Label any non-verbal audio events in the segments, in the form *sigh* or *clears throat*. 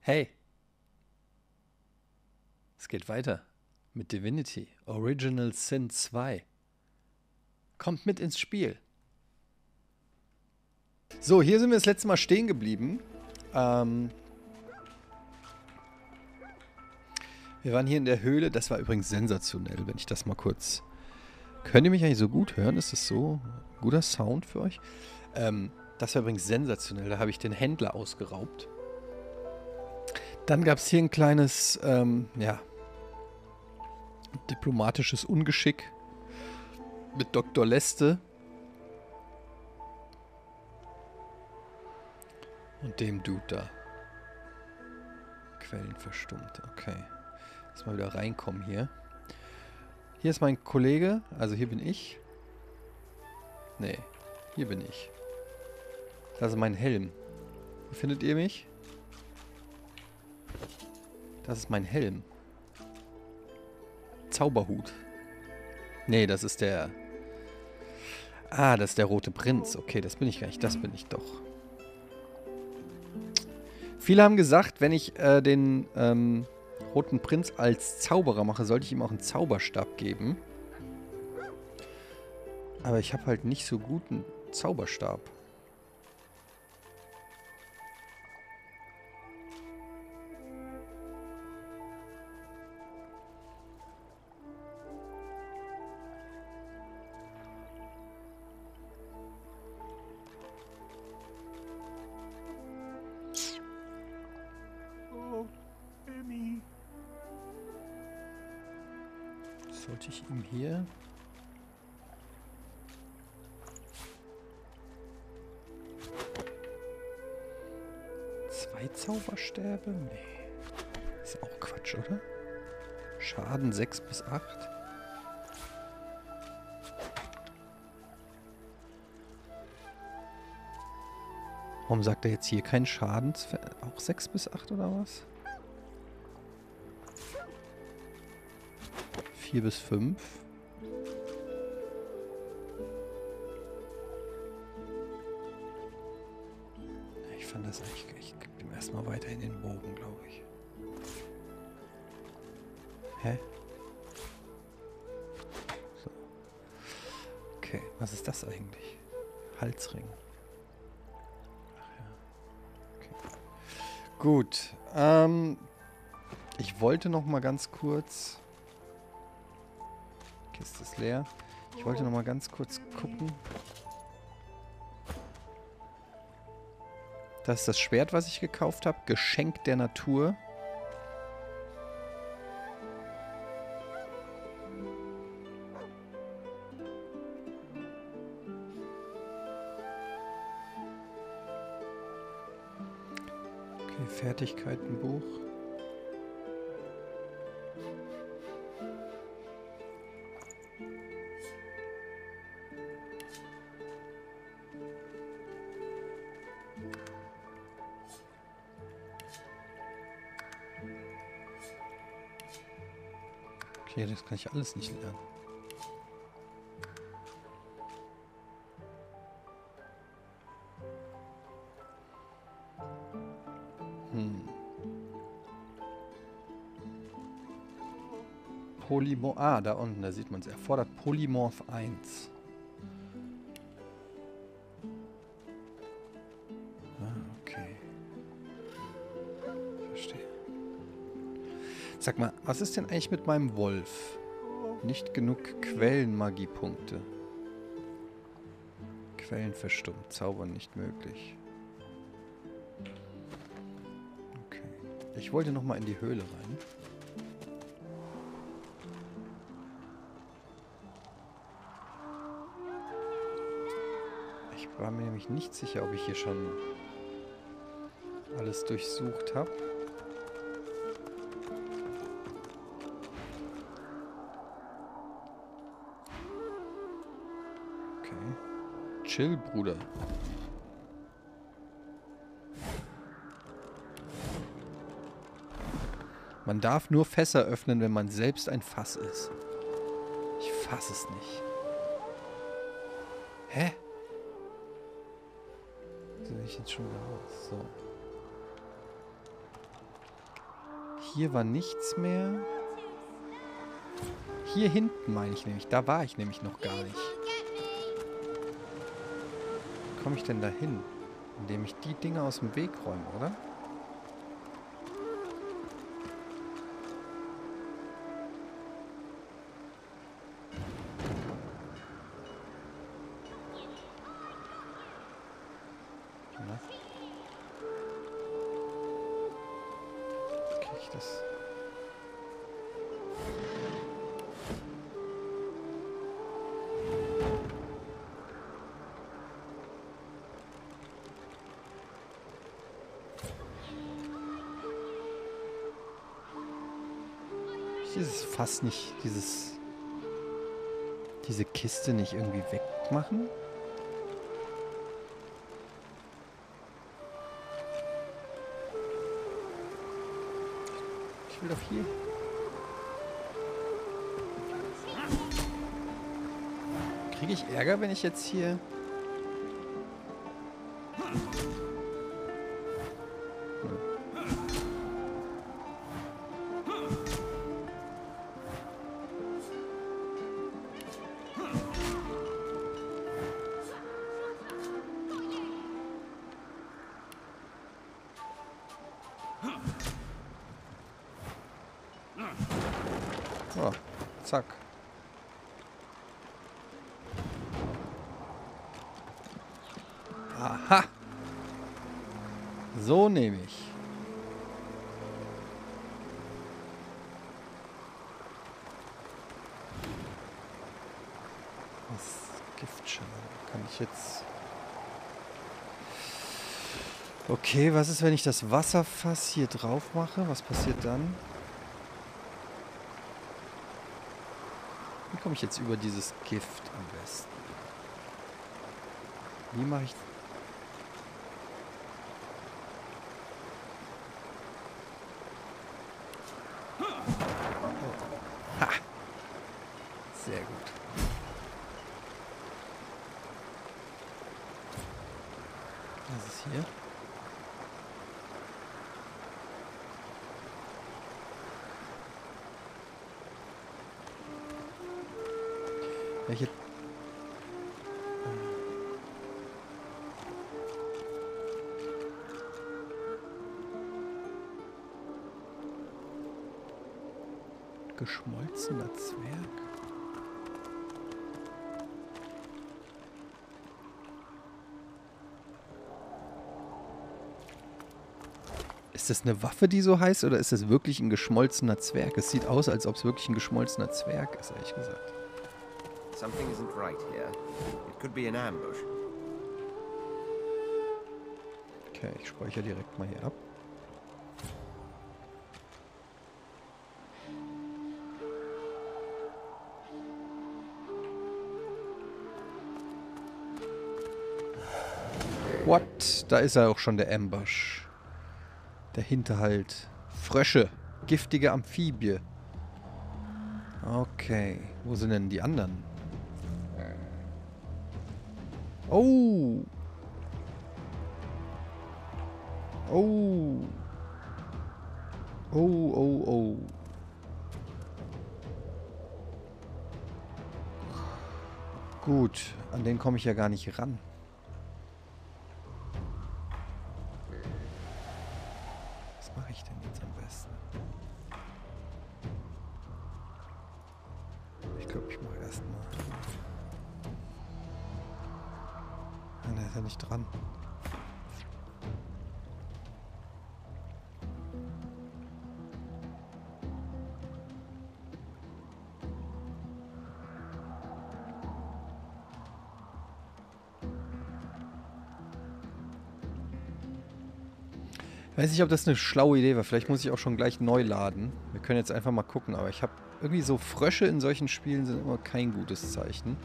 Hey. Es geht weiter mit Divinity Original Sin 2. Kommt mit ins Spiel. So, hier sind wir das letzte Mal stehen geblieben. Ähm, wir waren hier in der Höhle. Das war übrigens sensationell, wenn ich das mal kurz... Könnt ihr mich eigentlich so gut hören? Ist das so guter Sound für euch? Ähm, das war übrigens sensationell. Da habe ich den Händler ausgeraubt. Dann gab es hier ein kleines, ähm, ja, diplomatisches Ungeschick mit Dr. Leste. Und dem Dude da. Quellen verstummt. Okay. Lass mal wieder reinkommen hier. Hier ist mein Kollege. Also hier bin ich. Nee. Hier bin ich. Das ist mein Helm. Wo findet ihr mich? Das ist mein Helm. Zauberhut. Nee, das ist der... Ah, das ist der rote Prinz. Okay, das bin ich gar nicht. Das bin ich doch. Viele haben gesagt, wenn ich äh, den ähm, roten Prinz als Zauberer mache, sollte ich ihm auch einen Zauberstab geben. Aber ich habe halt nicht so guten Zauberstab. 8. Warum sagt er jetzt hier kein Schaden? Auch 6 bis 8 oder was? 4 bis 5. Ich fand das eigentlich... Ich gebe ihm erstmal weiterhin den Bogen, glaube ich. Hä? Okay, was ist das eigentlich? Halsring. Ach ja. Okay. Gut. Ähm, ich wollte noch mal ganz kurz... Kiste ist leer. Ich wollte noch mal ganz kurz gucken. Das ist das Schwert, was ich gekauft habe. Geschenk der Natur. Fertigkeitenbuch. Okay, das kann ich alles nicht lernen. Polymorph. Ah, da unten, da sieht man es. Erfordert Polymorph 1. Ah, okay. Verstehe. Sag mal, was ist denn eigentlich mit meinem Wolf? Nicht genug Quellenmagiepunkte. Quellen verstummt. Zaubern nicht möglich. Okay. Ich wollte noch mal in die Höhle rein. War mir nämlich nicht sicher, ob ich hier schon alles durchsucht habe. Okay. Chill, Bruder. Man darf nur Fässer öffnen, wenn man selbst ein Fass ist. Ich fass es nicht. Jetzt schon raus? So. Hier war nichts mehr. Hier hinten meine ich nämlich. Da war ich nämlich noch gar nicht. Wie komme ich denn da hin? Indem ich die Dinge aus dem Weg räume, oder? Fass nicht, dieses, diese Kiste nicht irgendwie wegmachen? Ich will doch hier. Kriege ich Ärger, wenn ich jetzt hier... Okay, was ist, wenn ich das Wasserfass hier drauf mache? Was passiert dann? Wie komme ich jetzt über dieses Gift am besten? Wie mache ich... Geschmolzener Zwerg? Ist das eine Waffe, die so heißt, oder ist das wirklich ein geschmolzener Zwerg? Es sieht aus, als ob es wirklich ein geschmolzener Zwerg ist, ehrlich gesagt. Something isn't right here. It could be an ambush. Okay, ich speichere direkt mal hier ab. What? Da ist er auch schon, der Ambush. Der Hinterhalt. Frösche. Giftige Amphibie. Okay. Wo sind denn die anderen? Oh. Oh. Oh, oh, oh. Gut, an den komme ich ja gar nicht ran. Weiß nicht, ob das eine schlaue Idee war. Vielleicht muss ich auch schon gleich neu laden. Wir können jetzt einfach mal gucken. Aber ich habe irgendwie so Frösche in solchen Spielen sind immer kein gutes Zeichen.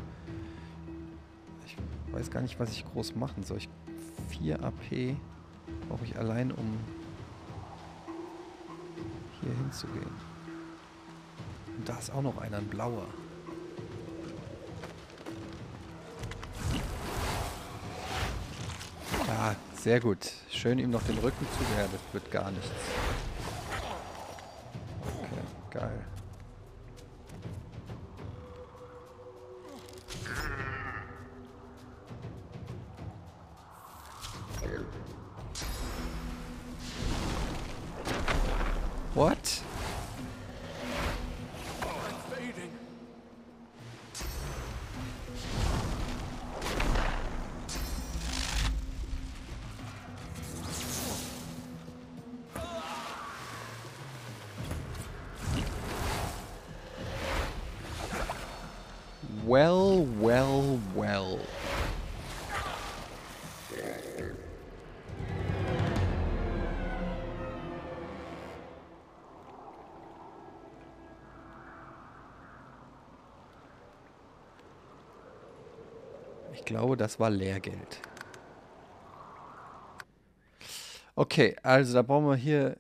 Ich weiß gar nicht, was ich groß machen soll. Ich 4 AP brauche ich allein, um hier hinzugehen. Und da ist auch noch einer, ein blauer. Ja, Sehr gut. Schön ihm noch den Rücken zu. Ja, das wird gar nichts. Das war Lehrgeld. Okay, also da brauchen wir hier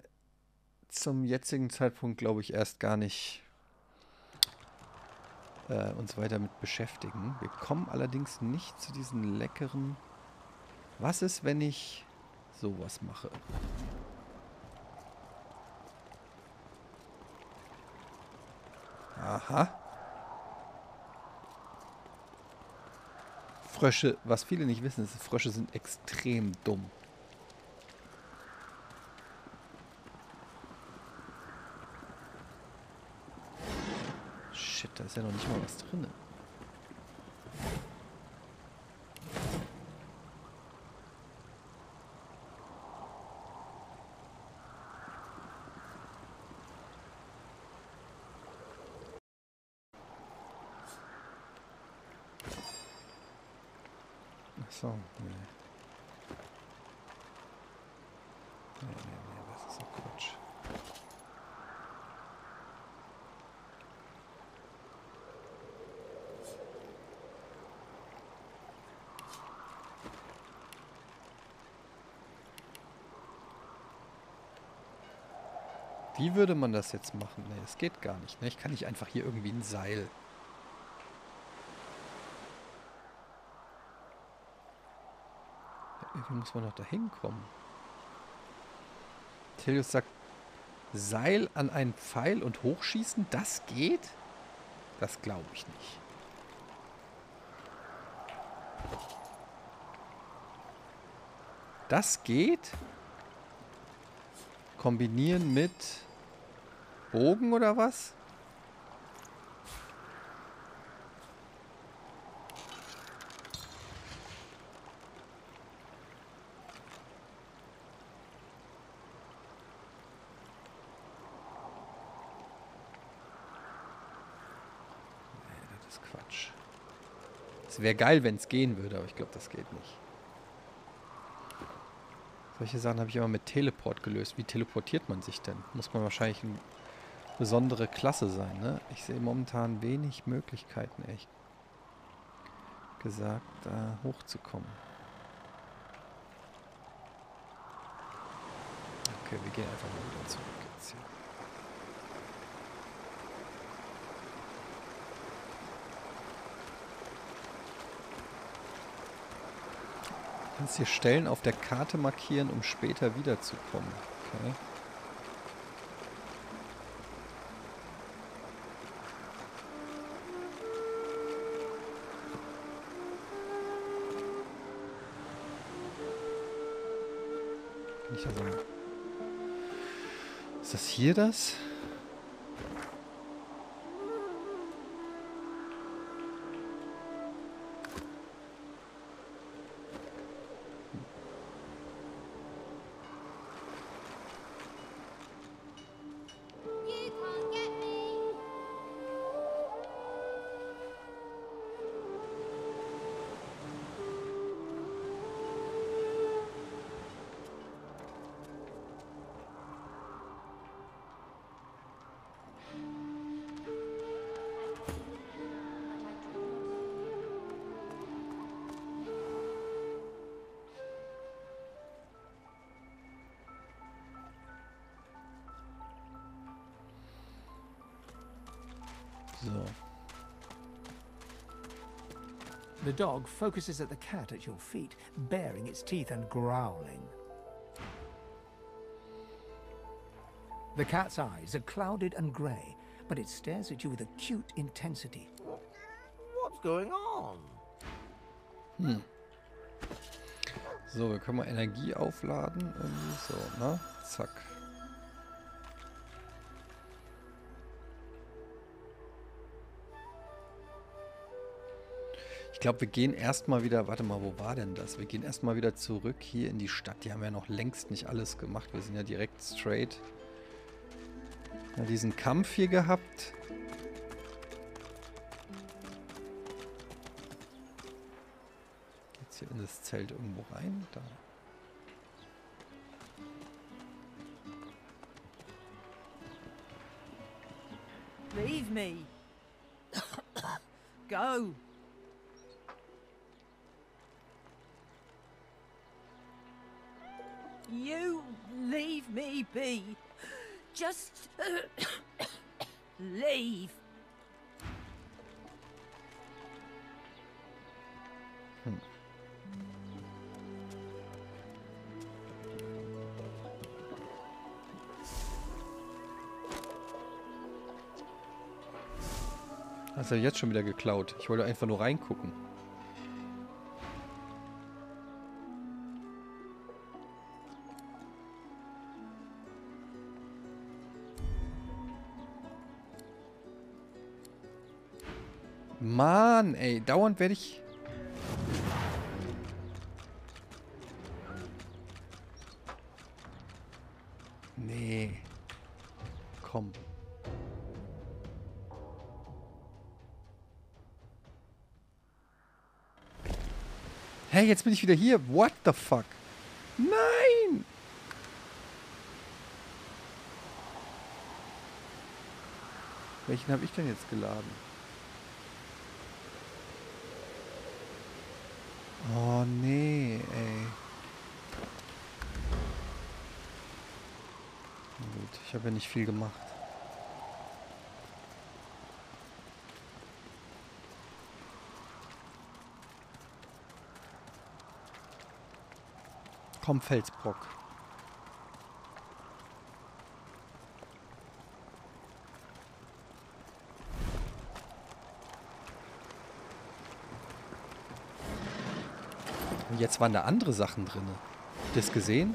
zum jetzigen Zeitpunkt, glaube ich, erst gar nicht äh, uns weiter mit beschäftigen. Wir kommen allerdings nicht zu diesen leckeren... Was ist, wenn ich sowas mache? Aha. Frösche, was viele nicht wissen, ist, Frösche sind extrem dumm. Shit, da ist ja noch nicht mal was drin. Ach so, nee. Nee, nee, nee, das ist doch Quatsch. Wie würde man das jetzt machen? Nee, das geht gar nicht. Ne? Ich kann nicht einfach hier irgendwie ein Seil. Ja, Irgendwie muss man noch da hinkommen. Telius sagt, Seil an einen Pfeil und hochschießen, das geht? Das glaube ich nicht. Das geht? Kombinieren mit Bogen oder was? Nee, das ist Quatsch. Es wäre geil, wenn es gehen würde, aber ich glaube, das geht nicht. Solche Sachen habe ich immer mit Teleport gelöst. Wie teleportiert man sich denn? Muss man wahrscheinlich eine besondere Klasse sein, ne? Ich sehe momentan wenig Möglichkeiten, echt gesagt, da hochzukommen. Okay, wir gehen einfach mal wieder zurück jetzt hier. Du kannst hier Stellen auf der Karte markieren, um später wiederzukommen. Okay. Da so... Ist das hier das? Dog focuses at the cat at your feet, baring its teeth and growling. The cat's eyes are clouded and grey, but it stares at you with acute intensity. What's going on? Hm. So, wir können mal Energie aufladen. Irgendwie so, ne? Zack. Ich glaube, wir gehen erstmal wieder. Warte mal, wo war denn das? Wir gehen erstmal wieder zurück hier in die Stadt. Die haben ja noch längst nicht alles gemacht. Wir sind ja direkt straight. Ja, diesen Kampf hier gehabt. Jetzt hier in das Zelt irgendwo rein. Da. Leave me. *coughs* Go. Be. Just *coughs* leave. Hast du jetzt schon wieder geklaut. Ich wollte einfach nur reingucken. Mann, ey, dauernd werde ich... Nee. Komm. Hä, jetzt bin ich wieder hier. What the fuck? Nein! Welchen habe ich denn jetzt geladen? Oh nee, ey. Gut, ich habe ja nicht viel gemacht. Komm, Felsbrock. Und jetzt waren da andere Sachen drin. Habt ihr das gesehen?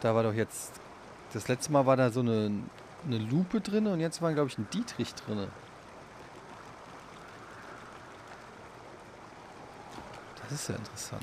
Da war doch jetzt. Das letzte Mal war da so eine, eine Lupe drin und jetzt war, glaube ich, ein Dietrich drin. Das ist ja interessant.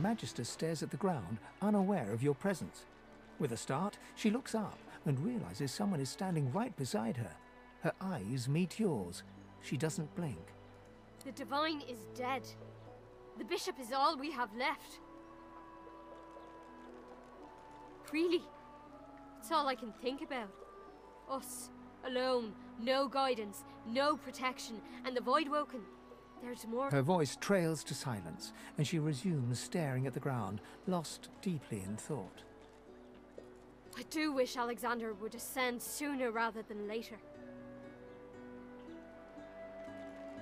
Magister stares at the ground, unaware of your presence. With a start, she looks up and realizes someone is standing right beside her. Her eyes meet yours. She doesn't blink. The divine is dead. The bishop is all we have left. Really? It's all I can think about. Us, alone, no guidance, no protection, and the void woken. There's more. Her voice trails to silence, and she resumes staring at the ground, lost deeply in thought. I do wish Alexander would ascend sooner rather than later.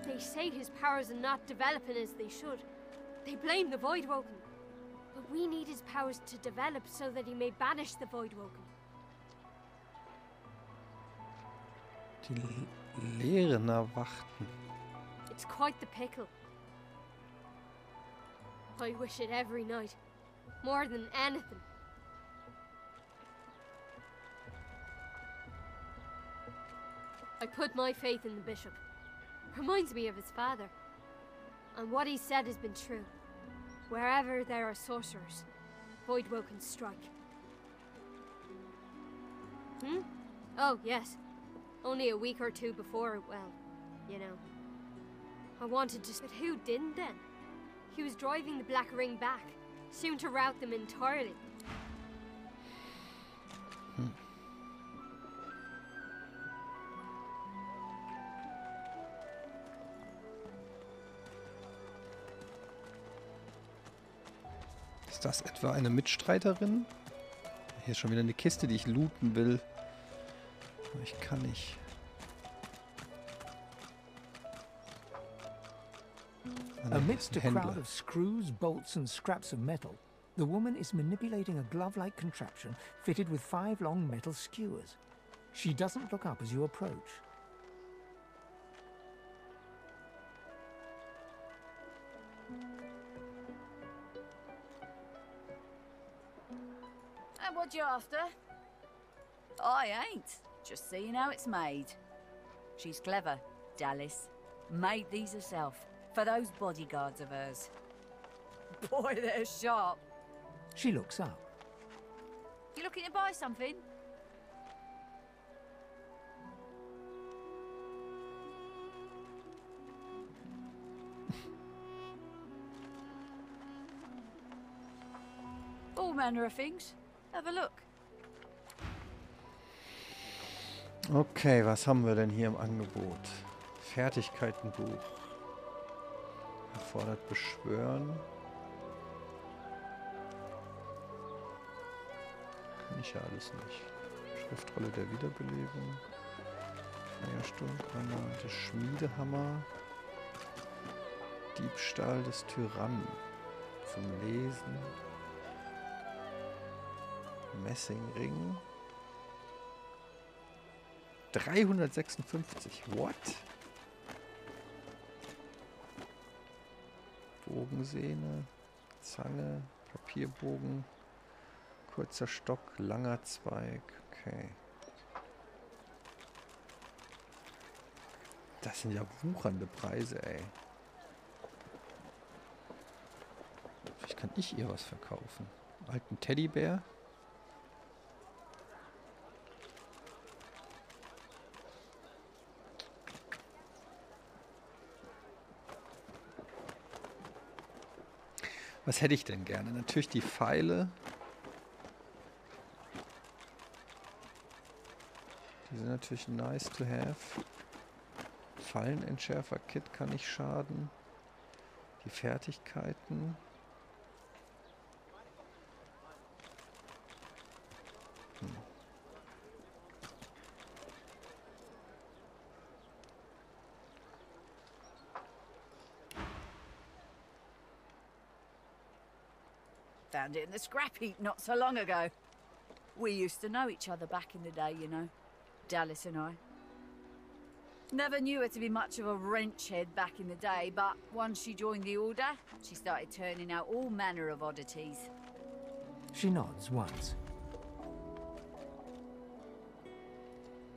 They say his powers are not developing as they should. They blame the Voidwoken. But we need his powers to develop so that he may banish the Voidwoken. Die L- Lehren erwarten. It's quite the pickle. I wish it every night. More than anything. I put my faith in the bishop. Reminds me of his father. And what he said has been true. Wherever there are sorcerers, Voidwoken strike. Hmm? Oh, yes. Only a week or two before, well, you know. I wanted to. But who didn't then? He was driving the Black Ring back, soon to rout them entirely. Ist das etwa eine Mitstreiterin? Hier ist schon wieder eine Kiste, die ich looten will. Aber ich kann nicht. Amidst a ein crowd of screws, bolts, and scraps of metal, the woman is manipulating a glove like contraption fitted with five long metal skewers. She doesn't look up as you approach. And what you after? I ain't. Just seeing how it's made. She's clever, Dallas. Made these herself. For those bodyguards of hers. Boy, they're sharp. She looks up. You looking to buy something? *laughs* All manner of things. Have a look. Okay, was haben wir denn hier im Angebot? Fertigkeitenbuch. Erfordert Beschwören. Kann ich ja alles nicht. Schriftrolle der Wiederbelebung. Feiersturmgranate, Schmiedehammer. Diebstahl des Tyrannen. Zum Lesen. Messingring. 356. What? Bogensehne, Zange, Papierbogen, kurzer Stock, langer Zweig. Okay. Das sind ja wuchernde Preise, ey. Vielleicht kann ich ihr was verkaufen. Alten Teddybär. Was hätte ich denn gerne? Natürlich die Pfeile. Die sind natürlich nice to have. Fallenentschärfer-Kit kann nicht schaden. Die Fertigkeiten. In the scrap heap not so long ago. We used to know each other back in the day, you know. Dallas and I. Never knew her to be much of a wrench head back in the day, but once she joined the Order, she started turning out all manner of oddities. She nods once.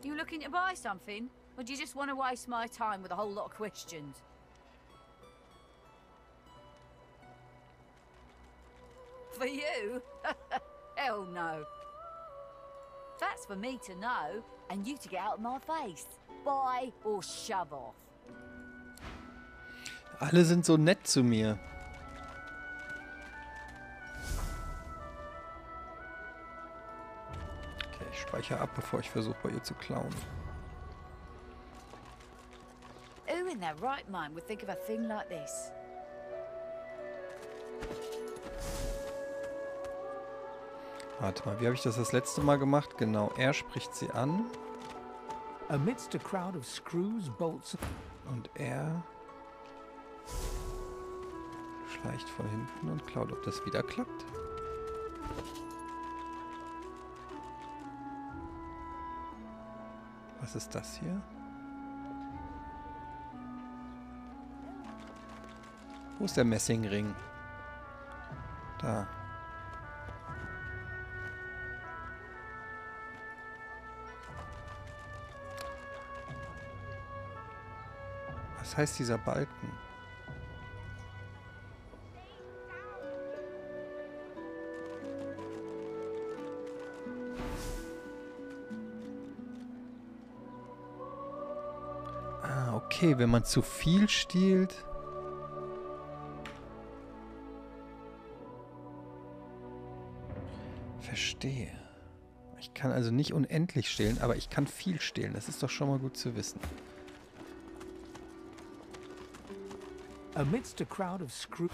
You looking to buy something? Or do you just want to waste my time with a whole lot of questions? For you? *laughs* Hell no. That's for me to know, and you to get out of my face. Buy or shove off. Alle sind so nett zu mir. Okay, ich speichere ab, bevor ich versuche, bei ihr zu klauen. Who in their right mind would think of a thing like this? Warte mal, wie habe ich das das letzte Mal gemacht? Genau, er spricht sie an Amidst a crowd of screws, bolts, und er schleicht von hinten und klaut. Ob das wieder klappt? Was ist das hier? Wo ist der Messingring? Da. Was heißt dieser Balken? Ah, okay, wenn man zu viel stiehlt. Verstehe. Ich kann also nicht unendlich stehlen, aber ich kann viel stehlen. Das ist doch schon mal gut zu wissen. Amidst a crowd of screw...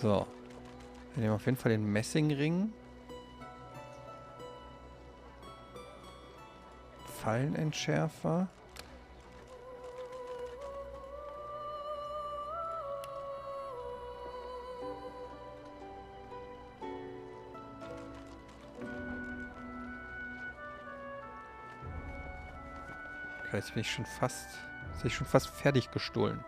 So. Wir nehmen auf jeden Fall den Messingring. Fallenentschärfer. Jetzt bin ich schon fast, jetzt ich schon fast fertig gestohlen.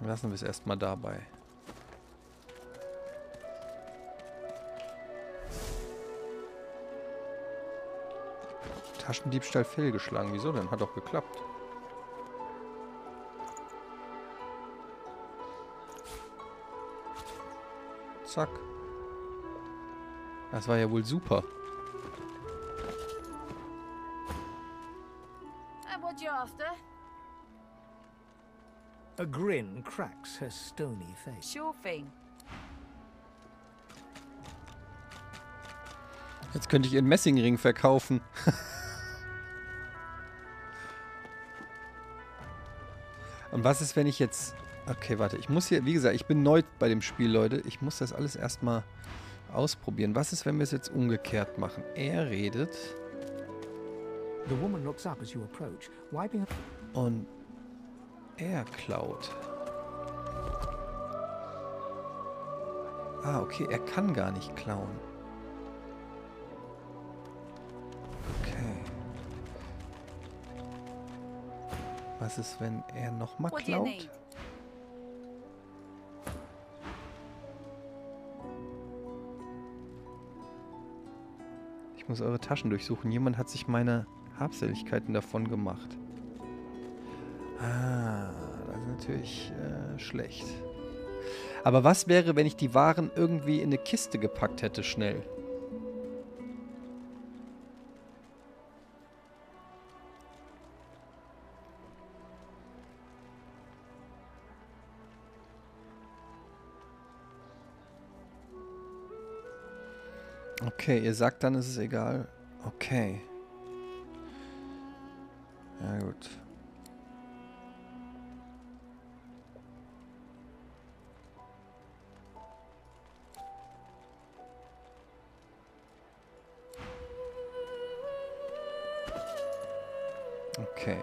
Lassen wir es erstmal dabei. Taschendiebstahl fehlgeschlagen. Wieso denn? Hat doch geklappt. Zack. Das war ja wohl super. And what you after? A grin cracks her stony face. Sure thing. Jetzt könnte ich ihren Messingring verkaufen. *laughs* Und was ist, wenn ich jetzt... Okay, warte. Ich muss hier... Wie gesagt, ich bin neu bei dem Spiel, Leute. Ich muss das alles erstmal ausprobieren. Was ist, wenn wir es jetzt umgekehrt machen? Er redet The woman looks up as you approach, wiping her... und er klaut. Ah, okay. Er kann gar nicht klauen. Okay. Was ist, wenn er nochmal What do you klaut? Ich muss eure Taschen durchsuchen. Jemand hat sich meine Habseligkeiten davon gemacht. Ah, das ist natürlich äh, schlecht. Aber was wäre, wenn ich die Waren irgendwie in eine Kiste gepackt hätte, schnell? Okay, ihr sagt dann, ist es egal. Okay. Ja, gut. Okay.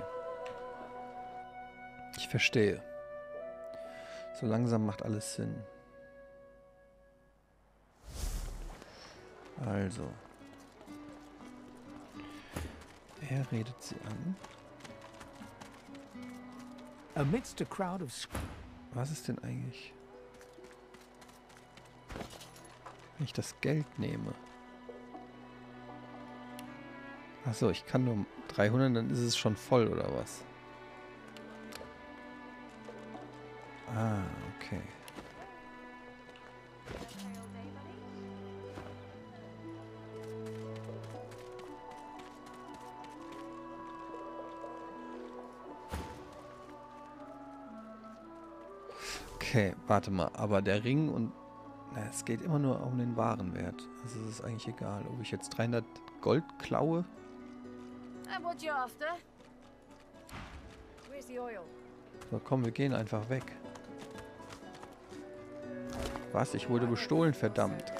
Ich verstehe. So langsam macht alles Sinn. Also. Er redet sie an. Amidst a crowd of Was ist denn eigentlich? Wenn ich das Geld nehme. Achso, ich kann nur 300, dann ist es schon voll, oder was? Ah, okay. Okay, warte mal, aber der Ring und... Na, es geht immer nur um den Warenwert. Also es ist eigentlich egal, ob ich jetzt 300 Gold klaue. So, komm, wir gehen einfach weg. Was? Ich wurde bestohlen, verdammt.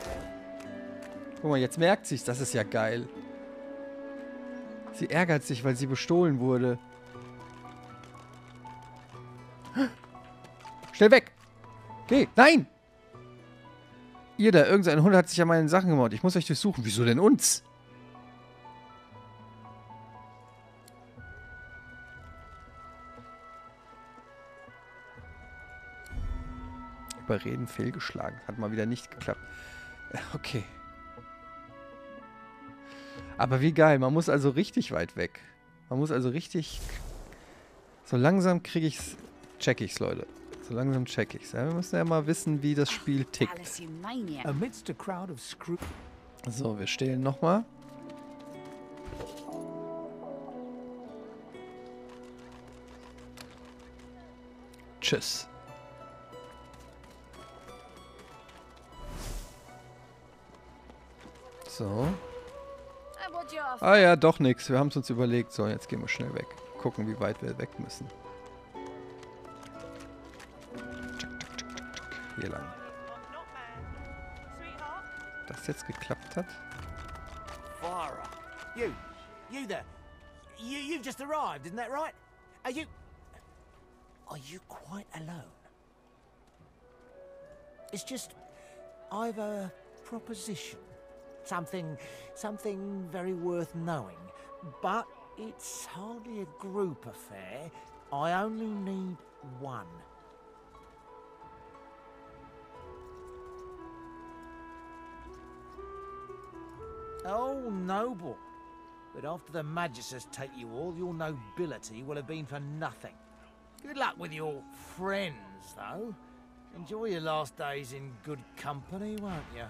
Guck mal, jetzt merkt sich's. Das ist ja geil. Sie ärgert sich, weil sie bestohlen wurde. Schnell weg! Geh! Nein! Ihr da, irgendein Hund hat sich an meinen Sachen gemacht. Ich muss euch durchsuchen. Wieso denn uns? Überreden fehlgeschlagen. Hat mal wieder nicht geklappt. *laughs* Okay. Aber wie geil. Man muss also richtig weit weg. Man muss also richtig... So langsam kriege ich's... Check ich's, Leute. So langsam check ich's. Ja, wir müssen ja mal wissen, wie das Spiel tickt. So, wir stehlen nochmal. Tschüss. So. Ah ja, doch nix. Wir haben es uns überlegt. So, jetzt gehen wir schnell weg. Gucken, wie weit wir weg müssen. Hier lang. Das jetzt geklappt hat. Up. You, you there. You, you've just arrived, isn't that right? Are you... Are you quite alone? It's just... I've a proposition. Something... Something very worth knowing. But it's hardly a group affair. I only need one. Oh, noble. But after the Magisters take you all, your nobility will have been for nothing. Good luck with your friends, though. Enjoy your last days in good company, won't you?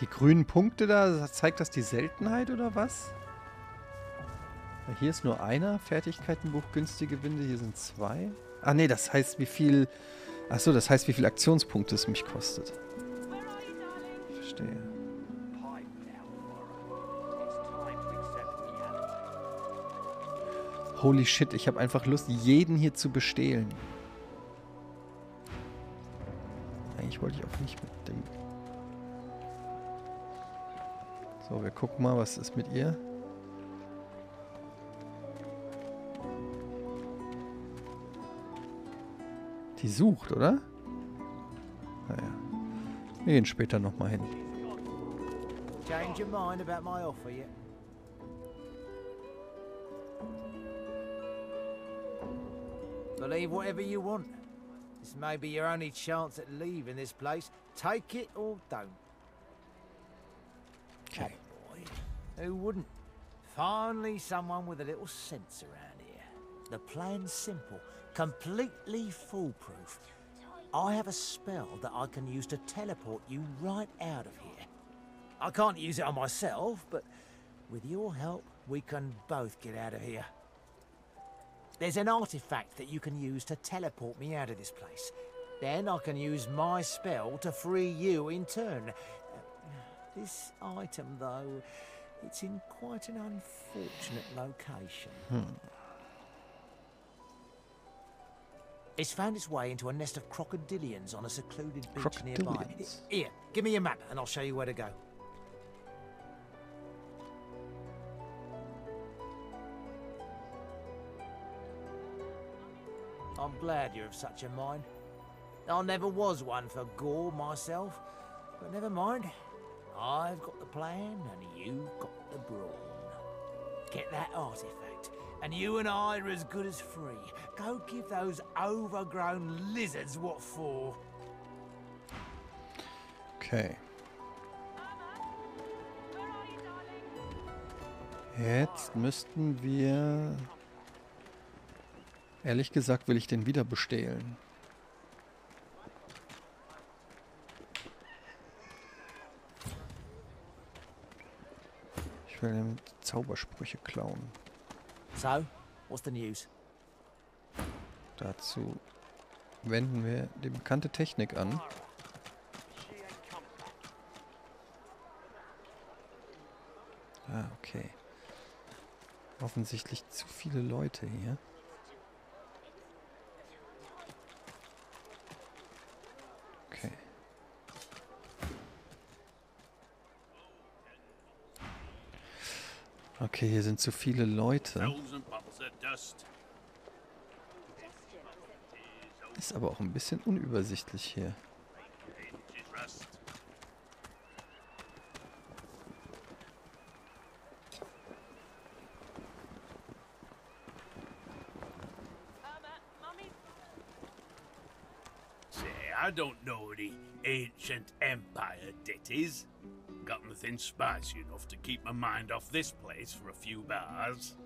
Die grünen Punkte da, zeigt das die Seltenheit oder was? Hier ist nur einer. Fertigkeitenbuch, günstige Winde. Hier sind zwei. Ah nee, das heißt wie viel... Achso, das heißt wie viel Aktionspunkte es mich kostet. Verstehe. Holy shit, ich habe einfach Lust, jeden hier zu bestehlen. Eigentlich wollte ich auch nicht mit dem... So, wir gucken mal, was ist mit ihr. Die sucht, oder? Naja. Wir gehen später nochmal hin. Change your mind about my offer yet? Believe whatever you want. This may be your only chance at leaving this place. Take it or don't. Okay. Boy, who wouldn't? Finally, someone with a little sense around here. The plan's simple, completely foolproof. I have a spell that I can use to teleport you right out of here. I can't use it on myself, but with your help, we can both get out of here. There's an artifact that you can use to teleport me out of this place. Then I can use my spell to free you in turn. Uh, this item, though, it's in quite an unfortunate location. Hmm. It's found its way into a nest of crocodilians on a secluded beach nearby. Here, give me your map and I'll show you where to go. I'm glad you're of such a mind. I never was one for gore myself, but never mind. I've got the plan and you've got the brawn. Get that artifact, and you and I are as good as free. Go give those overgrown lizards what for. Okay. Jetzt müssten wir... Ehrlich gesagt will ich den wieder bestehlen. Ich will ihm Zaubersprüche klauen. So, what's the news? Dazu wenden wir die bekannte Technik an. Ah, okay. Offensichtlich zu viele Leute hier. Okay, hier sind zu viele Leute. Ist aber auch ein bisschen unübersichtlich hier. I don't know the ancient empire is. Got nothing spicy enough to keep my mind off this place for a few bars.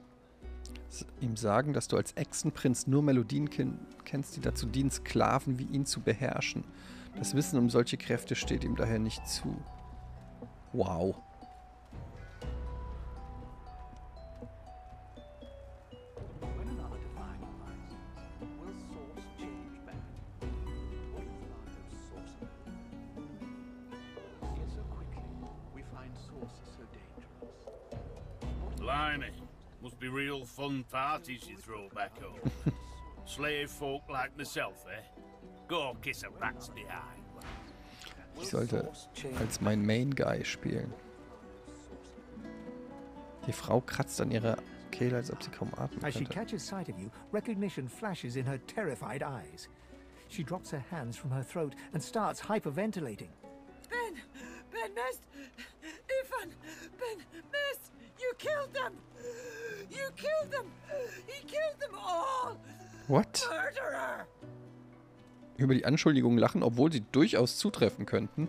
Ihm sagen, dass du als Echsenprinz nur Melodien ken kennst, die dazu dienen, Sklaven wie ihn zu beherrschen. Das Wissen um solche Kräfte steht ihm daher nicht zu. Wow. Parties you throw back home. *laughs* Slave folk like myself, eh? Go kiss a rat's behind. Ich sollte als mein Main Guy spielen. Die Frau kratzt an ihrer Kehle, als ob sie kaum atmen As she könnte. catches sight of you, recognition flashes in her terrified eyes. She drops her hands from her throat and starts hyperventilating. Ben! Ben Mist! Ifan! Ben Mist! You killed them! Killed them! He killed them all! What? Murderer! Über die Anschuldigungen lachen, obwohl sie durchaus zutreffen könnten.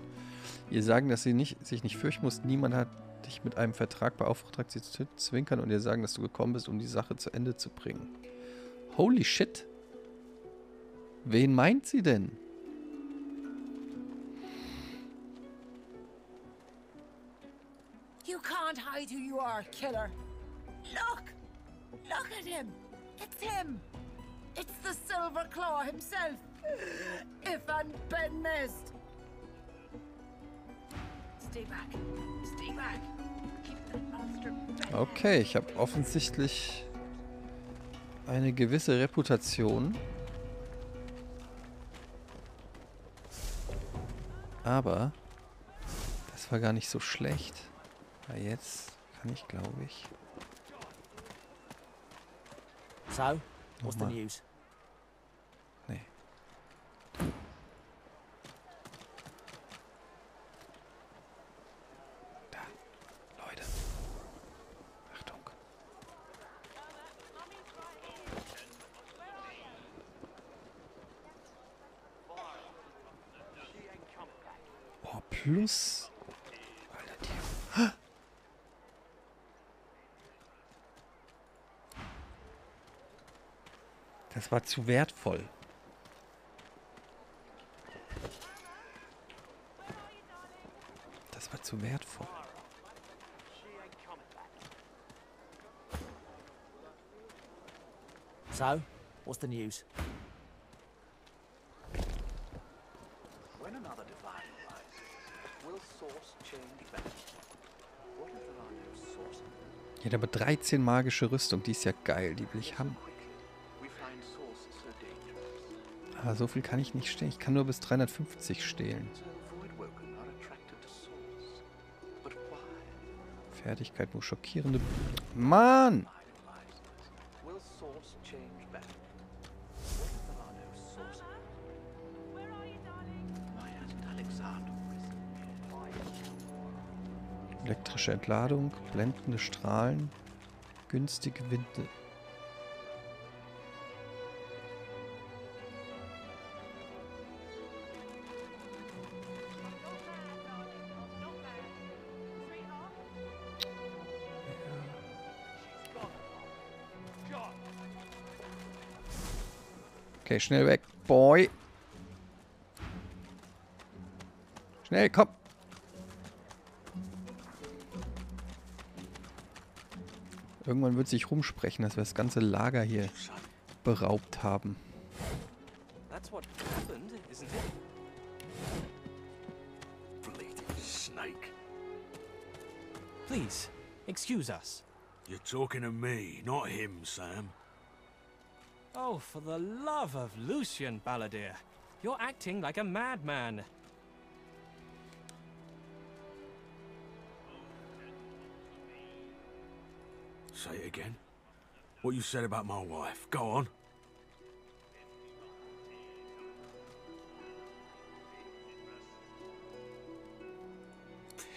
Ihr sagen, dass sie nicht, sich nicht fürchten muss. Niemand hat dich mit einem Vertrag beauftragt, sie zu zwinkern und ihr sagen, dass du gekommen bist, um die Sache zu Ende zu bringen. Holy shit. Wen meint sie denn? You can't hide who you are, killer. Look! Look at him! It's him! It's the Silver Claw himself! Ifan Ben Mist! Stay back! Stay back! Okay, ich habe offensichtlich eine gewisse Reputation. Aber das war gar nicht so schlecht. Weil jetzt kann ich, glaube ich. So, what's the news? Nee. Da. Leute. Achtung. Oh, plus. Alter, die. Hä? Das war zu wertvoll. Das war zu wertvoll. So, what's the news? When another divine arises, will source change back? What is the of sorcerer? Die hat aber 13 magische Rüstung. Die ist ja geil. Die will ich haben. Aber so viel kann ich nicht stehlen. Ich kann nur bis 350 stehlen. Fertigkeit nur schockierende. Mann! Elektrische Entladung, blendende Strahlen, günstige Winde. Okay, schnell weg, Boy. Schnell, komm. Irgendwann wird sich rumsprechen, dass wir das ganze Lager hier beraubt haben. That's what happened, isn't it? Bleeding snake. Please, excuse us. You're talking to me, not him, Sam. Oh, for the love of Lucian, Balladeer. You're acting like a madman. Say it again. What you said about my wife. Go on.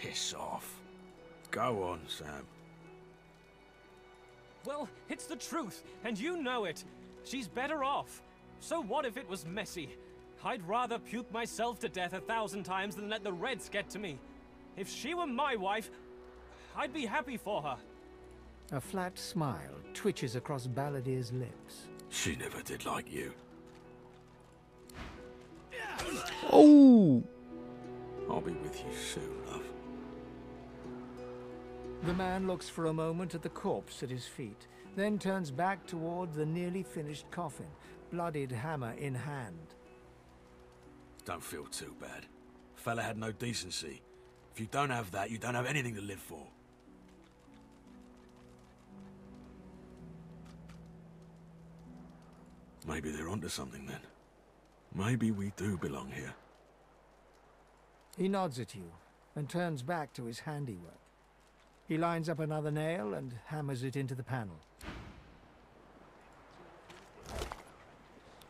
Piss off. Go on, Sam. Well, it's the truth, and you know it. She's better off. So what if it was messy? I'd rather puke myself to death a thousand times than let the Reds get to me. If she were my wife, I'd be happy for her. A flat smile twitches across Balladier's lips. She never did like you. Oh! I'll be with you soon, love. The man looks for a moment at the corpse at his feet, then turns back toward the nearly finished coffin, bloodied hammer in hand. Don't feel too bad. Fella had no decency. If you don't have that, you don't have anything to live for. Maybe they're onto something then. Maybe we do belong here. He nods at you and turns back to his handiwork. He lines up another nail and hammers it into the panel.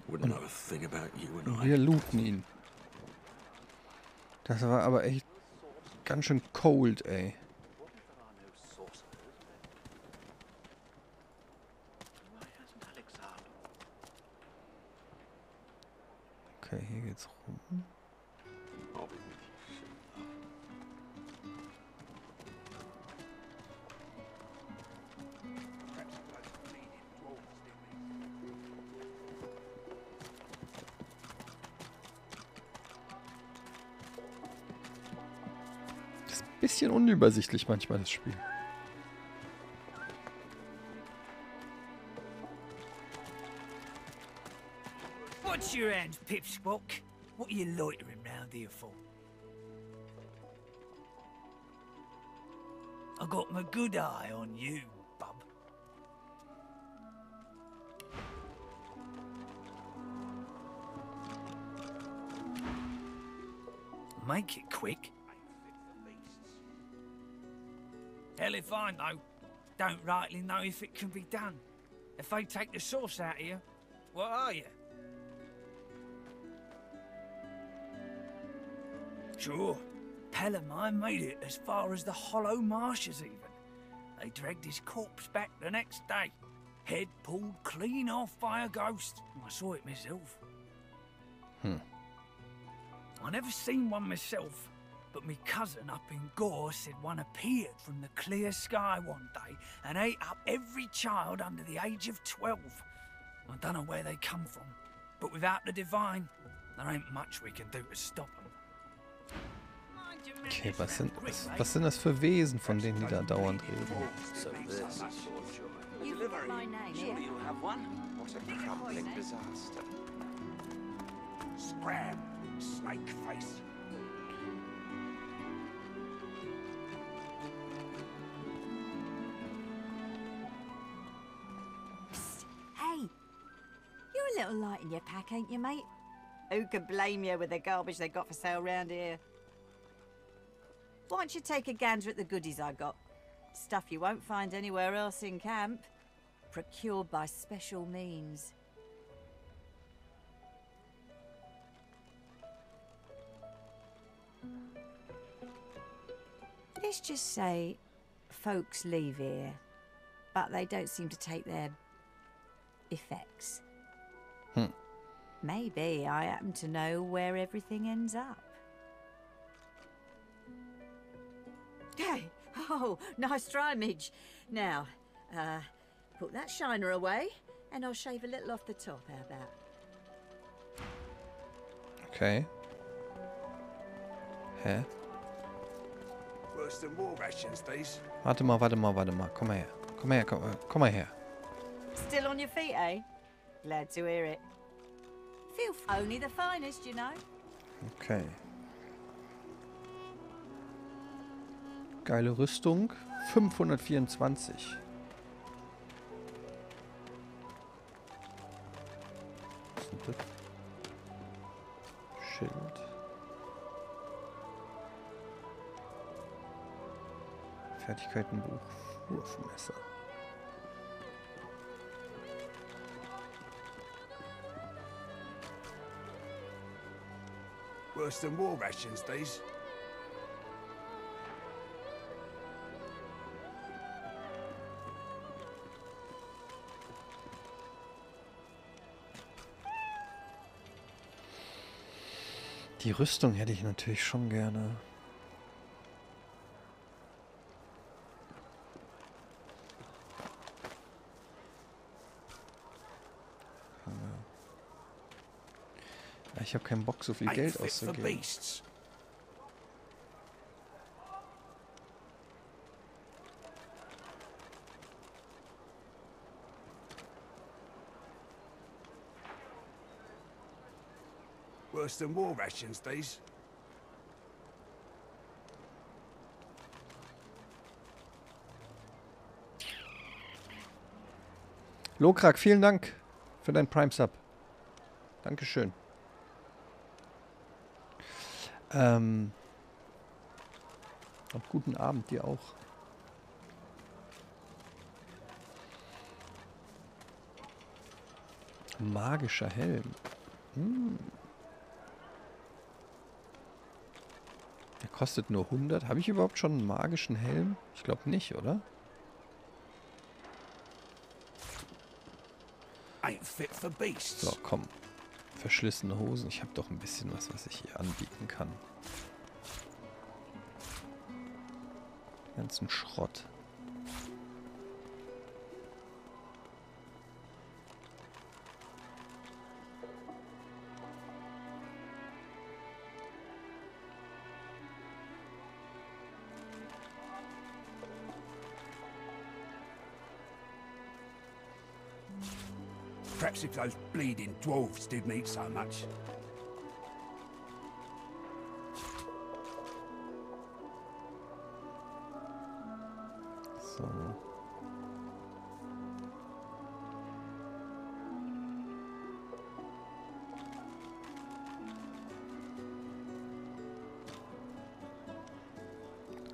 Wouldn't know a thing about you and I. Wir looten ihn. Das war aber echt ganz schön cold, ey. What if there are no sorcerers then? Why hasn't Alexander? Okay, hier geht's rum. Bisschen unübersichtlich manchmal, das Spiel. What's your hands, Pipsqueak? What are you loitering round here for? I got my good eye on you, bub. Make it quick. Hell if I know. Don't rightly know if it can be done. If they take the sauce out of you, what are you? Sure. Pellamine made it as far as the Hollow Marshes, even. They dragged his corpse back the next day. Head pulled clean off by a ghost. I saw it myself. Hmm. I never seen one myself, but me cousin up in Gore said one appeared from the clear sky one day and ate up every child under the age of 12. I don't know where they come from, but without the divine, there ain't much we can do to stop them. Okay, was sind, was, was sind das für Wesen, von denen die da dauernd reden? So this is little light in your pack, ain't you, mate? Who could blame you with the garbage they got for sale round here? Why don't you take a gander at the goodies I got? Stuff you won't find anywhere else in camp. Procured by special means. Let's just say folks leave here, but they don't seem to take their effects. Hmm. Maybe I happen to know where everything ends up. Hey, oh, nice try, Midge. Now, uh, put that shiner away, and I'll shave a little off the top. How about? Okay. Hä? Worse than war rations, these. Warte mal, warte mal, warte mal. Komm mal her. Komm mal her, komm, komm mal her. Still on your feet, eh? Glad to hear it. Only the finest, you know. Okay. Geile Rüstung. 524. Was denn das? Schild. Fertigkeitenbuch. Wurfmesser. Worse than war rations, these. Die Rüstung hätte ich natürlich schon gerne. Ich habe keinen Bock, so viel Geld auszugeben. Worse than war rations, these. Lokrak, vielen Dank für dein Prime Sub. Dankeschön. Ähm, und guten Abend dir auch. Magischer Helm. Hm. Der kostet nur 100. Habe ich überhaupt schon einen magischen Helm? Ich glaube nicht, oder? Ain't fit for beasts. So, komm. Verschlissene Hosen. Ich habe doch ein bisschen was, was ich hier anbieten kann. Ganzen Schrott. Perhaps if those bleeding dwarves didn't eat so much.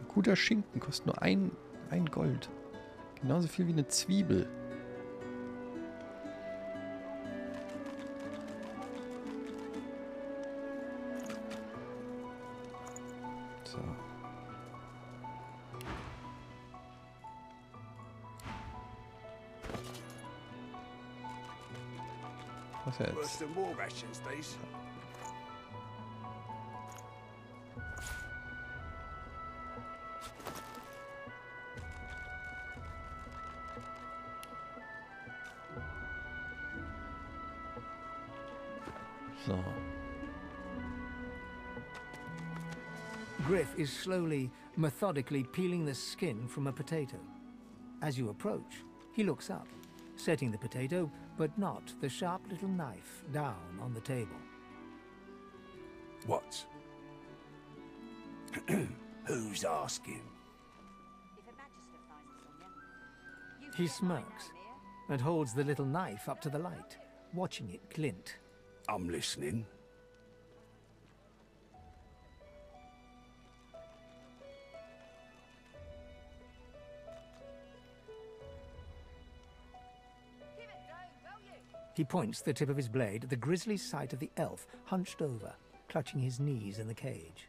Guter Schinken kostet nur ein, ein Gold. Genauso viel wie eine Zwiebel. Was Worse than war rations, these. So. Griff is slowly, methodically peeling the skin from a potato. As you approach, he looks up, setting the potato, but not the sharp little knife, down on the table. What? *clears throat* Who's asking? He smirks and holds the little knife up to the light, watching it glint. I'm listening. He points the tip of his blade at the grisly sight of the elf hunched over, clutching his knees in the cage.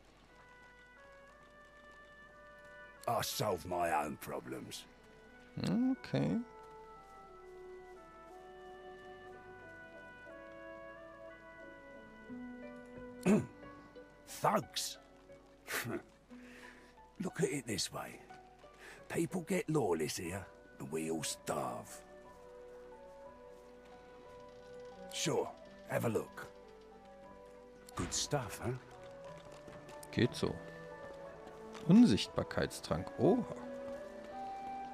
I solve my own problems. Okay. *clears throat* Thugs. *laughs* Look at it this way. People get lawless here, and we all starve. Sure, have a look. Good stuff, huh? Geht so. Unsichtbarkeitstrank. Oha.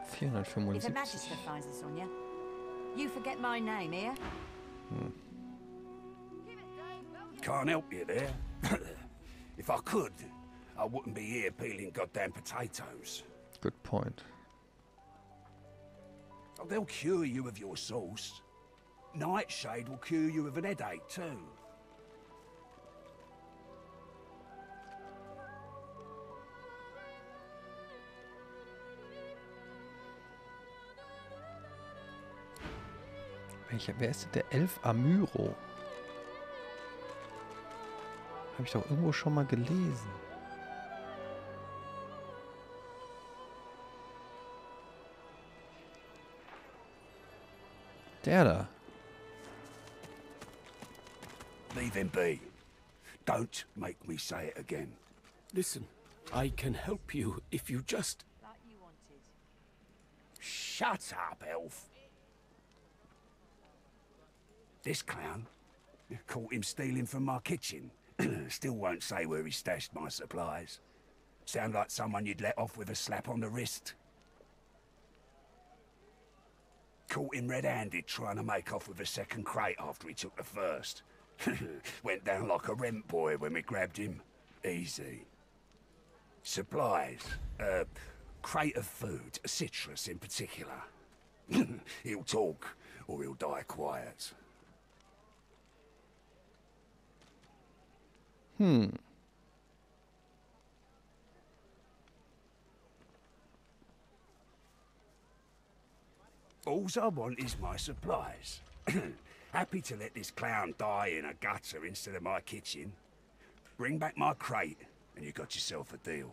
If Her 475. Magister finds us on you, you forget my name here. Hm. Can't help you there. *coughs* if I could, I wouldn't be here peeling goddamn potatoes. Good point. Oh, they'll cure you of your sauce. Nightshade will cure you of an headache, too. Welcher, wer ist denn der Elf Amyro? Habe ich doch irgendwo schon mal gelesen. Der da. Leave him be. Don't make me say it again. Listen, I can help you if you just... Shut up, elf. This clown caught him stealing from my kitchen. *clears throat* Still won't say where he stashed my supplies. Sound like someone you'd let off with a slap on the wrist. Caught him red-handed trying to make off with a second crate after he took the first. *laughs* Went down like a rent boy when we grabbed him. Easy. Supplies. Uh, crate of food, citrus in particular. *laughs* he'll talk, or he'll die quiet. Hmm. Alls I want is my supplies. *clears throat* Happy to let this clown die in a gutter instead of my kitchen. Bring back my crate, and you got yourself a deal.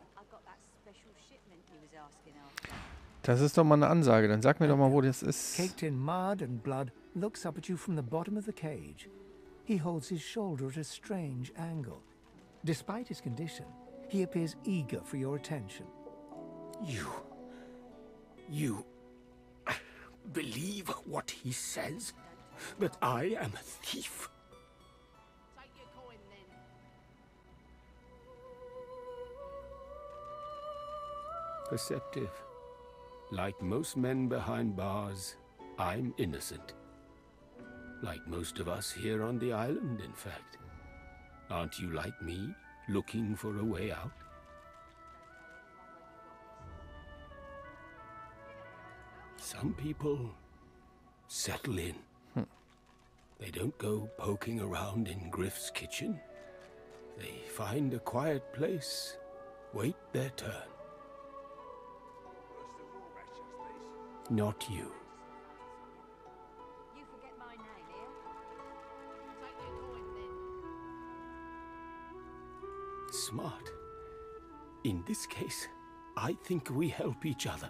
Das ist doch mal eine Ansage. Dann sag mir doch mal, wo das ist. Caked in mud and blood, looks up at you from the bottom of the cage. He holds his shoulder at a strange angle. Despite his condition, he appears eager for your attention. You... You... believe what he says? That I am a thief? Perceptive. Like most men behind bars, I'm innocent. Like most of us here on the island, in fact. Aren't you like me, looking for a way out? Some people settle in. They don't go poking around in Griff's kitchen. They find a quiet place, wait their turn. Not you. Smart. In this case, I think we help each other.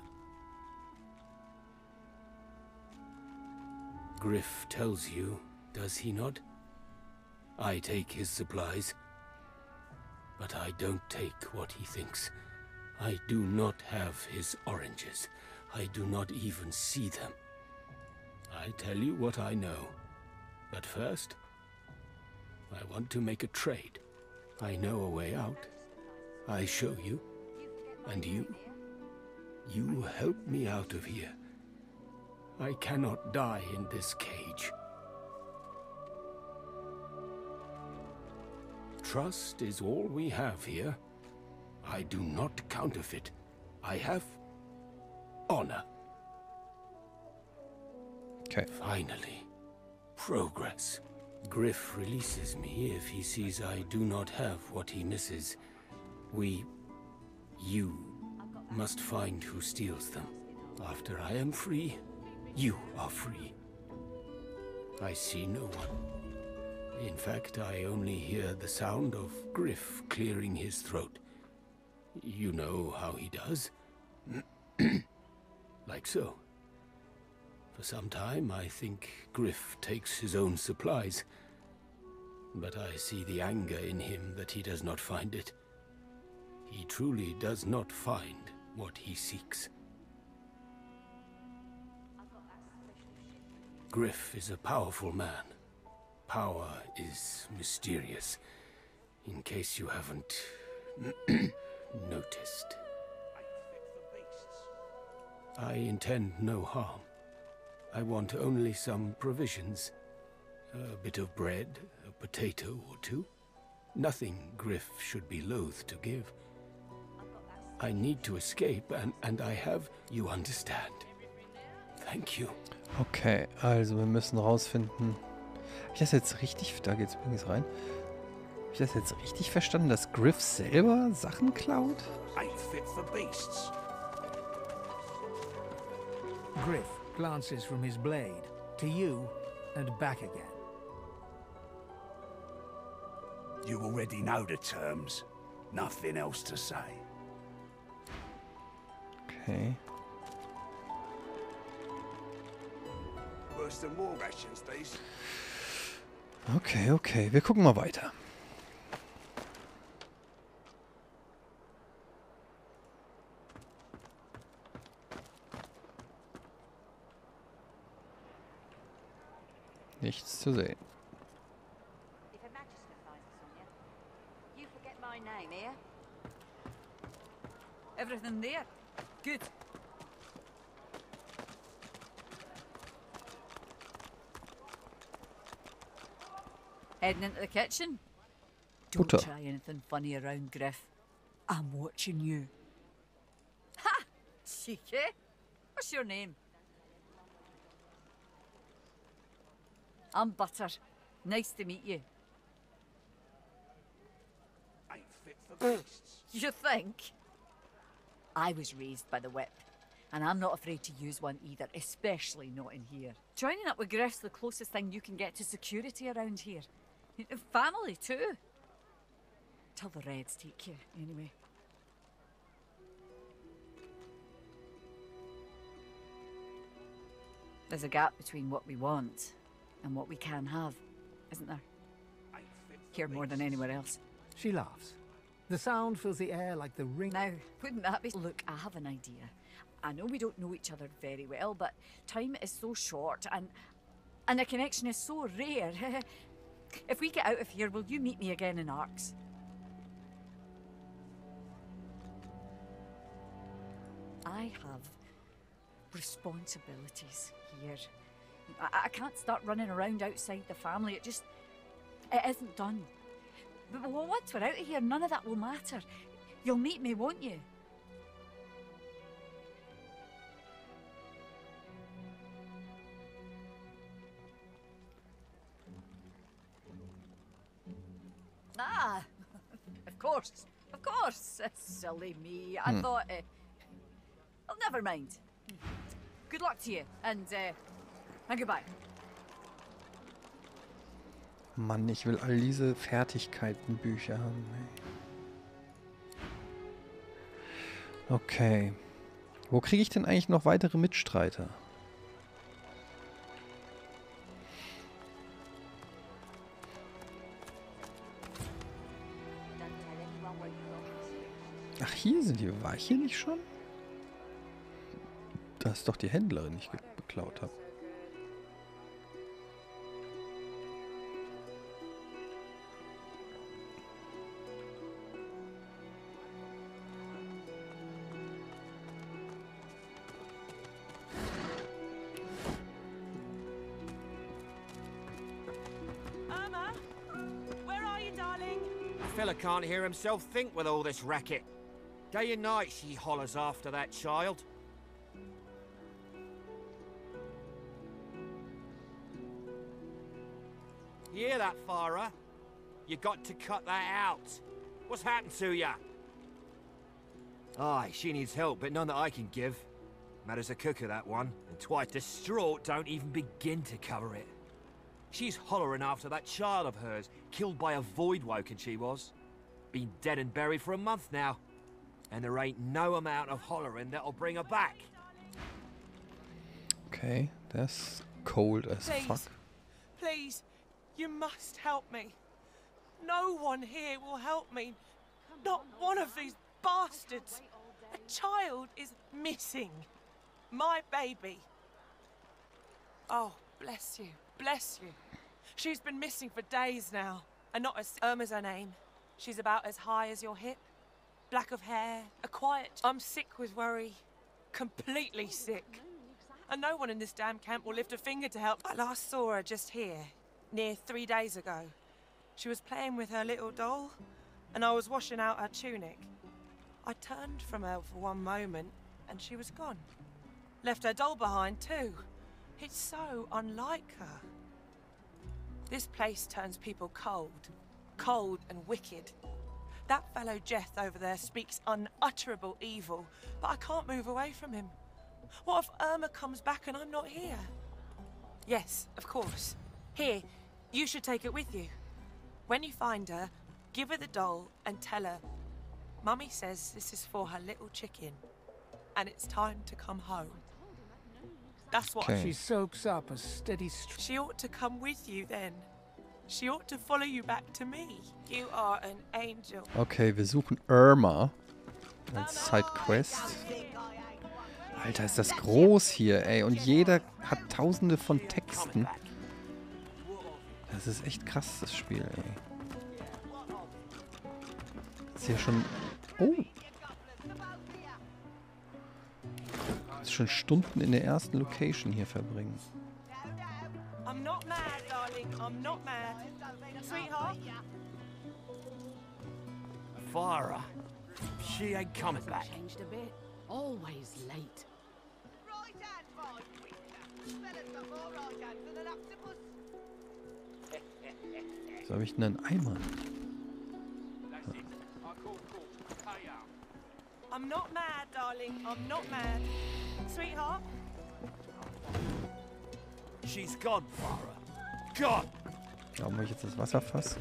Griff tells you, does he not? I take his supplies. But I don't take what he thinks. I do not have his oranges. I do not even see them. I tell you what I know. But first, I want to make a trade. I know a way out. I show you. And you? You help me out of here. I cannot die in this cage. Trust is all we have here. I do not counterfeit. I have honor. Okay. Finally, progress. Griff releases me if he sees I do not have what he misses. We, you, must find who steals them. After I am free, you are free. I see no one. In fact, I only hear the sound of Griff clearing his throat. You know how he does? *clears throat* like so. For some time, I think Griff takes his own supplies. But I see the anger in him that he does not find it. He truly does not find what he seeks. Griff is a powerful man. Power is mysterious. In case you haven't *clears throat* noticed. I intend no harm. I want only some provisions. A bit of bread, a potato or two. Nothing Griff should be loath to give. I need to escape, and, and I have, you understand. Thank you. Okay, also wir müssen rausfinden. Habe ich das jetzt richtig? Da geht's übrigens rein. Habe ich das jetzt richtig verstanden, dass Griff selber Sachen klaut? Ain't fit for beasts. Griff glances from his blade to you and back again. You already know the terms. Nothing else to say. Okay. Worse than war rations, these. Okay, okay. Wir gucken mal weiter. Nichts zu sehen. If a magister Heading into the kitchen? Don't Butter. try anything funny around, Griff. I'm watching you. Ha! Cheeky. What's your name? I'm Butter. Nice to meet you. Ain't fit for *laughs* beasts. You think? I was raised by the whip, and I'm not afraid to use one either, especially not in here. Joining up with Griff's the closest thing you can get to security around here. *laughs* Family, too. Till the Reds take you, anyway. There's a gap between what we want and what we can have, isn't there? Here more than anywhere else. She laughs. The sound fills the air like the ring. Now, wouldn't that be? Look, I have an idea. I know we don't know each other very well, but time is so short and and a connection is so rare. *laughs* if we get out of here, will you meet me again in Arks? I have responsibilities here. I, I can't start running around outside the family. It just it isn't done. But once we're out of here, none of that will matter. You'll meet me, won't you? Course, of course. Silly me. I Hmm. thought. Uh, well, never mind. Good luck to you, and uh, and goodbye. Mann, ich will all diese Fertigkeitenbücher haben. ey. Okay. Wo kriege ich denn eigentlich noch weitere Mitstreiter? Hier sind die. War ich hier nicht schon? Das ist doch die Händlerin, die ich beklaut habe. Fella can't hear himself think with all this racket. Day and night she hollers after that child. You hear that, Farah? You got to cut that out. What's happened to ya? Aye, she needs help, but none that I can give. Matters a cooker, that one. And twice distraught don't even begin to cover it. She's hollering after that child of hers, killed by a void woken she was. Been dead and buried for a month now. And there ain't no amount of hollering that'll bring her back. Okay, that's cold as Please. fuck. Please, you must help me. No one here will help me. Not one of these bastards. A child is missing. My baby. Oh, bless you. Bless you. She's been missing for days now. And not as um, Irma's her name. She's about as high as your hip. Black of hair, a quiet. I'm sick with worry. Completely sick. And no one in this damn camp will lift a finger to help. I last saw her just here, near three days ago. She was playing with her little doll, and I was washing out her tunic. I turned from her for one moment, and she was gone. Left her doll behind, too. It's so unlike her. This place turns people cold. Cold and wicked. That fellow Jeth over there speaks unutterable evil, but I can't move away from him. What if Irma comes back and I'm not here? Yes, of course. Here, you should take it with you. When you find her, Give her the doll and tell her, Mummy says this is for her little chicken, and it's time to come home. That's what Okay. She soaks up a steady she ought to come with you then. She ought to follow you back to me. You are an angel. Okay, wir suchen Irma. Als Sidequest. Alter, ist das groß hier, ey. Und jeder hat tausende von Texten. Das ist echt krass, das Spiel, ey. Ist hier schon... Oh! Ist schon Stunden in der ersten Location hier verbringen. I'm not mad, darling. I'm not mad. Sweetheart? Farah. She ain't coming back. Changed a bit. Always late. So habe *laughs* ich denn einen Eimer? I'm not mad, darling. I'm not mad. Sweetheart? She's gone, Farah. Warum habe ich jetzt das Wasserfass?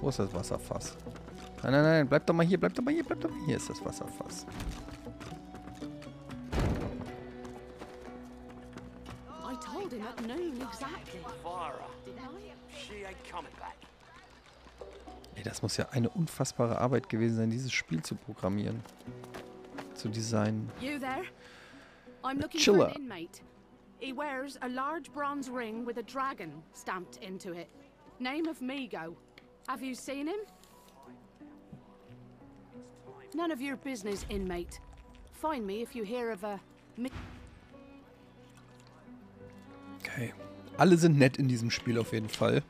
Wo ist das Wasserfass? Nein, nein, nein, bleib doch mal hier, bleib doch mal hier, bleib doch mal hier ist das Wasserfass. Ey, das muss ja eine unfassbare Arbeit gewesen sein, dieses Spiel zu programmieren. Zu designen. Chiller. He wears a large bronze ring with a dragon stamped into it. Name of Migo. Have you seen him? None of your business, inmate. Find me if you hear of a. Okay. Alle sind nett in diesem Spiel auf jeden Fall.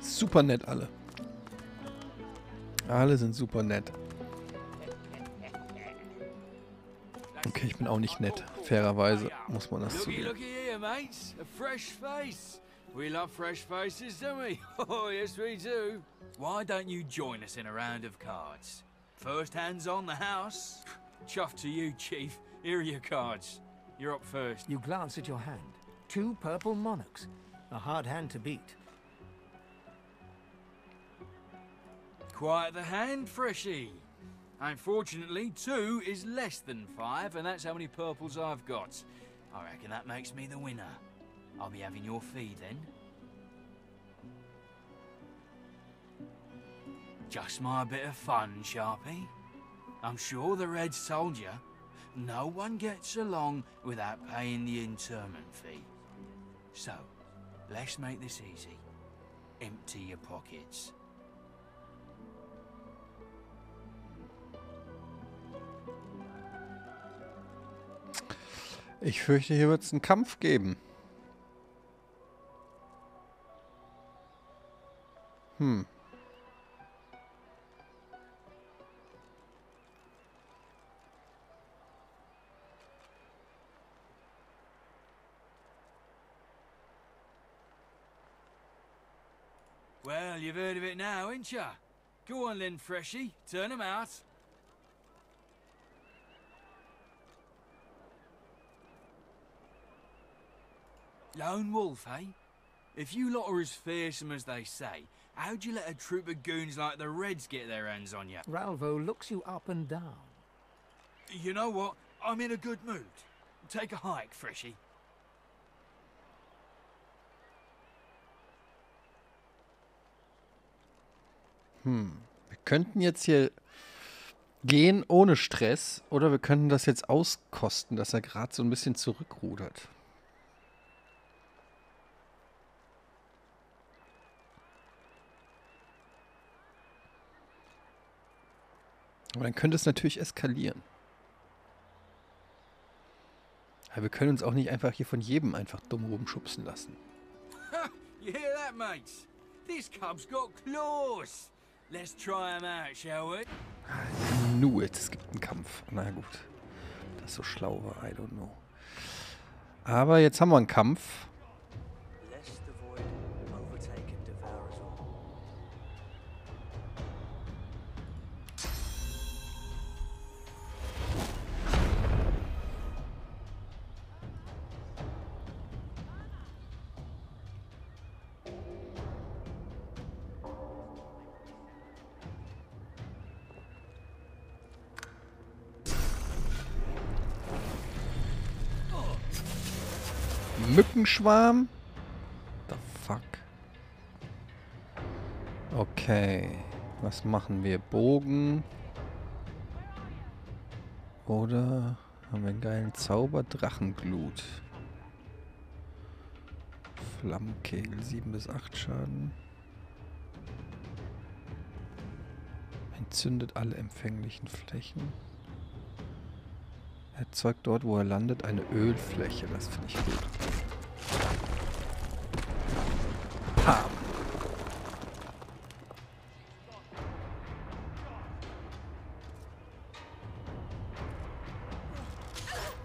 Super nett alle. Alle sind super nett. Okay, ich bin auch nicht nett. Fairerweise muss man das zugeben. We love fresh faces, don't we? *laughs* Oh, yes, we do. Why don't you join us in a round of cards? First hands on the house. *laughs* Chuff to you, Chief. Here are your cards. You're up first. You glance at your hand. Two purple monarchs. A hard hand to beat. Quite the hand, Freshy. Unfortunately, two is less than five, and that's how many purples I've got. I reckon that makes me the winner. I'll be having your fee then. Just my bit of fun, Sharpie. I'm sure the Reds told you. No one gets along without paying the interment fee. So, let's make this easy. Empty your pockets. Ich fürchte, hier wird es einen Kampf geben. Hm. Well, you've heard of it now, ain't ya? Go on then, Freshy. Turn 'em out. Lone Wolf, eh? If you lot are as fearsome as they say, how'd you let a troop of goons like the Reds get their hands on you? Ralvo looks you up and down. You know what? I'm in a good mood. Take a hike, Freshy. Hm. Wir könnten jetzt hier gehen ohne Stress oder wir könnten das jetzt auskosten, dass er gerade so ein bisschen zurückrudert. Aber dann könnte es natürlich eskalieren. Aber wir können uns auch nicht einfach hier von jedem einfach dumm rumschubsen lassen. You hear that, mates? This cub's got claws. Let's try 'em out, shall we? Knew it, es gibt einen Kampf. Na gut. Das so schlau war, I don't know. Aber jetzt haben wir einen Kampf. Mückenschwarm? The fuck? Okay. Was machen wir? Bogen. Oder haben wir einen geilen Zauber? Drachenglut. Flammenkegel 7 bis 8 Schaden. Entzündet alle empfänglichen Flächen. Erzeugt dort, wo er landet, eine Ölfläche. Das finde ich gut. Pam.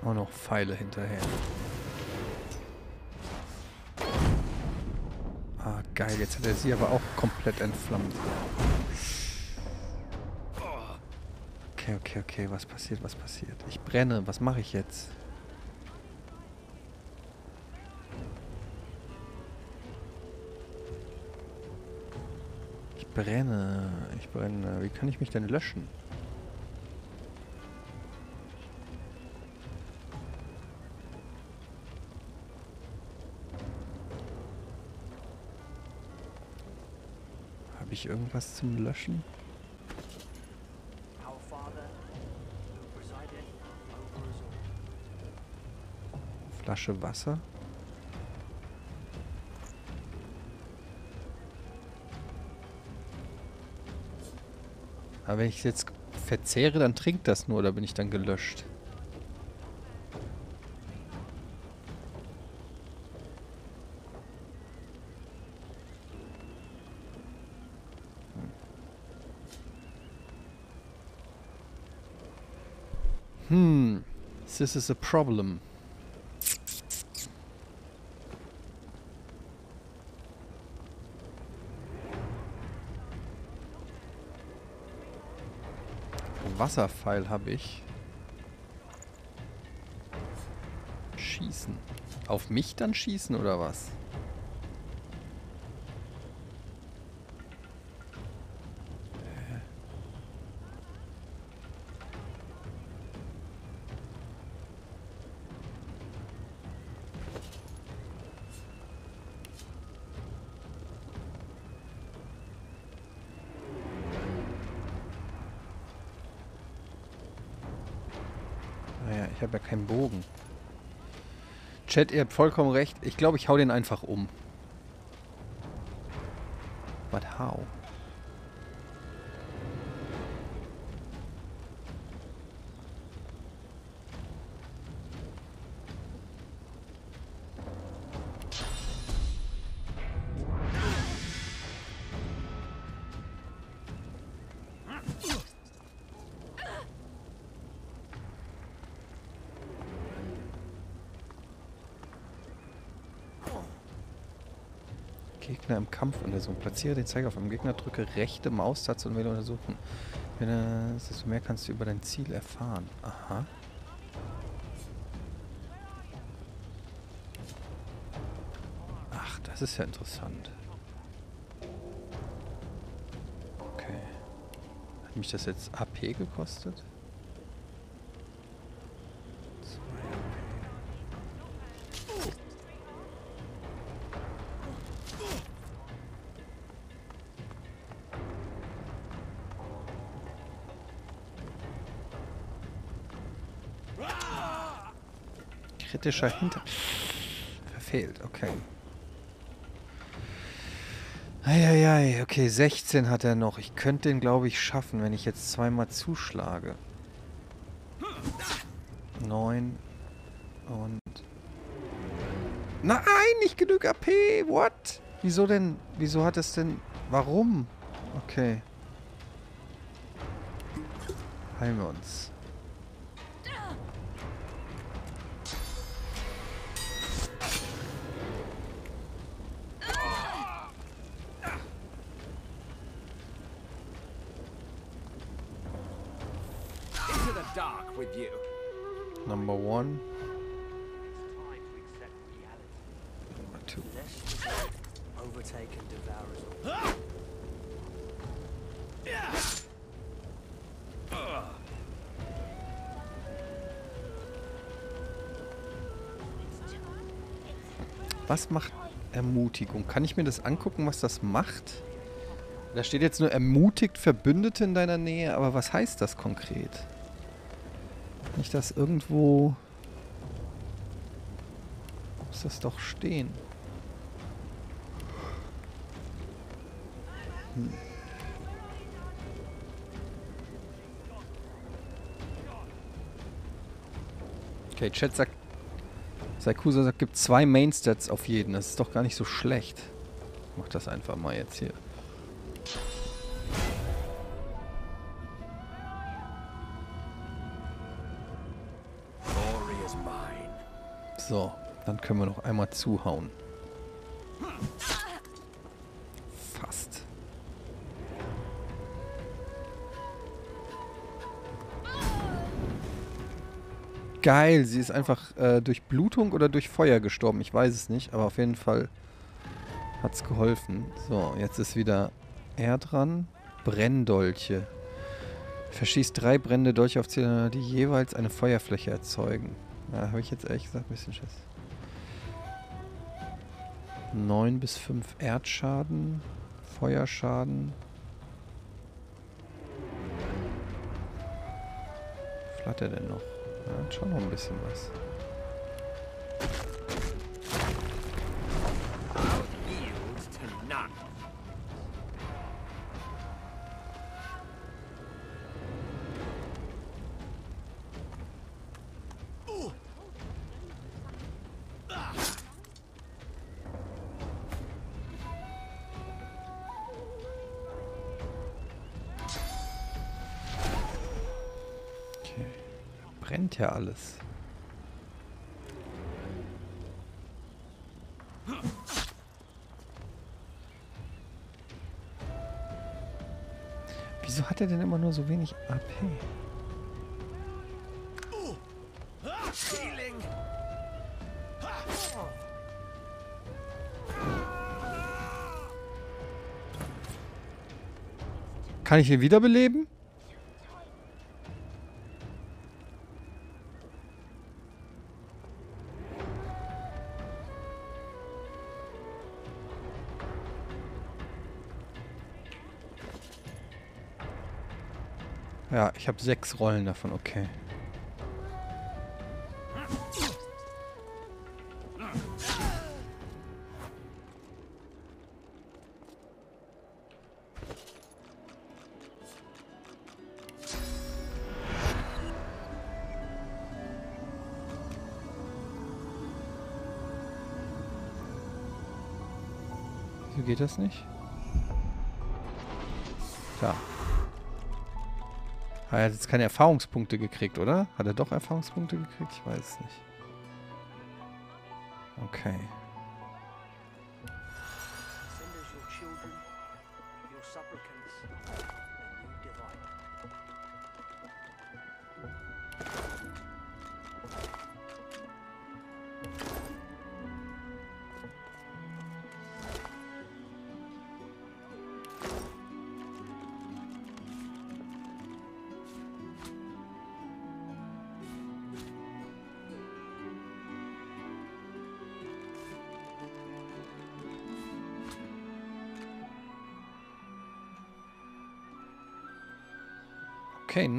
Auch noch Pfeile hinterher. Ah, geil. Jetzt hat er sie aber auch komplett entflammt. Okay, okay, okay. Was passiert, was passiert? Ich brenne. Was mache ich jetzt? Brenne. Ich brenne. Wie kann ich mich denn löschen? Habe ich irgendwas zum Löschen? Flasche Wasser? Aber wenn ich es jetzt verzehre, dann trinkt das nur oder bin ich dann gelöscht? Hmm, this is a problem. Wasserpfeil habe ich. Schießen. Auf mich dann schießen oder was? Chat, ihr habt vollkommen recht. Ich glaube, ich hau den einfach um. Untersuchen. Platziere den Zeiger auf einem Gegner, drücke rechte Maustaste und wähle untersuchen. Wenn desto mehr kannst du über dein Ziel erfahren. Aha. Ach, das ist ja interessant. Okay. Hat mich das jetzt AP gekostet? Kritischer Hinter... Verfehlt, okay. Eieiei, okay, 16 hat er noch. Ich könnte den, glaube ich, schaffen, wenn ich jetzt zweimal zuschlage. 9 und... Nein, nicht genug AP, what? Wieso denn? Wieso hat es denn... Warum? Okay. Heilen wir uns. Was macht Ermutigung? Kann ich mir das angucken, was das macht? Da steht jetzt nur ermutigt Verbündete in deiner Nähe, aber was heißt das konkret? Kann ich das irgendwo... Muss das doch stehen. Hm. Okay, Chat sagt... Saikusa sagt, gibt zwei Mainstats auf jeden. Das ist doch gar nicht so schlecht. Ich mach das einfach mal jetzt hier. So, dann können wir noch einmal zuhauen. Geil, sie ist einfach äh, durch Blutung oder durch Feuer gestorben. Ich weiß es nicht, aber auf jeden Fall hat es geholfen. So, jetzt ist wieder er dran. Brenndolche. Verschießt drei brennende Dolche auf Ziele, die jeweils eine Feuerfläche erzeugen. Da habe ich jetzt ehrlich gesagt ein bisschen Schiss. 9 bis 5 Erdschaden, Feuerschaden. Was hat er denn noch? Er hat schon noch ein bisschen was. Nur so wenig AP? Kann ich ihn wiederbeleben? Ich habe sechs Rollen davon, okay. Wieso geht das nicht? Er hat jetzt keine Erfahrungspunkte gekriegt, oder? Hat er doch Erfahrungspunkte gekriegt? Ich weiß es nicht. Okay.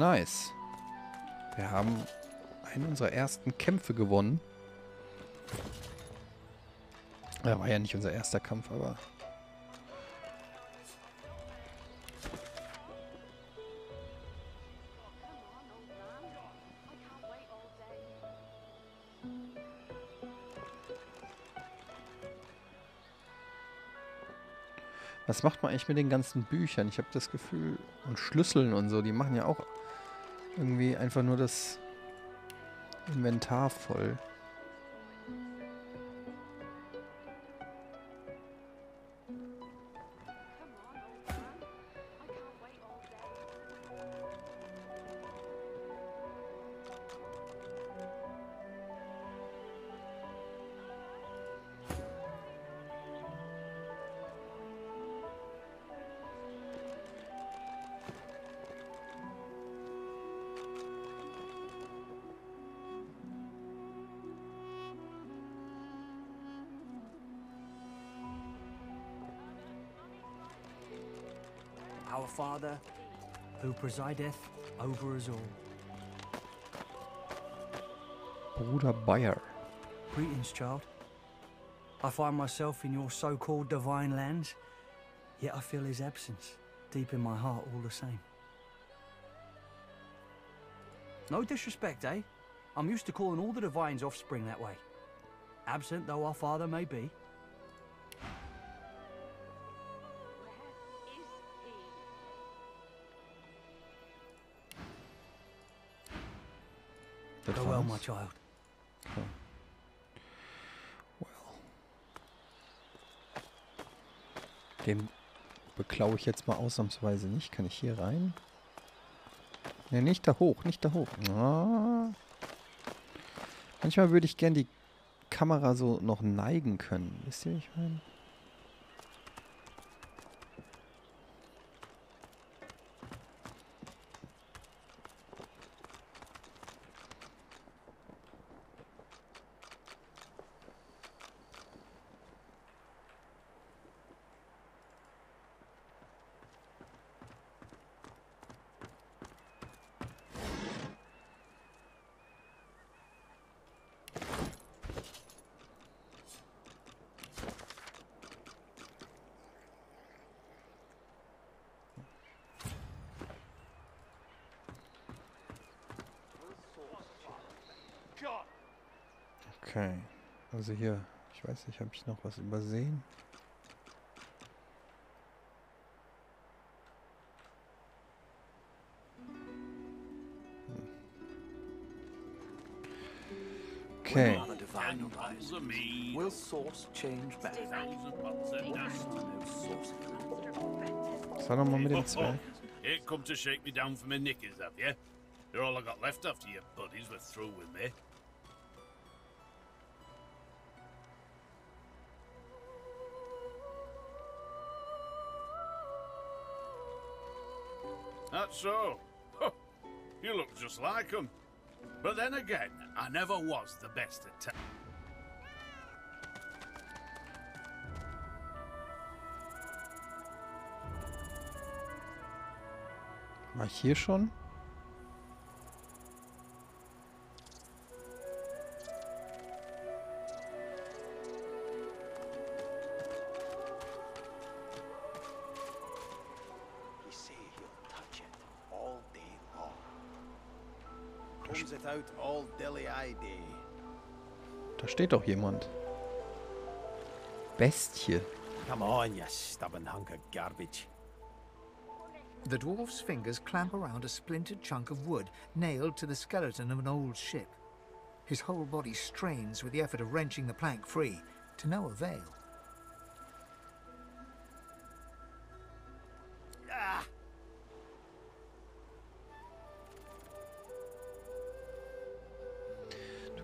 Nice. Wir haben einen unserer ersten Kämpfe gewonnen. Ja, war ja nicht unser erster Kampf, aber... Was macht man eigentlich mit den ganzen Büchern? Ich habe das Gefühl, und Schlüsseln und so, die machen ja auch irgendwie einfach nur das Inventar voll. Presideth over us all. Bruder Bayer. Greetings, child. I find myself in your so-called divine lands, yet I feel his absence deep in my heart all the same. No disrespect, eh? I'm used to calling all the divine's offspring that way. Absent though our father may be. Well, child. Okay. Den beklaue ich jetzt mal ausnahmsweise nicht. Kann ich hier rein? Ne, nicht da hoch, nicht da hoch. Ah. Manchmal würde ich gern die Kamera so noch neigen können. Wisst ihr, wie ich meine? Okay. Also hier, ich weiß nicht, habe ich noch was übersehen? Okay. Will source change back? Was war nochmal mit dem Zwerg? Ain't come to shake me down for my knickers, have you? You're all I got left after your buddies were through with me. So. You look just like him. But then again, I never was the best at ta- War ich hier schon? Da doch jemand. Bestie. Come on, you stubborn hunk of garbage. The dwarf's fingers clamp around a splintered chunk of wood nailed to the skeleton of an old ship. His whole body strains with the effort of wrenching the plank free, to no avail.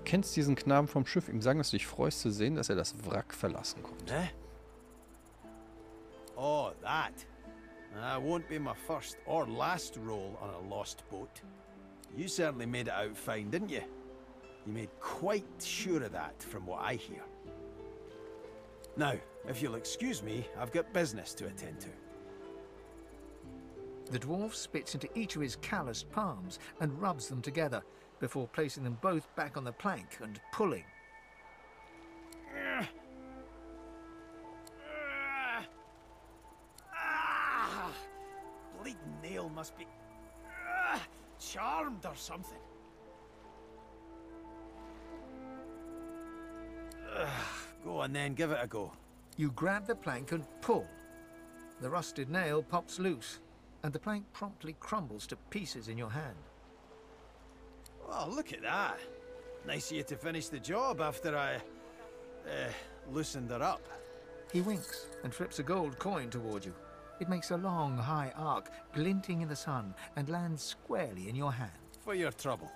Kennst diesen Knaben vom Schiff. Ihm sagen, dass du dich freust zu sehen, dass er das Wrack verlassen konnte. Oh, that. That won't be my first or last roll on a lost boat. You certainly made it out fine, didn't you? You made quite sure of that, from what I hear. Now, if you'll excuse me, I've got business to attend to. The dwarf spits into each of his calloused palms and rubs them together before placing them both back on the plank and pulling. Ah! Bleeding nail must be ah, charmed or something. Ugh, go on then, give it a go. You grab the plank and pull. The rusted nail pops loose, and the plank promptly crumbles to pieces in your hand. Well, look at that. Nice of you to finish the job after I uh, loosened her up. He winks and flips a gold coin toward you. It makes a long, high arc, glinting in the sun, and lands squarely in your hand. For your trouble.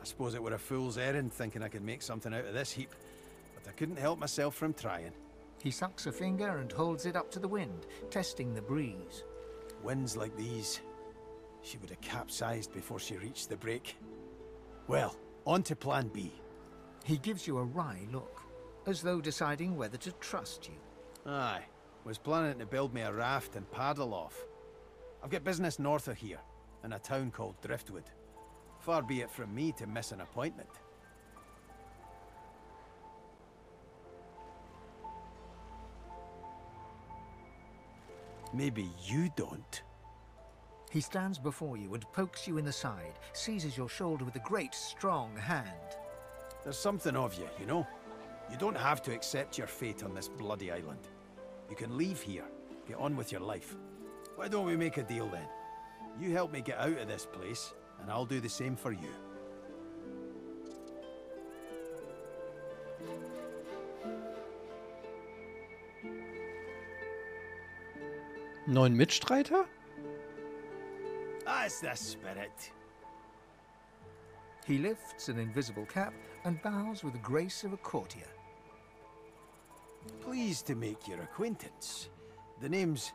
I suppose it were a fool's errand thinking I could make something out of this heap, but I couldn't help myself from trying. He sucks a finger and holds it up to the wind, testing the breeze. Winds like these, she would have capsized before she reached the break. Well, on to plan B. He gives you a wry look, as though deciding whether to trust you. Aye. Was planning to build me a raft and paddle off. I've got business north of here, in a town called Driftwood. Far be it from me to miss an appointment. Maybe you don't. He stands before you and pokes you in the side, seizes your shoulder with a great, strong hand. There's something of you, you know? You don't have to accept your fate on this bloody island. You can leave here, get on with your life. Why don't we make a deal then? You help me get out of this place, and I'll do the same for you. Neuen Mitstreiter? That's the spirit. He lifts an invisible cap and bows with the grace of a courtier. Pleased to make your acquaintance. The name's...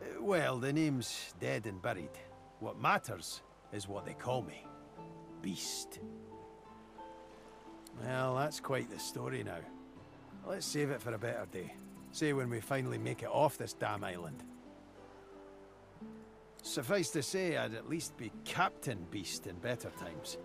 uh, well, the name's dead and buried. What matters is what they call me. Beast. Well, that's quite the story now. Let's save it for a better day. Say when we finally make it off this damn island. Suffice to say, I'd at least be Captain Beast in better times.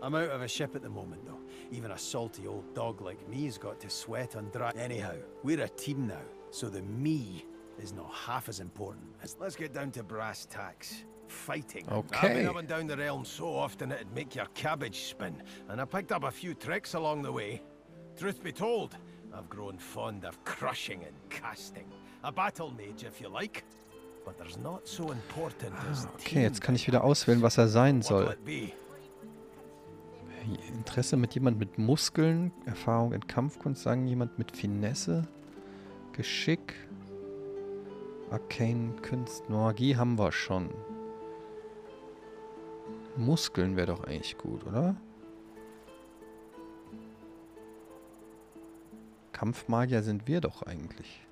I'm out of a ship at the moment, though. Even a salty old dog like me's got to sweat and dry. Anyhow, we're a team now, so the me is not half as important as. Let's get down to brass tacks. Fighting. Okay. I've been up and down the realm so often it'd make your cabbage spin, and I picked up a few tricks along the way. Truth be told, I've grown fond of crushing and casting. A battle mage, if you like. Okay, jetzt kann ich wieder auswählen, was er sein soll. Interesse mit jemand mit Muskeln, Erfahrung in Kampfkunst, sagen jemand mit Finesse, Geschick, Arcane Künst, Magie haben wir schon. Muskeln wäre doch eigentlich gut, oder? Kampfmagier sind wir doch eigentlich.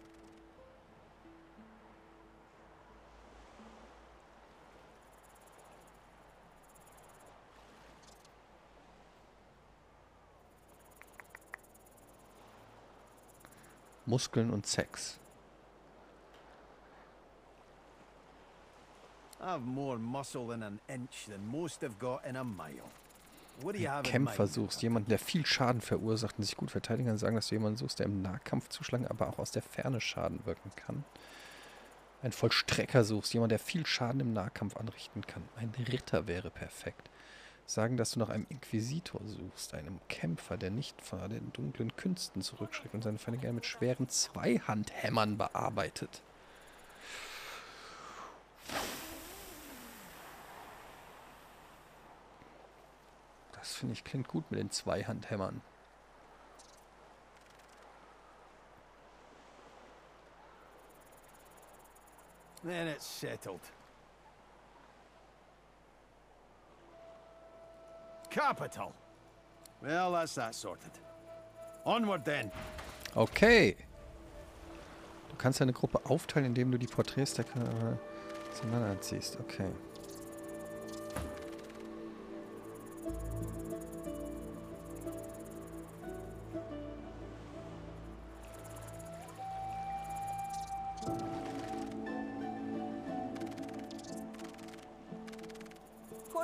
Do you have in Kämpfer suchst, jemanden, der viel Schaden verursacht und sich gut verteidigen kann, sagen, dass du jemanden suchst, der im Nahkampf zuschlagen, aber auch aus der Ferne Schaden wirken kann. Ein Vollstrecker suchst, jemand, der viel Schaden im Nahkampf anrichten kann. Ein Ritter wäre perfekt. Sagen, dass du nach einem Inquisitor suchst, einem Kämpfer, der nicht vor den dunklen Künsten zurückschreckt und seine Feinde gerne mit schweren Zweihandhämmern bearbeitet. Das finde ich klingt gut mit den Zweihandhämmern. Then it's settled. Capital. Well, that's that sorted. Onward then. Okay. Du kannst deine Gruppe aufteilen, indem du die Porträts der Charaktere auseinanderziehst. Okay.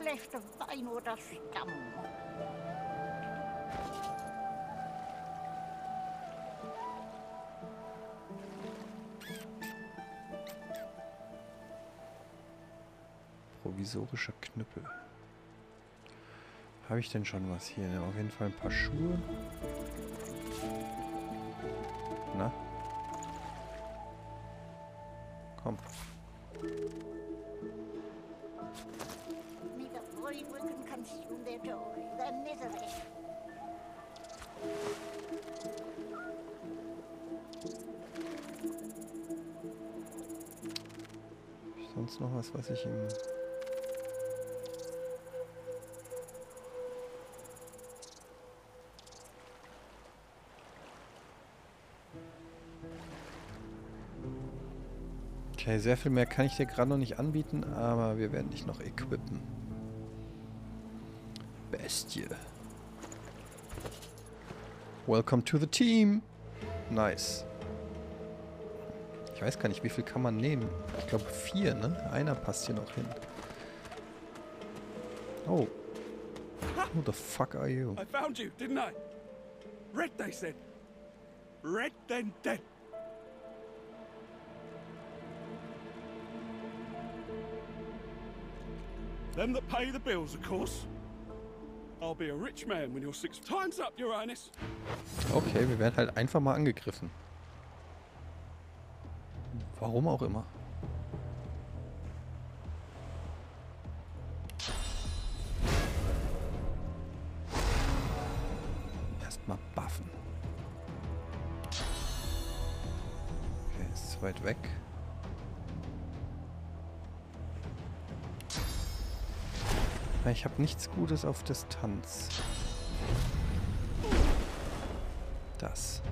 Efter Wein oder Stamm. Knüppel. Habe ich denn schon was hier? Auf jeden Fall ein paar Schuhe. Na? Komm. Sonst noch was, was ich ihm... Okay, sehr viel mehr kann ich dir gerade noch nicht anbieten, aber wir werden dich noch equippen. Bestie. Welcome to the team. Nice. Ich weiß gar nicht, wie viel kann man nehmen. Ich glaube vier, ne? Einer passt hier noch hin. Oh. Who the fuck are you? I found you, didn't I? Red, they said. Red, then dead. Them that pay the bills, of course. I'll be a rich man when you're six. Time's up, Your Highness. Okay, wir werden halt einfach mal angegriffen. Warum auch immer. Habe nichts Gutes auf Distanz. Das.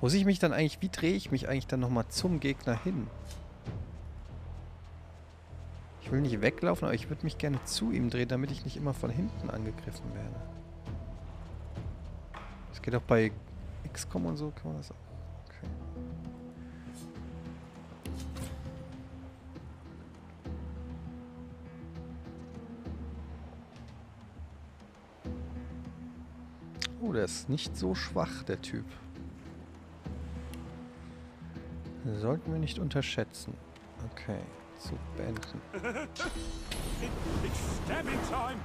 Muss ich mich dann eigentlich, wie drehe ich mich eigentlich dann nochmal zum Gegner hin? Ich will nicht weglaufen, aber ich würde mich gerne zu ihm drehen, damit ich nicht immer von hinten angegriffen werde. Das geht auch bei XCOM und so, kann man das auch. Ist nicht so schwach, der Typ. Sollten wir nicht unterschätzen. Okay, zu beenden. *laughs* It, it's stabbing time.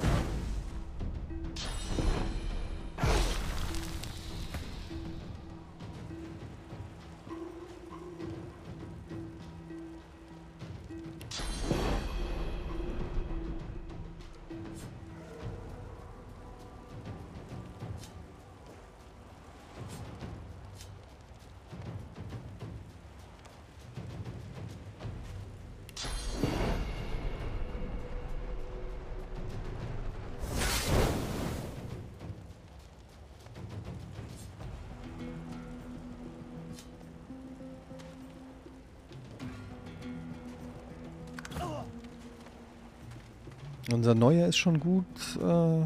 Unser Neuer ist schon gut, äh,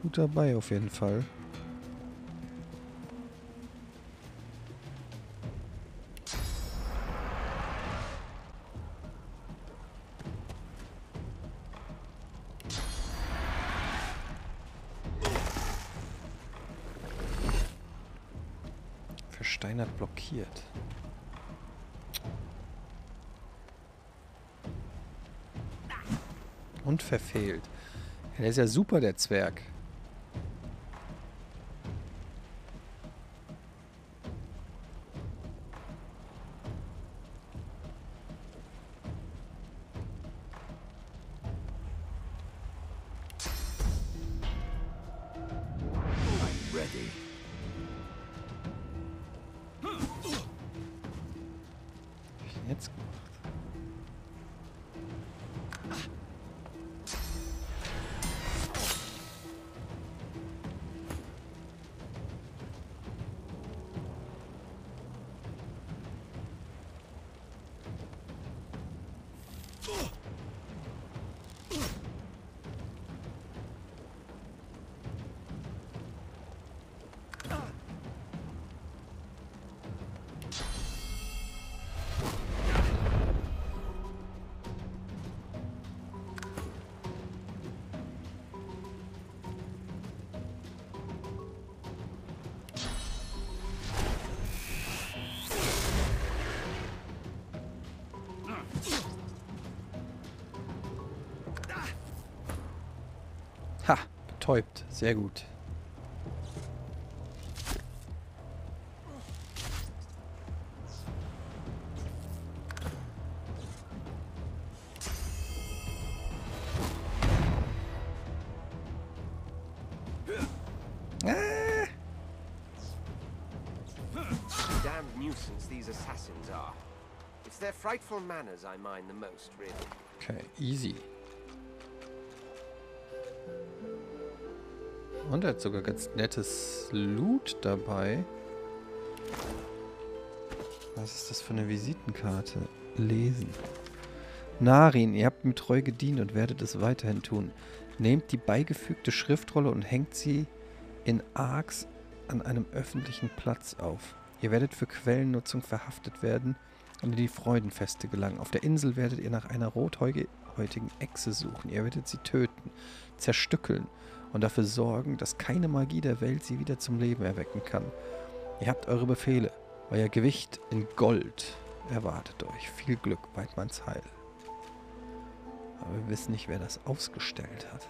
gut dabei auf jeden Fall. Versteinert blockiert. Und verfehlt. Ja, der ist ja super, der Zwerg. The most, really. Okay, easy. Und er hat sogar ganz nettes Loot dabei. Was ist das für eine Visitenkarte? Lesen. Narin, ihr habt mir treu gedient und werdet es weiterhin tun. Nehmt die beigefügte Schriftrolle und hängt sie in Arks an einem öffentlichen Platz auf. Ihr werdet für Quellennutzung verhaftet werden und in die Freudenfeste gelangen. Auf der Insel werdet ihr nach einer rothäutigen Echse suchen. Ihr werdet sie töten, zerstückeln und dafür sorgen, dass keine Magie der Welt sie wieder zum Leben erwecken kann. Ihr habt eure Befehle. Euer Gewicht in Gold erwartet euch. Viel Glück, Weidmanns Heil. Aber wir wissen nicht, wer das ausgestellt hat.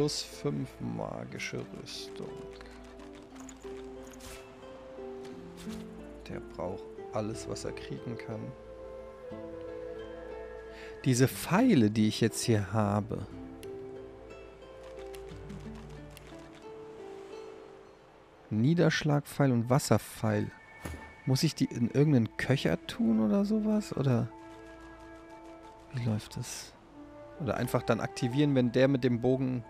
Plus 5 magische Rüstung. Der braucht alles, was er kriegen kann. Diese Pfeile, die ich jetzt hier habe. Niederschlagpfeil und Wasserpfeil. Muss ich die in irgendeinen Köcher tun oder sowas? Oder wie läuft das? Oder einfach dann aktivieren, wenn der mit dem Bogen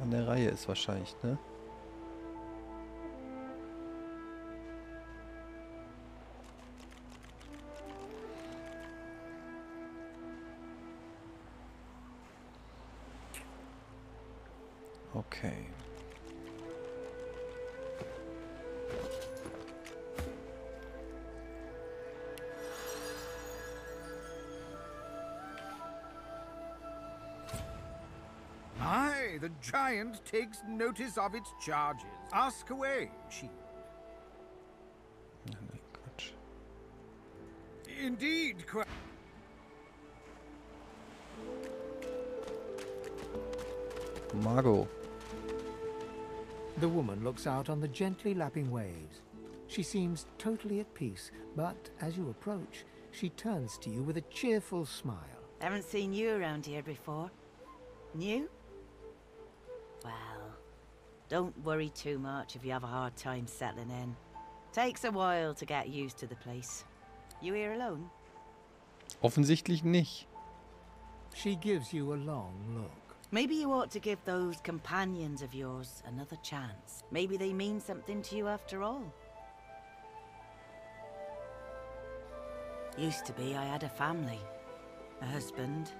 an der Reihe ist wahrscheinlich, ne? Okay. Giant takes notice of its charges. Ask away, she. Oh Indeed, Qua- Margot. The woman looks out on the gently lapping waves. She seems totally at peace, but as you approach, she turns to you with a cheerful smile. Haven't seen you around here before. New? Well, don't worry too much if you have a hard time settling in. Takes a while to get used to the place. You here alone? Offensichtlich nicht. She gives you a long look. Maybe you ought to give those companions of yours another chance. Maybe they mean something to you after all. Used to be I had a family. A husband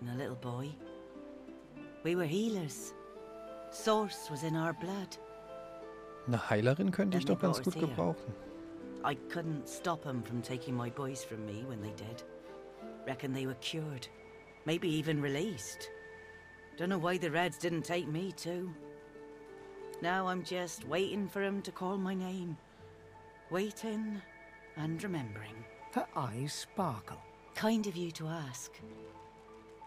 and a little boy. We were healers. Source was in our blood. Eine Heilerin könnte ich doch ganz gut gebrauchen. I couldn't stop them from taking my boys from me when they did. Reckon they were cured. Maybe even released. Don't know why the Reds didn't take me too. Now I'm just waiting for them to call my name. Waiting and remembering. Her eyes sparkle. Kind of you to ask.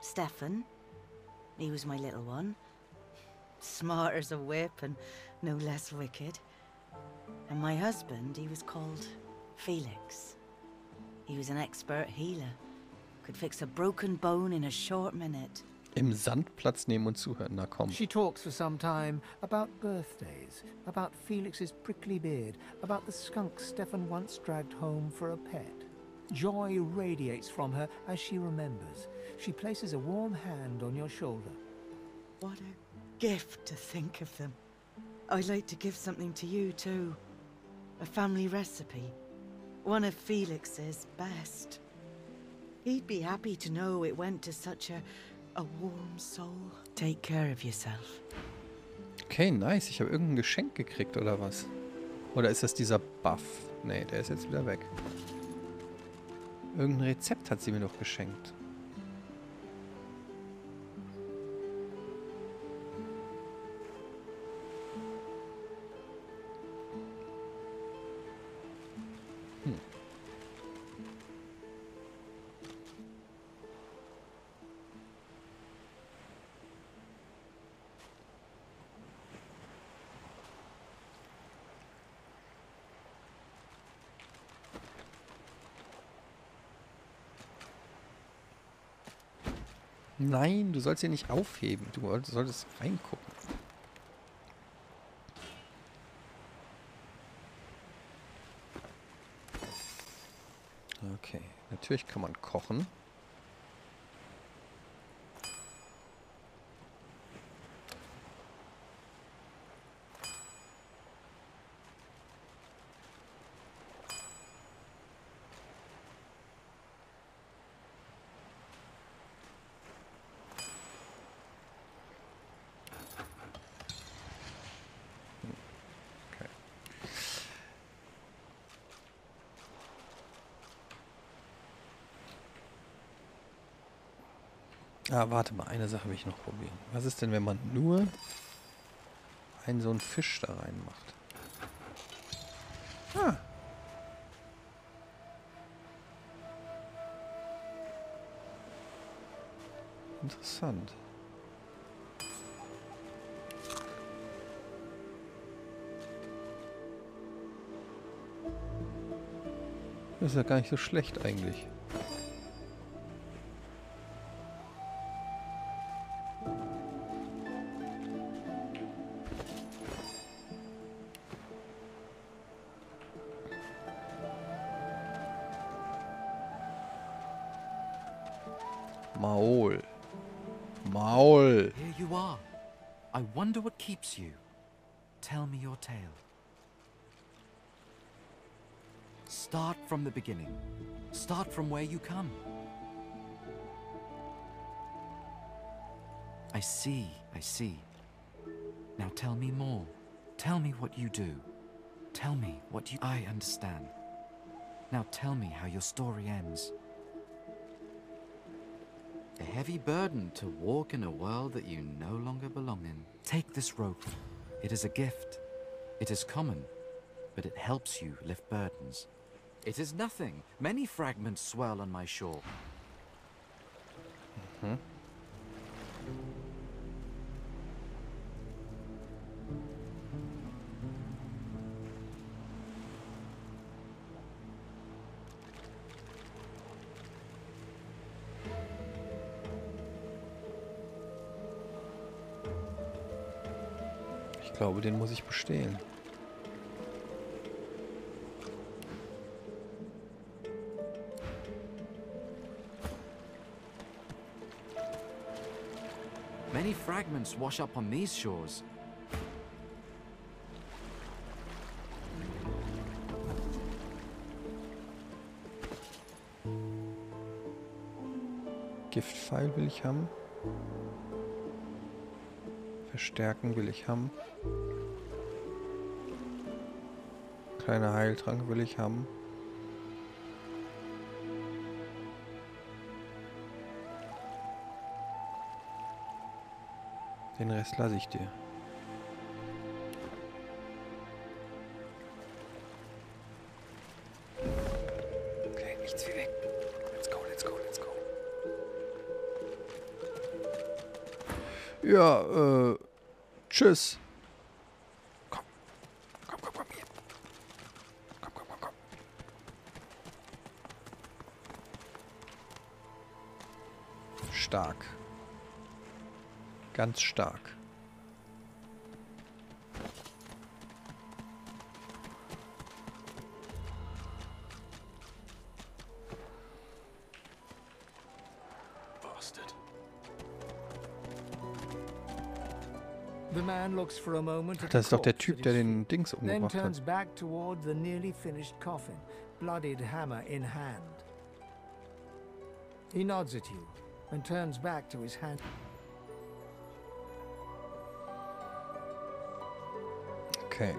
Stefan. He was my little one. Smart as a whip and no less wicked. And my husband, he was called Felix. He was an expert healer. Could fix a broken bone in a short minute. Im Sandplatz nehmen und zuhören. Na komm. She talks for some time about birthdays, about Felix's prickly beard, about the skunk Stefan once dragged home for a pet. Joy radiates from her as she remembers. She places a warm hand on your shoulder. What a gift to think of them. I'd like to give something to you too. A family recipe. One of Felix's best. He'd be happy to know it went to such a, a warm soul. Take care of yourself. Okay, nice. Ich habe irgendein Geschenk gekriegt, oder was? Oder ist das dieser Buff? Nee, der ist jetzt wieder weg. Irgendein Rezept hat sie mir doch geschenkt. Nein, du sollst hier nicht aufheben. Du solltest reingucken. Okay, natürlich kann man kochen. Ah, warte mal, eine Sache will ich noch probieren. Was ist denn, wenn man nur einen so einen Fisch da reinmacht? Ah. Interessant. Das ist ja gar nicht so schlecht eigentlich. Keeps you. Tell me your tale. Start from the beginning. Start from where you come. I see, I see. Now tell me more. Tell me what you do. Tell me what you. I understand. Now tell me how your story ends. A heavy burden to walk in a world that you no longer belong in. Take this rope. It is a gift. It is common, but it helps you lift burdens. It is nothing. Many fragments swirl on my shore. Mhm. Ich den muss ich bestehlen. Many fragments wash up on these shores. Giftpfeil will ich haben. Verstärken will ich haben. Kleiner Heiltrank will ich haben. Den Rest lasse ich dir. Okay, nichts wie weg. Let's go, let's go, let's go. Ja, äh, tschüss. Komm, komm, komm, komm hier. Komm, komm, komm, komm. Stark. Ganz stark. Ach, das ist doch der Typ, der den Dings umgebracht hat. back toward the nearly finished coffin, bloodied hammer in hand. He nods at you and turns back to his hand. Okay.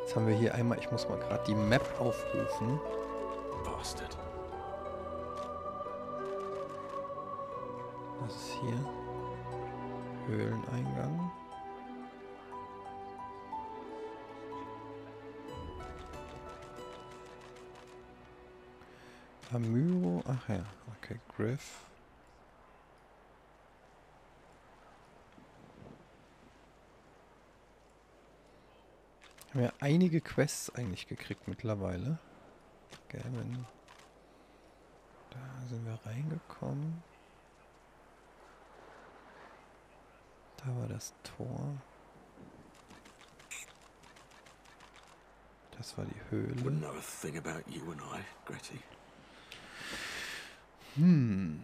Jetzt haben wir hier einmal, ich muss mal gerade die Map aufrufen. Einige Quests eigentlich gekriegt mittlerweile. Gavin. Da sind wir reingekommen. Da war das Tor. Das war die Höhle. Wouldn't know a thing about you and I, Gretty. Hm.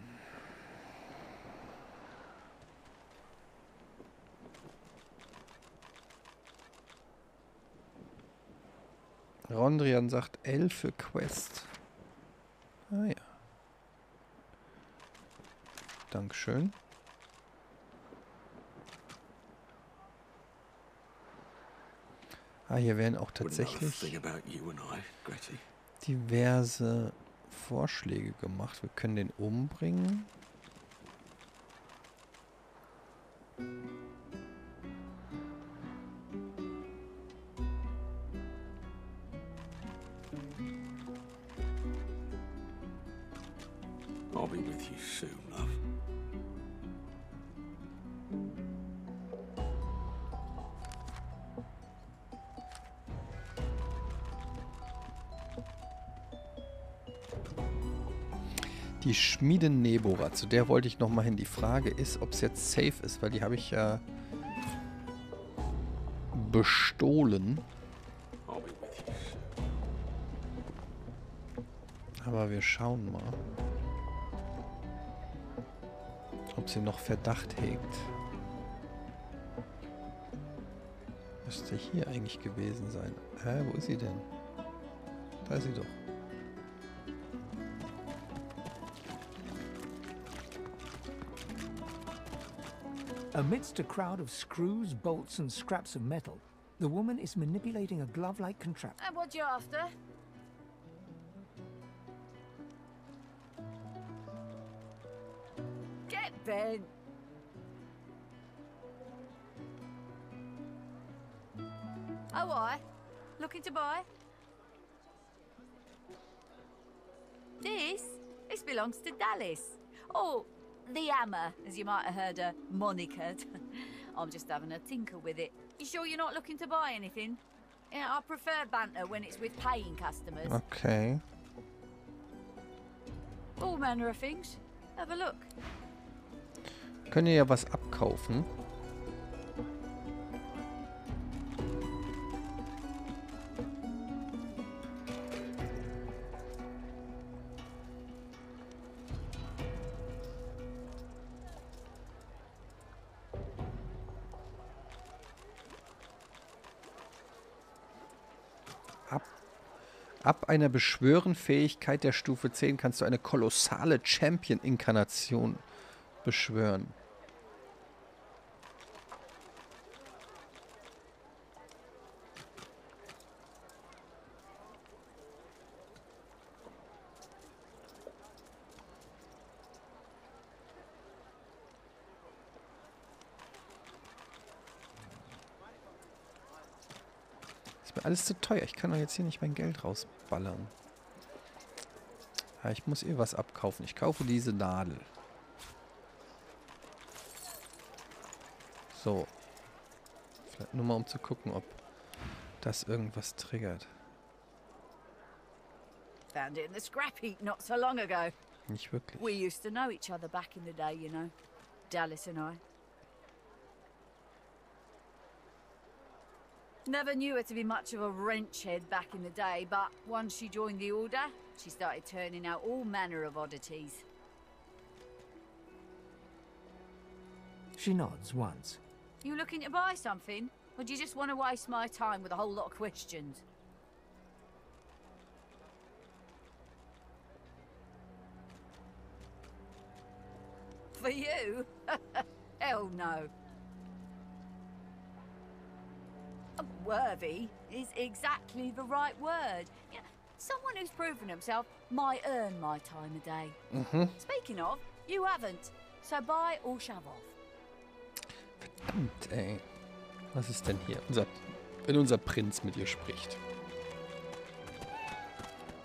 Rondrian sagt Elfe Quest. Ah ja. Dankeschön. Ah, hier werden auch tatsächlich diverse Vorschläge gemacht. Wir können den umbringen. Die Schmiede Nebora, zu der wollte ich noch mal hin. Die Frage ist, ob es jetzt safe ist, weil die habe ich ja bestohlen. I'll be with you soon. Aber wir schauen mal, ob sie noch Verdacht hegt. Müsste hier eigentlich gewesen sein. Hä, wo ist sie denn? Da ist sie doch. Amidst a crowd of screws, bolts, and scraps of metal, the woman is manipulating a glove-like contraption. And what you after? Get bent. Oh, I? Looking to buy? This? This belongs to Dallas. Oh, the hammer, as you might have heard her monikered. *laughs* I'm just having a tinker with it. You sure you're not looking to buy anything? Yeah, I prefer banter when it's with paying customers. Okay. All manner of things. Have a look. Können ihr ja was abkaufen. Einer Beschwören-Fähigkeit der Stufe 10 kannst du eine kolossale Champion-Inkarnation beschwören. Alles zu teuer. Ich kann doch jetzt hier nicht mein Geld rausballern. Ja, ich muss eh was abkaufen. Ich kaufe diese Nadel. So. Vielleicht nur mal um zu gucken, ob das irgendwas triggert. Found it in the scrap heap not so long ago. Nicht wirklich. We used to know each other back in the day, you know. Dallas and I. Never knew her to be much of a wrench head back in the day, but once she joined the Order, she started turning out all manner of oddities. She nods once. You looking to buy something? Or do you just want to waste my time with a whole lot of questions? For you? *laughs* Hell no. Worthy is exactly the right word. You know, someone who's proven himself might earn my time of day. Mhm. Speaking of, you haven't. So buy or shove off. Verdammt, ey. Was ist denn hier? Unser, wenn unser Prinz mit ihr spricht.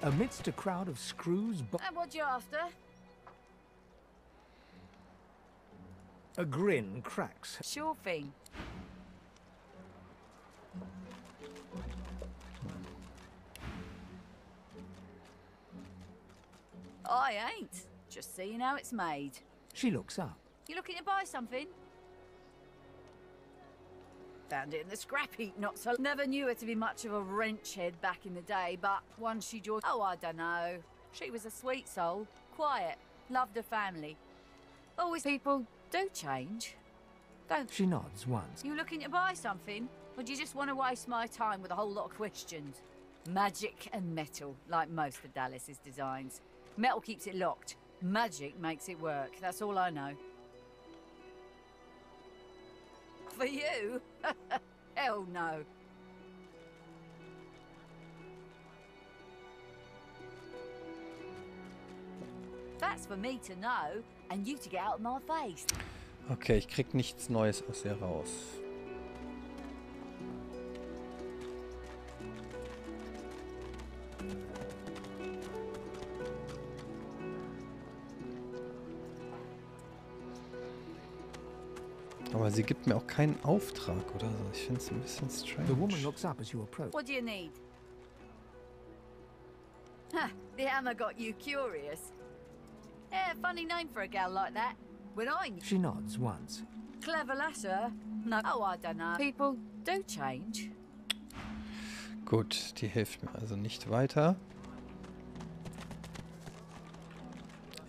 Amidst a crowd of screws, And what you after? a grin cracks. Sure thing. I ain't. Just seeing how it's made. She looks up. You looking to buy something? Found it in the scrap heap, not so. Never knew her to be much of a wrench head back in the day, but once she joined. Oh, I don't know. She was a sweet soul, quiet, loved her family. Always people do change. Don't. She nods once. You looking to buy something? Or do you just want to waste my time with a whole lot of questions? Magic and metal, like most of Dallas's designs. Metal keeps it locked. Magic makes it work. That's all I know. For you? *laughs* Hell no. That's for me to know, and you to get out of my face. Okay, ich krieg nichts Neues aus ihr raus. Aber sie gibt mir auch keinen Auftrag oder so. Ich finde es ein bisschen strange. The woman looks up as you approach. What do you need? Ha, the hammer got you curious. Yeah, funny name for a gal like that. When I She nods once. clever lasser. No, oh, I don't know. People do change. Gut, die hilft mir also nicht weiter.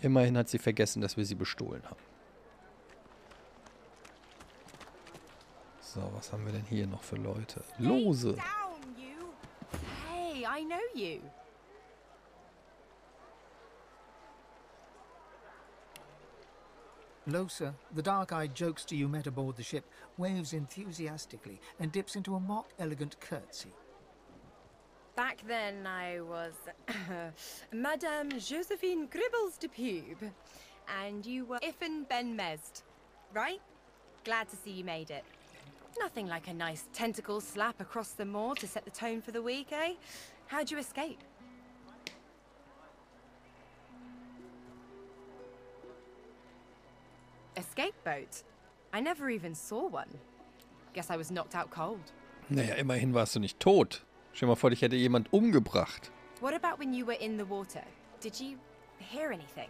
Immerhin hat sie vergessen, dass wir sie bestohlen haben. So, was haben wir denn hier noch für Leute? Lose. Hey, I know you. Losa, the dark-eyed jokester you met aboard the ship, waves enthusiastically and dips into a mock elegant curtsy. Back then, I was *coughs* Madame Josephine Gribbles de Pube, and you were Iffen Ben Mezd, right? Glad to see you made it. Nothing like a nice tentacle slap across the moor to set the tone for the week, eh? How'd you escape? Escape boat? I never even saw one. Guess I was knocked out cold. Naja, immerhin warst du nicht tot. Stell dir mal vor, dich hätte jemand umgebracht. What about when you were in the water? Did you hear anything?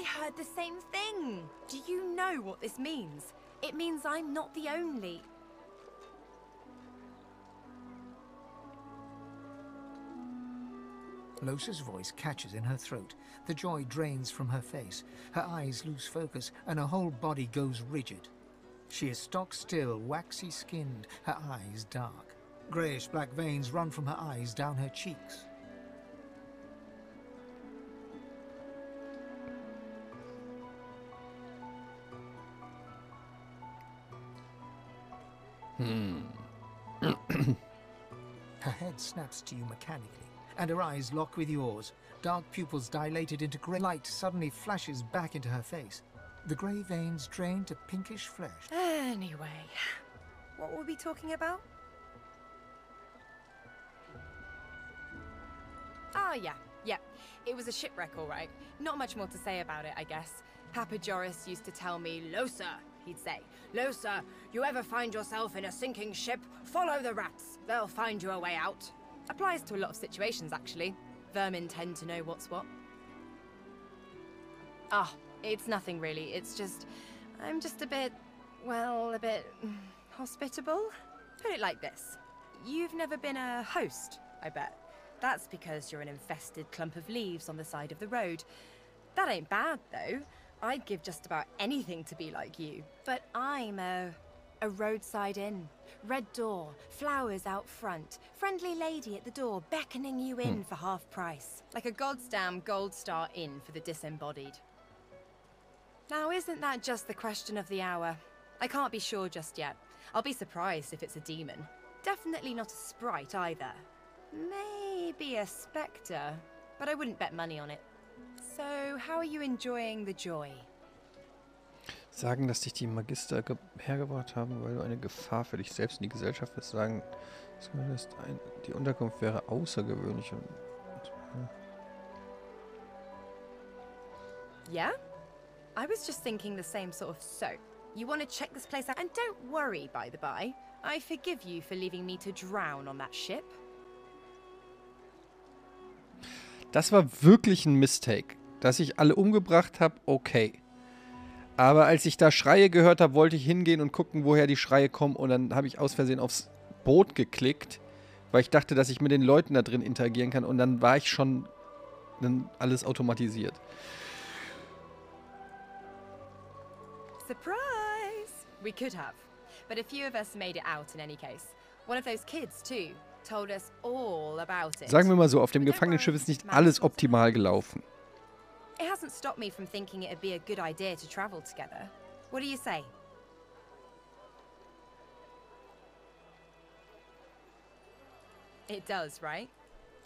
I heard the same thing. Do you know what this means? It means I'm not the only. Losa's voice catches in her throat. The joy drains from her face. Her eyes lose focus, and her whole body goes rigid. She is stock still, waxy skinned, her eyes dark. Greyish black veins run from her eyes down her cheeks. Hmm. Her head snaps to you mechanically, and her eyes lock with yours. Dark pupils dilated into grey light suddenly flashes back into her face. The grey veins drain to pinkish flesh. Anyway, what were we talking about? Ah, yeah, yeah. It was a shipwreck, all right. Not much more to say about it, I guess. Papa Joris used to tell me, Losa, he'd say. No, sir. you ever find yourself in a sinking ship, follow the rats. They'll find you a way out. Applies to a lot of situations, actually. Vermin tend to know what's what. Ah, it's nothing really. It's just. I'm just a bit. Well, a bit. hospitable? Put it like this You've never been a host, I bet. That's because you're an infested clump of leaves on the side of the road. That ain't bad, though. I'd give just about anything to be like you. But I'm a. a roadside inn. Red door, flowers out front, friendly lady at the door beckoning you in Hmm. for half price. Like a goddamn gold star inn for the disembodied. Now, isn't that just the question of the hour? I can't be sure just yet. I'll be surprised if it's a demon. Definitely not a sprite either. Maybe a spectre, but I wouldn't bet money on it. So, how are you enjoying the joy? Sagen, dass dich die Magister ge- hergebracht haben, weil du eine Gefahr für dich selbst und die Gesellschaft bist. Sagen, zumindest ein, die Unterkunft wäre außergewöhnlich und. und Yeah? I was just thinking the same sort of so. You want to check this place out? And don't worry, by the by. I forgive you for leaving me to drown on that ship. Das war wirklich ein Mistake. Dass ich alle umgebracht habe, okay. Aber als ich da Schreie gehört habe, wollte ich hingehen und gucken, woher die Schreie kommen. Und dann habe ich aus Versehen aufs Boot geklickt, weil ich dachte, dass ich mit den Leuten da drin interagieren kann. Und dann war ich schon dann alles automatisiert. Surprise! We could have. But a few of us made it out in any case. One of those kids, too, told us all about it. Sagen wir mal so, auf dem Gefangenenschiff ist nicht alles optimal gelaufen. It hasn't stopped me from thinking it'd be a good idea to travel together. What do you say? It does, right?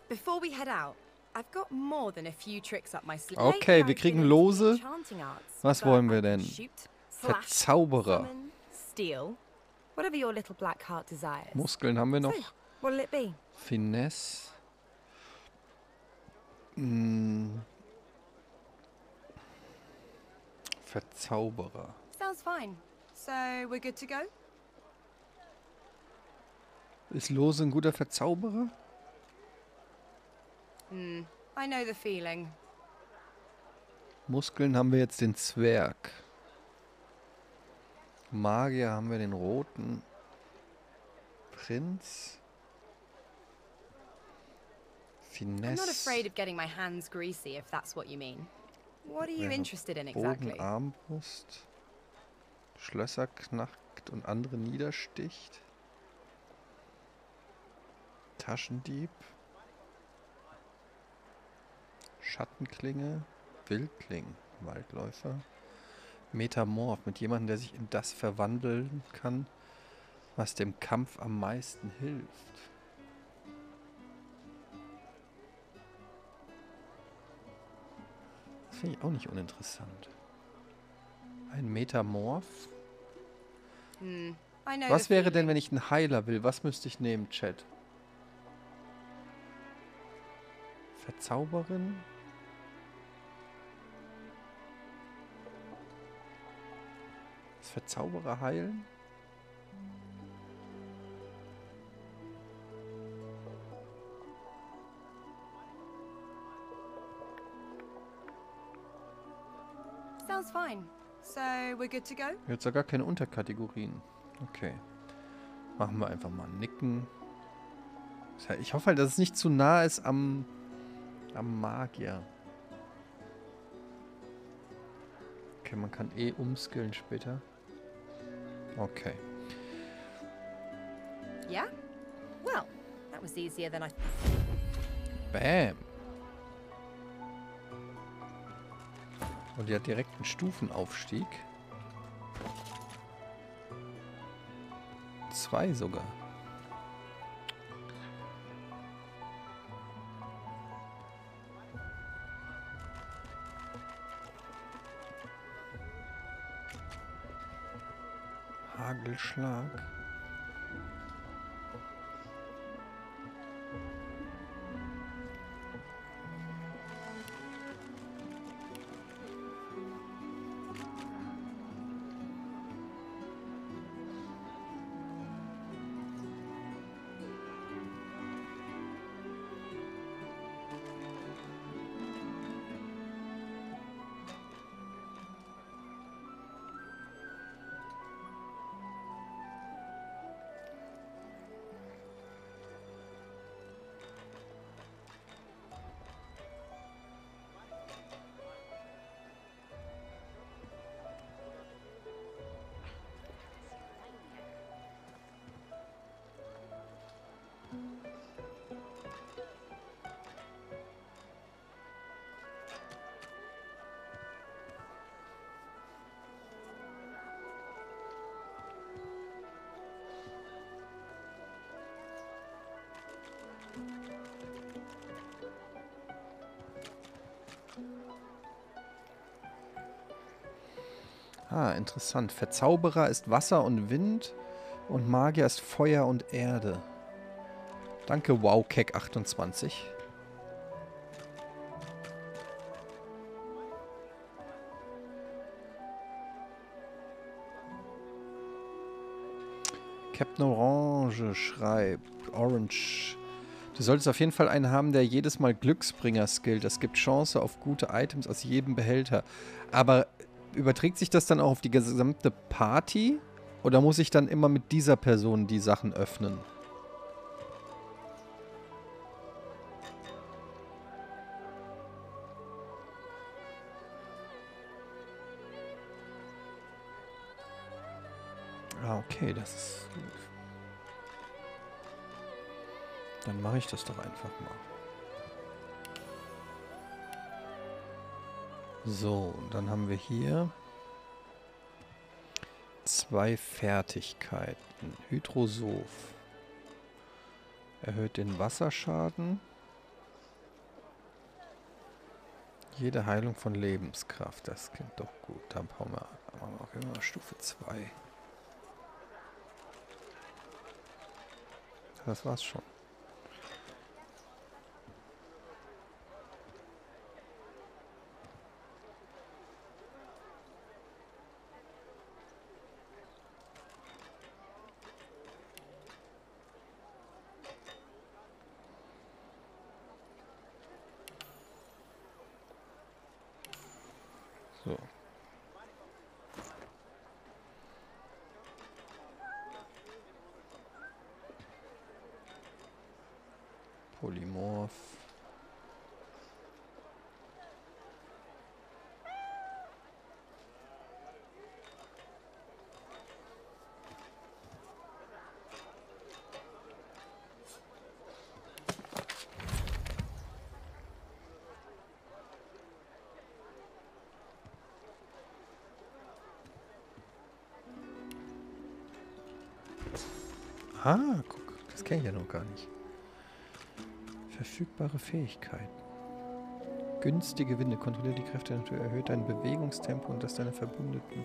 Before we head out, I've got more than a few tricks up my sleeve. Okay, wir kriegen Lose. Was wollen wir denn? Verzauberer. steal, whatever your little black heart desires. Muskeln haben wir noch. What'll it be? Finesse. Hm. Verzauberer. Sounds fine. So we're good to go? Ist Lose ein guter Verzauberer? Hmm. I know the feeling. Muskeln haben wir jetzt den Zwerg. Magier haben wir den roten. Prinz. I'm not Finesse. afraid of getting my hands greasy, if that's what you mean. What are you interested in Bogen, exactly? Armbrust. Schlösser knackt und andere niedersticht. Taschendieb. Schattenklinge. Wildling. Waldläufer. Metamorph. Mit jemandem, der sich in das verwandeln kann, was dem Kampf am meisten hilft. Finde ich auch nicht uninteressant. Ein Metamorph. Know Was wäre denn, wenn ich einen Heiler will? Was müsste ich nehmen, Chat? Verzauberin? Das Verzauberer heilen? Fine. So we're good to go? Jetzt ja gar keine Unterkategorien. Okay. Machen wir einfach mal Nicken. Ich hoffe halt, dass es nicht zu nah ist am, am Magier. Okay, man kann eh umskillen später. Okay. Yeah? Well, that was easier than I. Bam. Und die hat direkt einen Stufenaufstieg. Zwei sogar. Hagelschlag. Ah, interessant. Verzauberer ist Wasser und Wind und Magier ist Feuer und Erde. Danke, WowKek28. Captain Orange schreibt, Orange, Du solltest auf jeden Fall einen haben, der jedes Mal Glücksbringer skillt. Das gibt Chance auf gute Items aus jedem Behälter. Aber überträgt sich das dann auch auf die gesamte Party? Oder muss ich dann immer mit dieser Person die Sachen öffnen? Ah, okay, das ist gut. Dann mache ich das doch einfach mal. So, dann haben wir hier zwei Fertigkeiten. Hydrosoph. Erhöht den Wasserschaden. Jede Heilung von Lebenskraft. Das klingt doch gut. Dann brauchen wir, haben wir auch immer Stufe 2. Das war's schon. So. Polymorph. Ah, guck, das kenne ich ja noch gar nicht. Verfügbare Fähigkeiten. Günstige Winde. Kontrolliert die Kräfte der Natur. Erhöht dein Bewegungstempo und das deiner Verbündeten.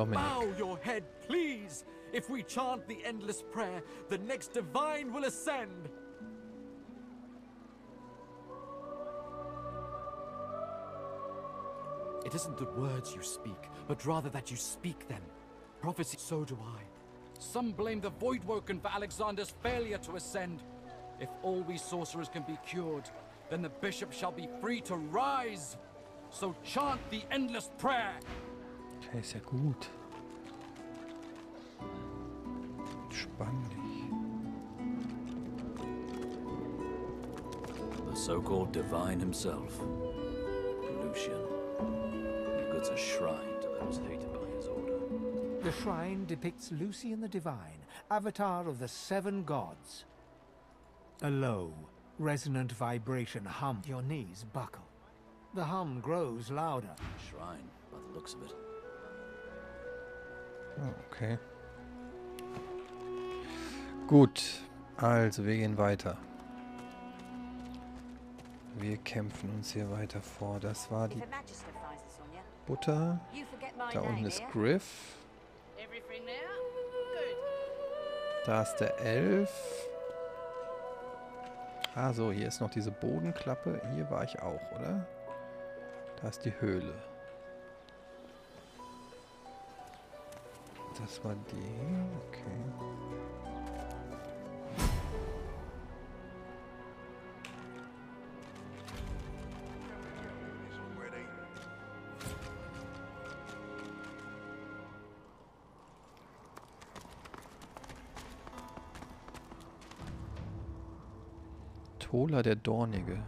Dominik. Bow your head, please. If we chant the endless prayer, the next divine will ascend. It isn't the words you speak, but rather that you speak them. Prophecy, so do I. Some blame the Voidwoken for Alexander's failure to ascend. If all we sorcerers can be cured, then the bishop shall be free to rise. So chant the endless prayer. Okay, ist ja gut. Entspann dich. The so-called divine himself, Lucian, goods a shrine to those hated by his order. The shrine depicts Lucian the Divine, avatar of the seven gods. A low, resonant vibration hum. Your knees buckle. The hum grows louder. Shrine, by the looks of it. Okay. Gut, also wir gehen weiter. Wir kämpfen uns hier weiter vor. Das war die Butter. Da unten ist Griff. Da ist der Elf. Ah so, hier ist noch diese Bodenklappe. Hier war ich auch, oder? Da ist die Höhle. Das war die. Okay. Tola der Dornige.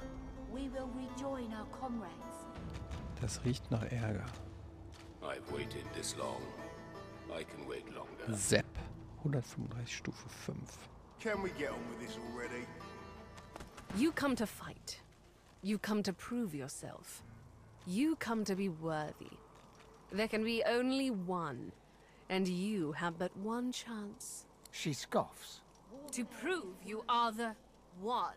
We will rejoin our comrades. Das riecht nach Ärger. I've waited this long. Sepp. 135 Stufe 5. Can we get on with this already? You come to fight. You come to prove yourself. You come to be worthy. There can be only one, and you have but one chance. She scoffs. To prove you are the one.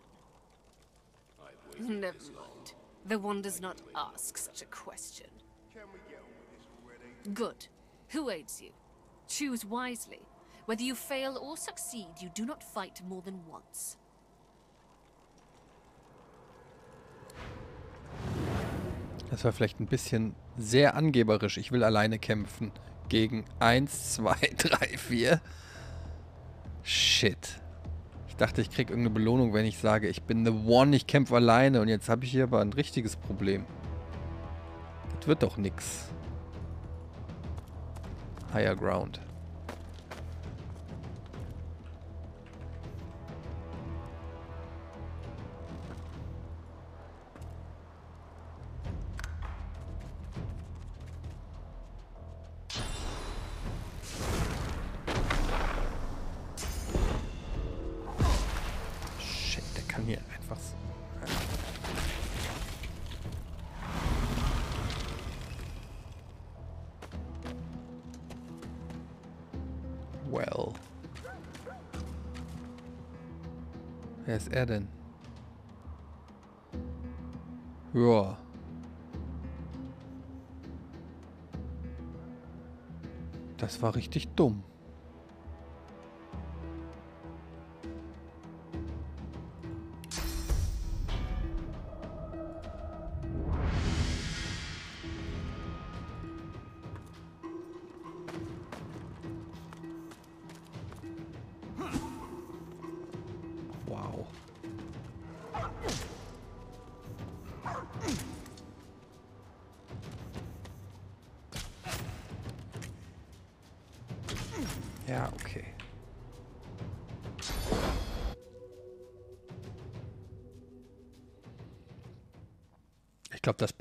Never mind. The one does not ask such a question. Good. Who aids you? Choose wisely. Whether you fail or succeed, you do not fight more than once. Das war vielleicht ein bisschen sehr angeberisch. Ich will alleine kämpfen. Gegen 1, 2, 3, 4. Shit. Ich dachte, ich krieg irgendeine Belohnung, wenn ich sage, ich bin the one, ich kämpfe alleine. Und jetzt habe ich hier aber ein richtiges Problem. Das wird doch nix. Higher Ground. War richtig dumm.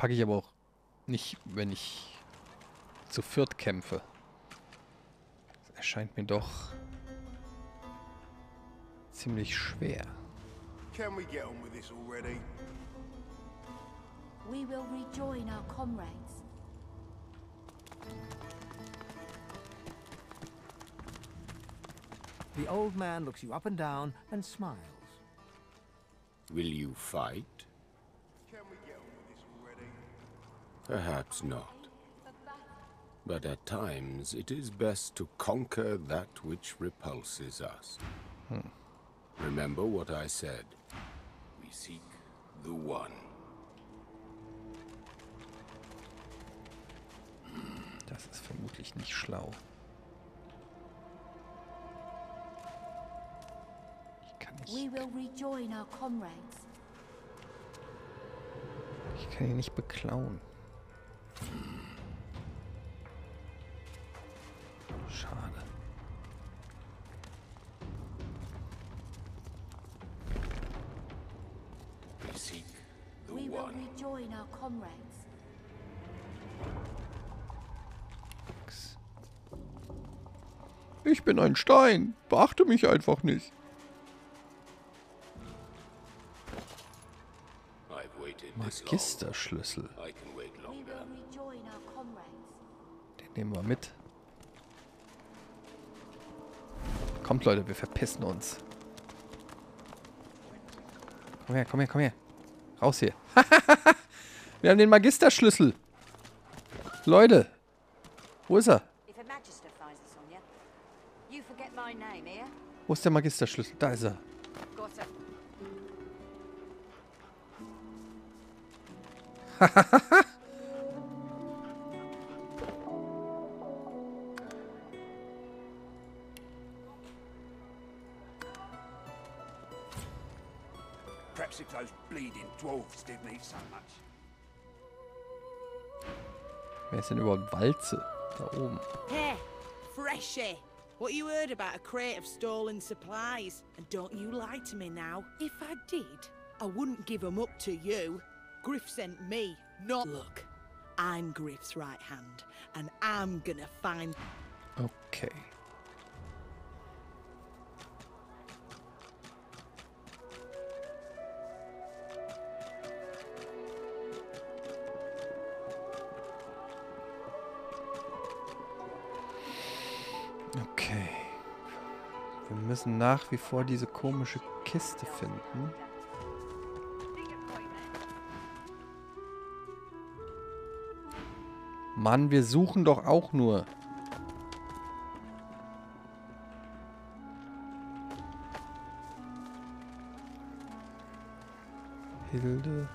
Packe ich aber auch nicht, wenn ich zu viert kämpfe. Das erscheint mir doch ziemlich schwer. Can we get on with this already? We will rejoin our comrades. The old man looks you up and down and smiles. Will you fight? Perhaps not. But at times it is best to conquer that which repulses us. Hmm. Remember what I said. We seek the one. Das ist vermutlich nicht schlau. Ich kann nicht, We will rejoin our comrades. ich kann ihn nicht beklauen. Schade. We seek the We will one. rejoin our comrades. Ich bin ein Stein. Beachte mich einfach nicht. Magisterschlüssel. I can wait We longer. will rejoin our comrades. Den nehmen wir mit. Kommt, Leute, wir verpissen uns. Komm her, komm her, komm her. Raus hier. *laughs* wir haben den Magisterschlüssel. Leute. Wo ist er? Wo ist der Magisterschlüssel? Da ist er. Got *laughs* those bleeding dwarves didn't eat so much. Wer ist denn überhaupt Walze? Da oben. Hey, Freshie. Eh? What you heard about a crate of stolen supplies? And don't you lie to me now. If I did, I wouldn't give 'em up to you. Griff sent me, not... Look, I'm Griff's right hand, and I'm gonna find... Okay. Okay. Müssen nach wie vor diese komische Kiste finden. Mann, wir suchen doch auch nur. Hilde.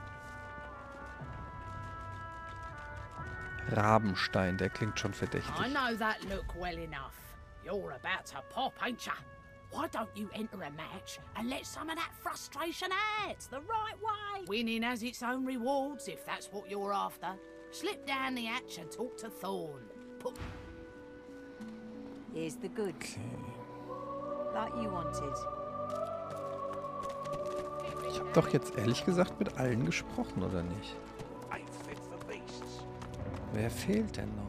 Rabenstein, der klingt schon verdächtig. I know that look well enough. You're about to pop, ain't ya? Why don't you enter a match and let some of that frustration out the right way? Winning has its own rewards if that's what you're after. Slip down the hatch and talk to Thorn. Put Here's the goods. Like you wanted. Ich habe doch jetzt ehrlich gesagt mit allen gesprochen, oder nicht? Wer fehlt denn noch?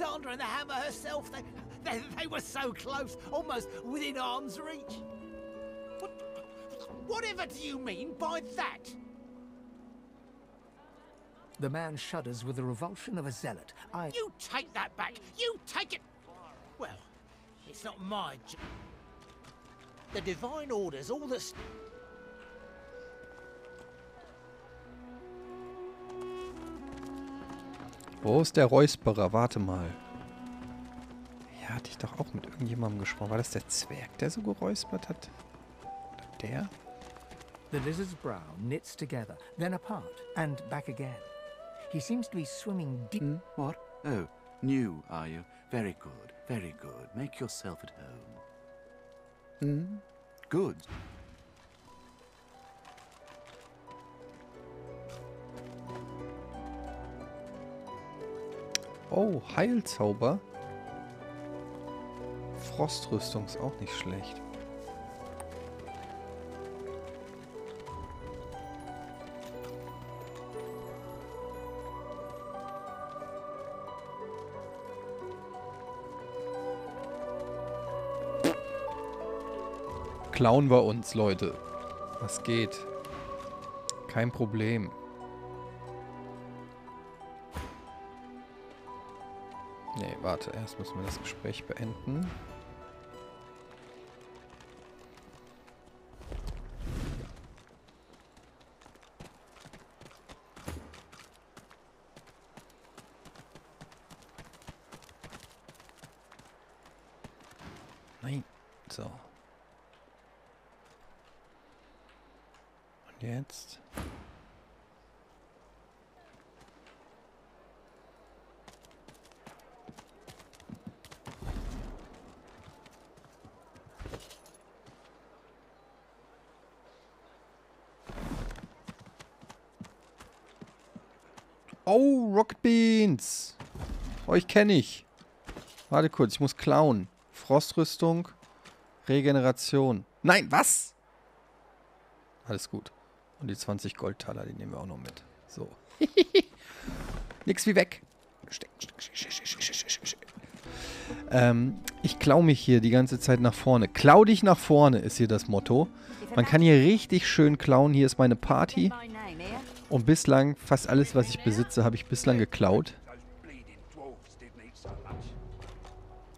Alexander and the Hammer herself, they, they, they were so close, almost within arm's reach. What, whatever do you mean by that? The man shudders with the revulsion of a zealot. I. You take that back! You take it! Well, it's not my job. The Divine Order's all that's... Wo ist der Räusperer? Warte mal. Hier hatte ich doch auch mit irgendjemandem gesprochen. War das der Zwerg, der so geräuspert hat? Oder der? The lizard's brow knits together, then apart, and back again. He seems to be swimming deep. What? Oh, new, are you? Very good, very good. Make yourself at home. Hmm? Good. Oh, Heilzauber. Frostrüstung ist auch nicht schlecht. Klauen wir uns, Leute. Was geht? Kein Problem. Nee, warte, erst müssen wir das Gespräch beenden. Nein. So. Und jetzt? Oh, Rocket Beans. Euch kenne ich. Warte kurz, ich muss klauen. Frostrüstung, Regeneration. Nein, was? Alles gut. Und die 20 Goldtaler, die nehmen wir auch noch mit. So. *laughs* Nix wie weg. Ähm, ich klau mich hier die ganze Zeit nach vorne. Klau dich nach vorne ist hier das Motto. Man kann hier richtig schön klauen. Hier ist meine Party. Und bislang, fast alles, was ich besitze, habe ich bislang geklaut.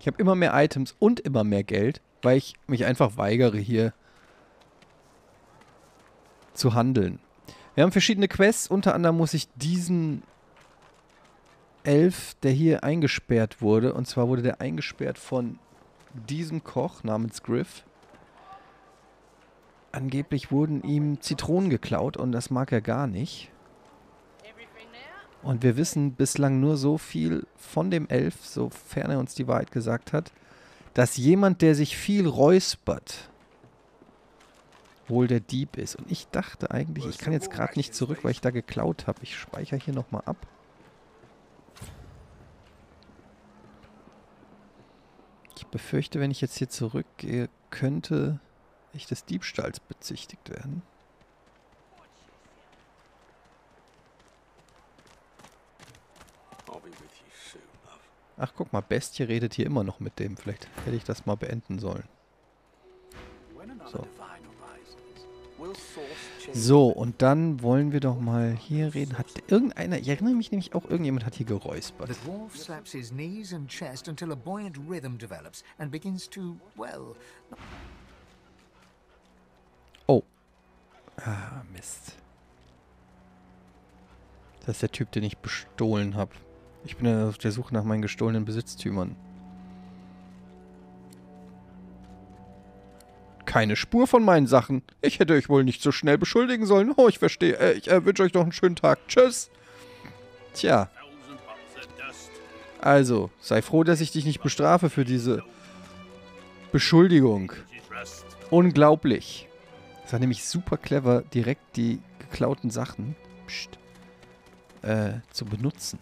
Ich habe immer mehr Items und immer mehr Geld, weil ich mich einfach weigere, hier zu handeln. Wir haben verschiedene Quests. Unter anderem muss ich diesen Elf, der hier eingesperrt wurde, und zwar wurde der eingesperrt von diesem Koch namens Griff. Angeblich wurden ihm Zitronen geklaut und das mag er gar nicht. Und wir wissen bislang nur so viel von dem Elf, sofern er uns die Wahrheit gesagt hat, dass jemand, der sich viel räuspert, wohl der Dieb ist. Und ich dachte eigentlich, ich kann jetzt gerade nicht zurück, weil ich da geklaut habe. Ich speichere hier nochmal ab. Ich befürchte, wenn ich jetzt hier zurückgehe, könnte ich des Diebstahls bezichtigt werden. I'll be with you soon, love. Ach, guck mal, Bestie redet hier immer noch mit dem. Vielleicht hätte ich das mal beenden sollen. So. So, und dann wollen wir doch mal hier reden. Hat irgendeiner, ich erinnere mich nämlich auch, irgendjemand hat hier geräuspert. The dwarf slaps his knees and chest until a buoyant rhythm develops and begins to, well, Oh. Ah, Mist. Das ist der Typ, den ich bestohlen habe. Ich bin auf der Suche nach meinen gestohlenen Besitztümern. Keine Spur von meinen Sachen. Ich hätte euch wohl nicht so schnell beschuldigen sollen. Oh, ich verstehe. Äh, ich äh, wünsche euch noch einen schönen Tag. Tschüss. Tja. Also, sei froh, dass ich dich nicht bestrafe für diese Beschuldigung. Unglaublich. Das war nämlich super clever, direkt die geklauten Sachen pst, äh, zu benutzen.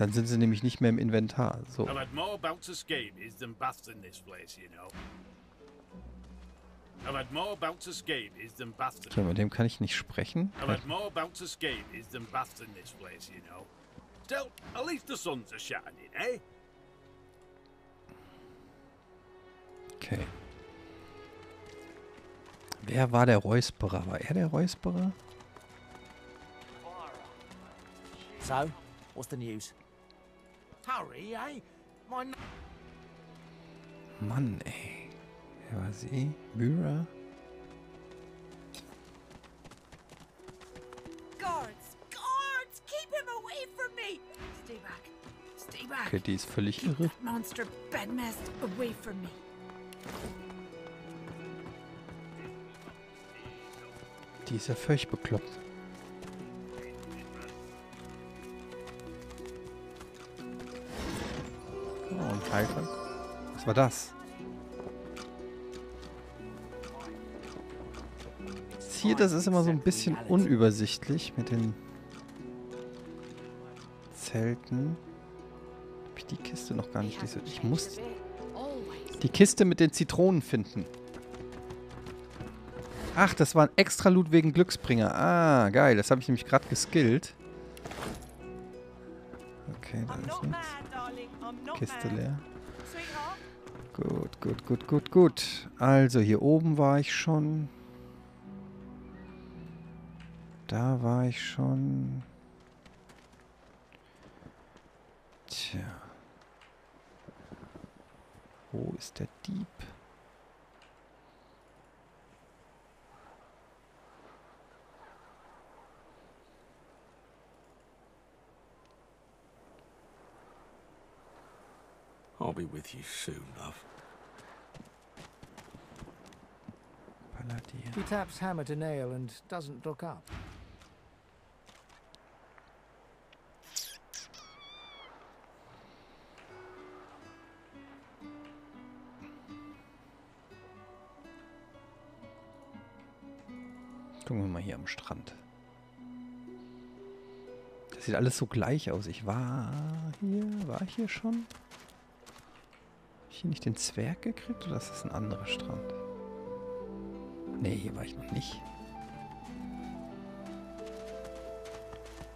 Dann sind sie nämlich nicht mehr im Inventar. So. I've more bouts of scabies than baths in this place, you know. I've had more bouts of scabies than baths in Okay, mit dem kann ich nicht sprechen. I've had more bouts of scabies than baths in this place, you know. Still, at least the suns are shining, eh? Okay. Wer war der Räusperer? War er der Räusperer? So, what's the news? Harry, eh? My n- Mann, ey. Wer war sie? Myra? Guards! Guards! Keep him away from me! Stay back. Stay back. Okay, die ist völlig irre. That monster bedmast away from me. Die ist ja völlig bekloppt. Pfeifer. Was war das? Hier, das ist immer so ein bisschen unübersichtlich mit den Zelten. Hab ich die Kiste noch gar nicht. Diese, ich muss die Kiste mit den Zitronen finden. Ach, das war ein extra Loot wegen Glücksbringer. Ah, geil. Das habe ich nämlich gerade geskillt. Kiste leer. Gut, gut, gut, gut, gut. Also, hier oben war ich schon. Da war ich schon. Tja. Wo ist der Dieb? I'll be with you soon, love. He taps hammer to nail and doesn't look up. Gucken wir mal hier am Strand. Das sieht alles so gleich aus. Ich war hier. War ich hier schon? Hier nicht den Zwerg gekriegt oder ist das ein anderer Strand? Nee, hier war ich noch nicht.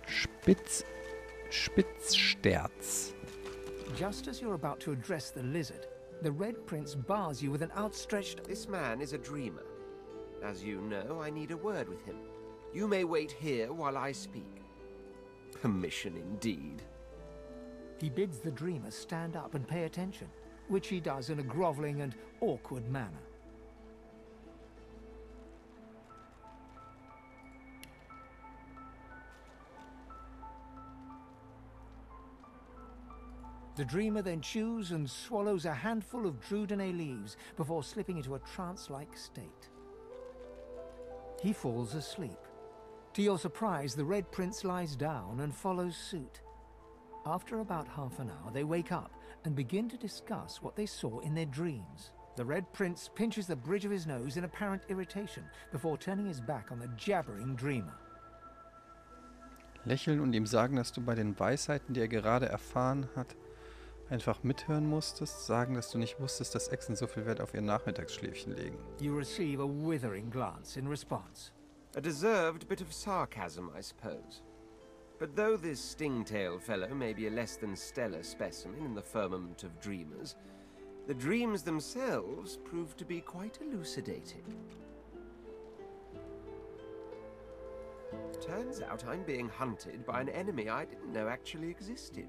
Spitz. Spitzsterz. Just as you're about to address the lizard, the Red Prince bars you with an outstretched. This man is a dreamer. As you know, I need a word with him. You may wait here while I speak. Permission indeed. He bids the dreamer stand up and pay attention, which he does in a groveling and awkward manner. The dreamer then chews and swallows a handful of Drudene leaves before slipping into a trance-like state. He falls asleep. To your surprise, the Red Prince lies down and follows suit. After about half an hour, they wake up and begin to discuss what they saw in their dreams. The Red Prince pinches the bridge of his nose in apparent irritation before turning his back on the jabbering dreamer. Lächeln und ihm sagen, dass du bei den Weisheiten, die er gerade erfahren hat, einfach mithören musstest. Sagen, dass du nicht wusstest, dass Echsen so viel Wert auf ihr Nachmittagsschläfchen legen. You receive a withering glance in response. A deserved bit of sarcasm, I suppose. But though this stingtail fellow may be a less than stellar specimen in the firmament of dreamers, the dreams themselves prove to be quite elucidating. Turns out I'm being hunted by an enemy I didn't know actually existed.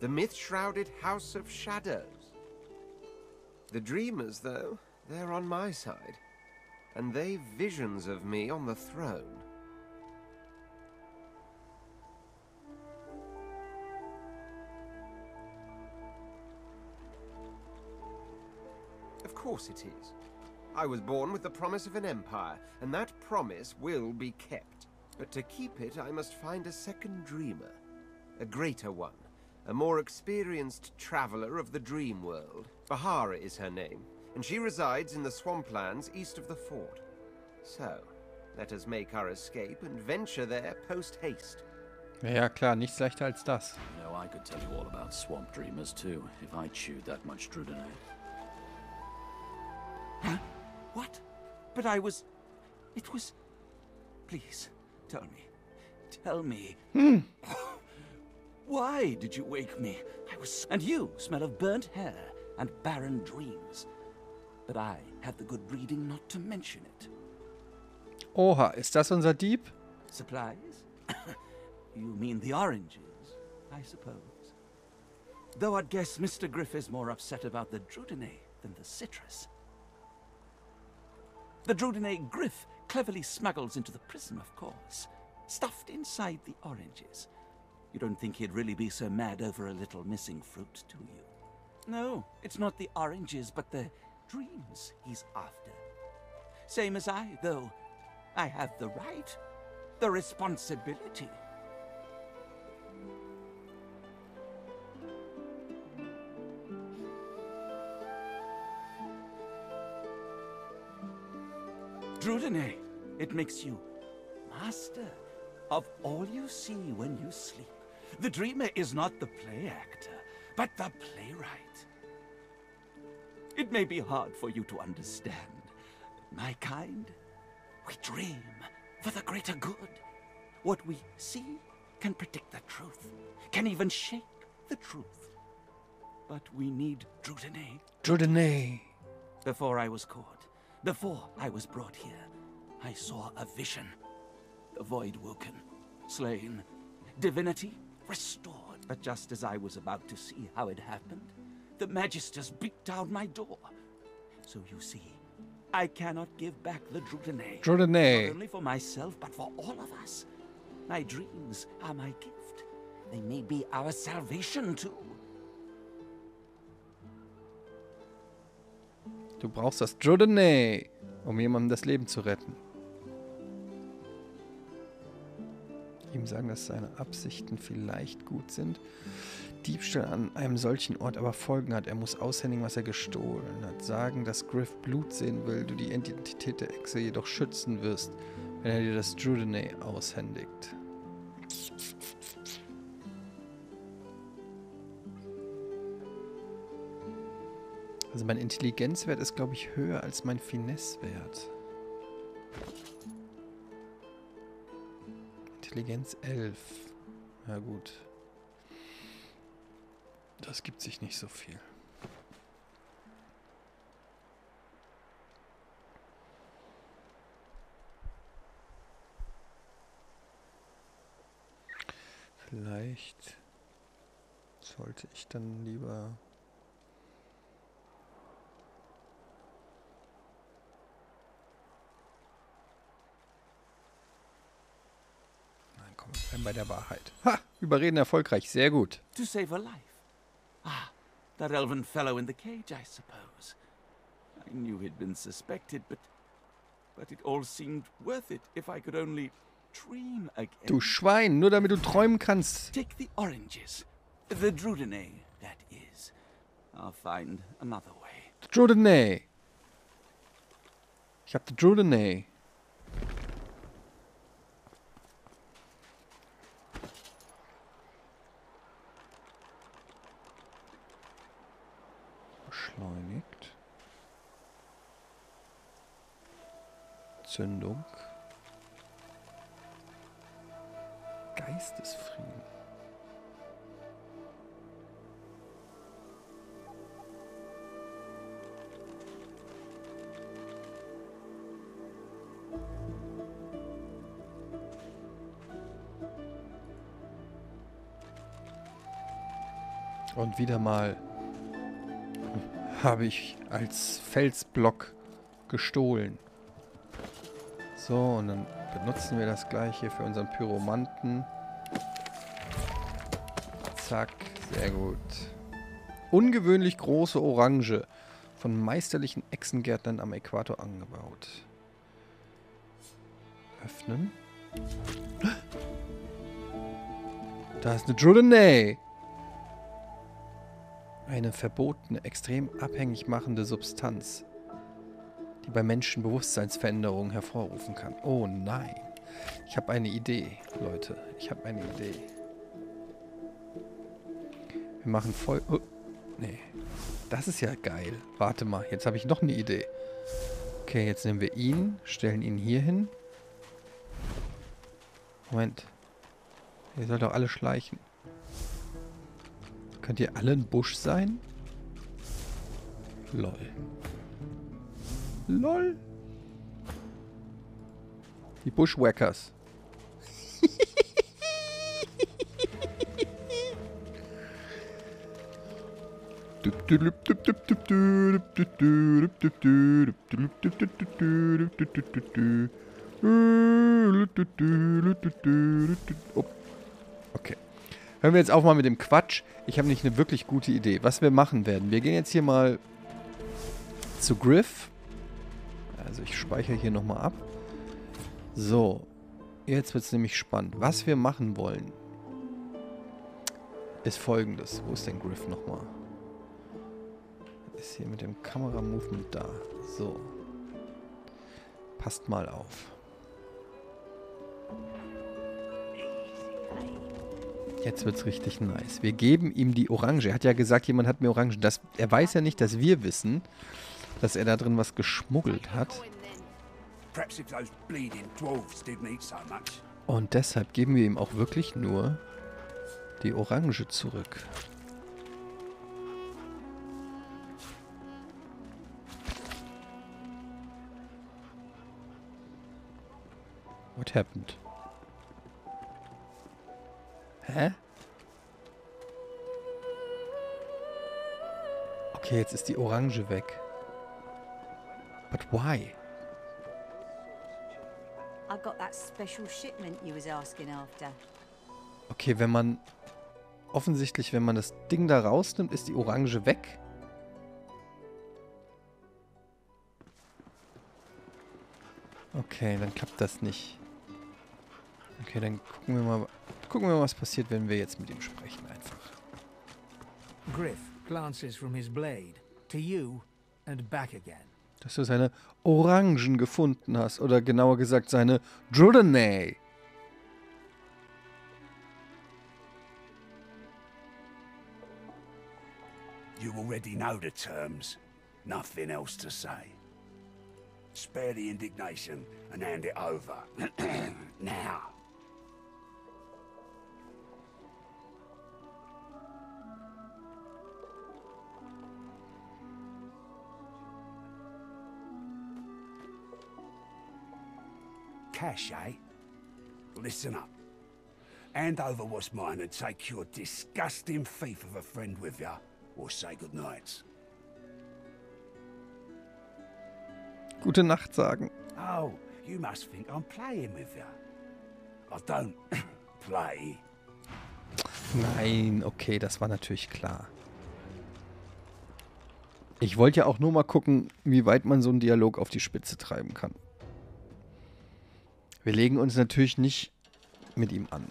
The myth-shrouded House of Shadows. The dreamers, though, they're on my side. And they've visions of me on the throne. Course it is. I was born with the promise of an empire, and that promise will be kept. But to keep it, I must find a second dreamer. A greater one. A more experienced traveler of the dream world. Bahara is her name, and she resides in the swamplands east of the fort. So, let us make our escape and venture there post-haste. Ja, ja, klar, nichts leichter als das. You know, I could tell you all about swamp dreamers too, if I chewed that much Drudanate. Huh? What? But I was... It was... Please, tell me. Tell me. Hmm. *coughs* Why did you wake me? I was... And you smell of burnt hair and barren dreams. But I had the good breeding not to mention it. Oha, ist das unser Dieb? Supplies? *coughs* you mean the oranges, I suppose. Though I'd guess Mr. Griff is more upset about the Drudine than the citrus. The Drudine Griff cleverly smuggles into the prison, of course, stuffed inside the oranges. You don't think he'd really be so mad over a little missing fruit, do you? No, it's not the oranges, but the dreams he's after. Same as I, though. I have the right, the responsibility. Drudene, it makes you master of all you see when you sleep. The dreamer is not the play actor, but the playwright. It may be hard for you to understand. My kind, we dream for the greater good. What we see can predict the truth, can even shape the truth. But we need Drudene. Drudene. Before I was caught, before I was brought here, I saw a vision. The void woken, slain, divinity restored. But just as I was about to see how it happened, the Magisters beat down my door. So you see, I cannot give back the Drudene. Drudene. Not only for myself, but for all of us. My dreams are my gift. They may be our salvation too. Du brauchst das Drudene, um jemandem das Leben zu retten. Ihm sagen, dass seine Absichten vielleicht gut sind. Diebstahl an einem solchen Ort aber Folgen hat. Er muss aushändigen, was er gestohlen hat. Sagen, dass Griff Blut sehen will, du die Identität der Echse jedoch schützen wirst, wenn er dir das Drudene aushändigt. Also mein Intelligenzwert ist, glaube ich, höher als mein Finesse-Wert. Intelligenz 11. Ja gut. Das gibt sich nicht so viel. Vielleicht sollte ich dann lieber Nein, komm, wir bleiben bei der Wahrheit. Ha! Überreden erfolgreich. Sehr gut. To save a life. Ah, that elven fellow in the cage, I suppose. I knew he'd been suspected, but but it all seemed worth it if I could only dream again. Du Schwein, nur damit du träumen kannst. Take the oranges. The Drudenay, that is. I'll find another way. Drudenay. Ich hab die Drudenay. Beschleunigt. Zündung. Geistesfrieden. Und wieder mal *laughs* habe ich als Felsblock gestohlen. So, und dann benutzen wir das gleiche für unseren Pyromanten. Zack, sehr gut. Ungewöhnlich große Orange. Von meisterlichen Echsengärtnern am Äquator angebaut. Öffnen. Da ist eine Drudenay. Eine verbotene, extrem abhängig machende Substanz, die bei Menschen Bewusstseinsveränderungen hervorrufen kann. Oh nein. Ich habe eine Idee, Leute. Ich habe eine Idee. Wir machen voll... Oh, nee. Das ist ja geil. Warte mal, jetzt habe ich noch eine Idee. Okay, jetzt nehmen wir ihn, stellen ihn hier hin. Moment. Ihr sollt doch alle schleichen. Könnt ihr alle ein Busch sein? Lol. Lol. Die Bushwhackers. Okay. Hören wir jetzt auf mal mit dem Quatsch. Ich habe nicht eine wirklich gute Idee. Was wir machen werden. Wir gehen jetzt hier mal zu Griff. Also ich speichere hier nochmal ab. So. Jetzt wird es nämlich spannend. Was wir machen wollen, ist folgendes. Wo ist denn Griff nochmal? Ist hier mit dem Kameramovement da. So. Passt mal auf. Jetzt wird's richtig nice. Wir geben ihm die Orange. Er hat ja gesagt, jemand hat mir Orangen. Das, er weiß ja nicht, dass wir wissen, dass er da drin was geschmuggelt hat. Und deshalb geben wir ihm auch wirklich nur die Orange zurück. What happened? Hä? Okay, jetzt ist die Orange weg. Asking after. Okay, wenn man... Offensichtlich, wenn man das Ding da rausnimmt, ist die Orange weg. Okay, dann klappt das nicht. Okay, dann gucken wir mal, gucken wir mal, was passiert, wenn wir jetzt mit ihm sprechen einfach. Griff glances from his blade to you and back again. Dass du seine Orangen gefunden hast. Oder genauer gesagt, seine Drudenay. You already know the terms. Nothing else to say. Spare the indignation and hand it over. *clears throat* now. Cash, eh? Listen up. Hand over what's mine and take your disgusting thief of a friend with you, or say goodnight. Gute Nacht sagen. Oh, you must think I'm playing with you. I don't *coughs* play. Nein, okay, das war natürlich klar. Ich wollte ja auch nur mal gucken, wie weit man so einen Dialog auf die Spitze treiben kann. Wir legen uns natürlich nicht mit ihm an.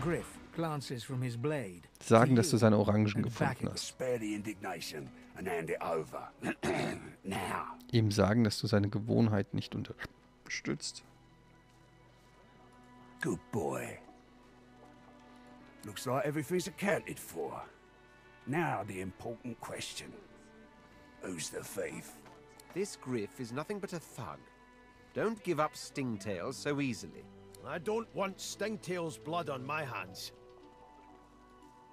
Griff glances from his blade. Sagen, dass du seine Orangen gefunden hast. *clears throat* Ihm sagen, dass du seine Gewohnheit nicht unterstützt. Good boy. Looks like everything's accounted for. Now the important question. Who's the thief? This Griff is nothing but a thug. Don't give up Stingtail so easily. I don't want Stingtail's blood on my hands.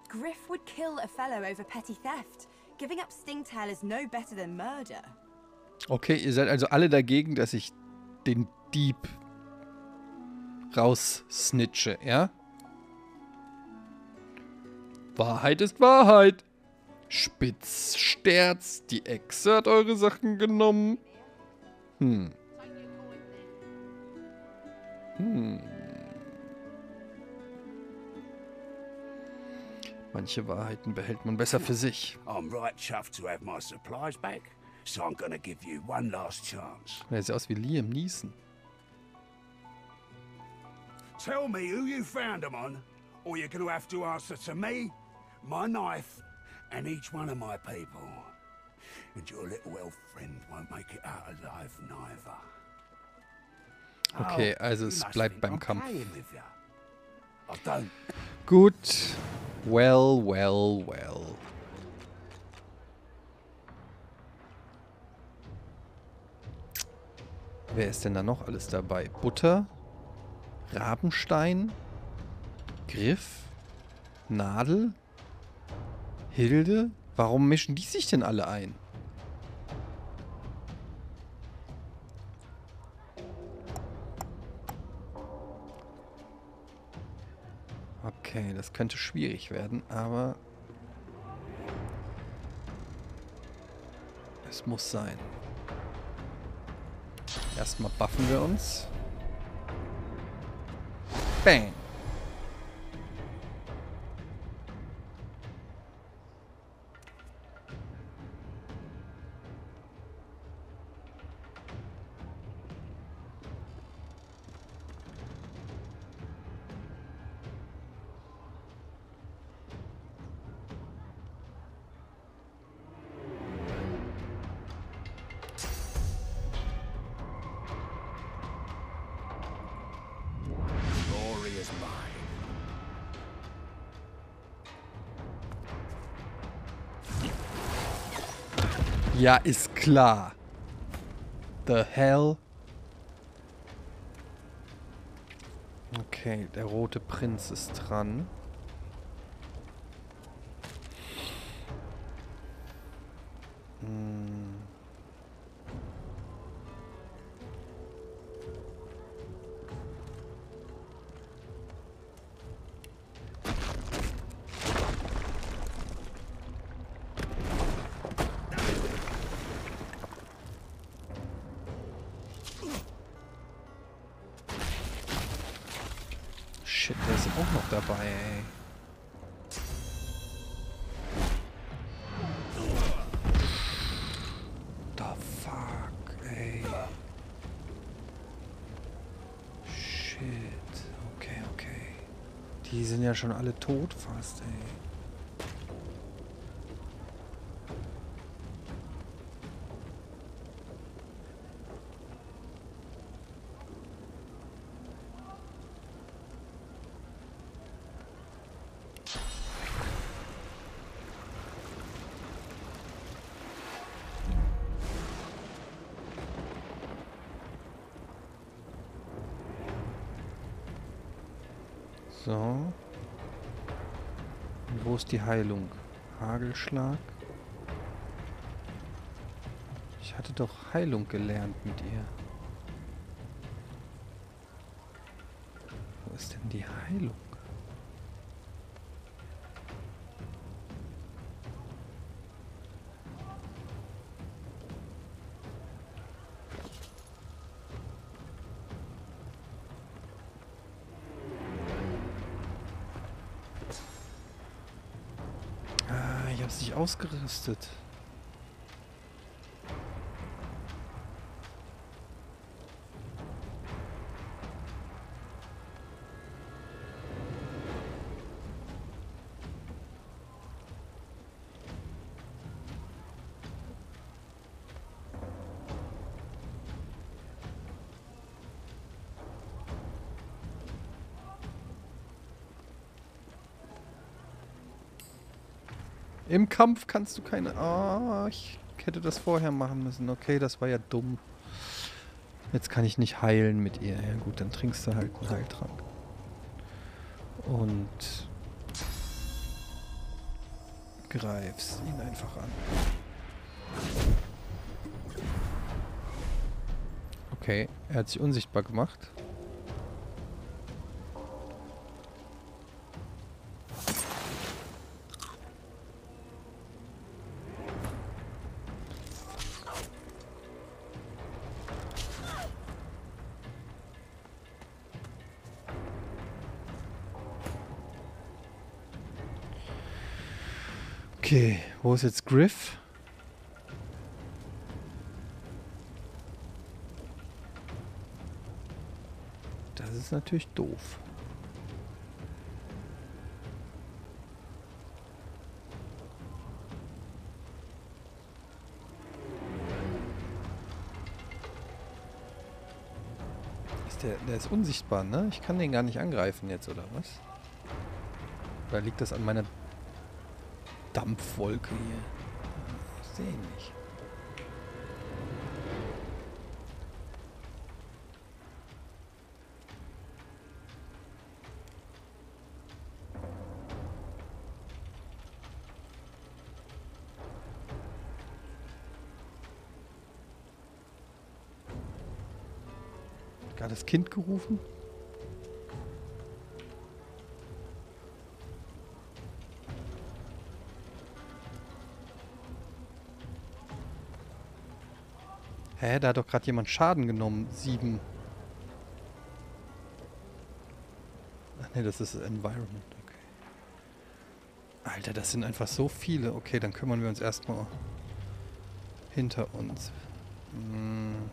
Griff would kill a fellow over petty theft. Giving up Stingtail is no better than murder. Okay, ihr seid also alle dagegen, dass ich den Dieb raussnitche, ja? Wahrheit ist Wahrheit. Spitz, Sterz, die Echse hat eure Sachen genommen. Hm. Hm. Manche Wahrheiten behält man besser für sich. I'm right chuffed to have my supplies back, so I'm gonna give you one last chance. Er sieht aus wie Liam Neeson. Tell me who you found them on, or you're gonna have to answer to me, my knife, and each one of my people. And your little elf friend won't make it out alive neither. Okay, Oh, also es bleibt beim I'm Kampf. *laughs* Gut. Well, well, well. Wer ist denn da noch alles dabei? Butter? Rabenstein? Griff? Nadel? Hilde? Warum mischen die sich denn alle ein? Okay, das könnte schwierig werden, aber es muss sein. Erstmal buffen wir uns. Bang. Ja, ist klar. The hell? Okay, der rote Prinz ist dran. Schon alle tot fast, ey. Wo ist die Heilung? Hagelschlag. Ich hatte doch Heilung gelernt mit ihr. Wo ist denn die Heilung? Ausgerüstet. Im Kampf kannst du keine... Ah, ich hätte das vorher machen müssen. Okay, das war ja dumm. Jetzt kann ich nicht heilen mit ihr. Ja gut, dann trinkst du halt einen Heiltrank. Und greifst ihn einfach an. Okay, er hat sich unsichtbar gemacht. Ist jetzt Griff? Das ist natürlich doof. Ist der, der ist unsichtbar, ne? Ich kann den gar nicht angreifen jetzt, oder was? Oder liegt das an meiner Dampfwolke hier? Ich sehe nicht. Hat Kind gerufen? Hä, da hat doch gerade jemand Schaden genommen. Sieben. Ach nee, das ist Environment. Okay. Alter, das sind einfach so viele. Okay, dann kümmern wir uns erstmal hinter uns. Hm.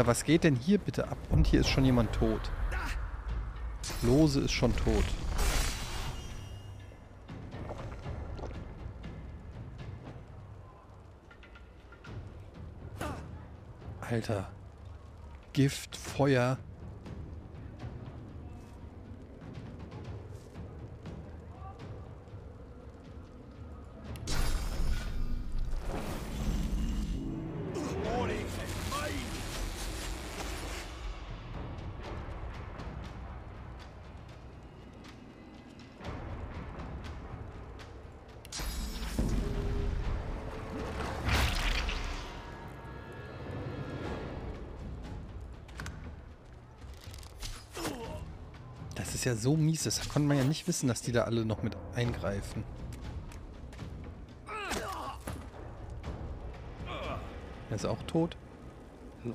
Alter, was geht denn hier bitte ab? Und hier ist schon jemand tot. Lose ist schon tot. Alter. Gift, Feuer. So mies. Das konnte man ja nicht wissen, dass die da alle noch mit eingreifen. Er ist auch tot? Lol.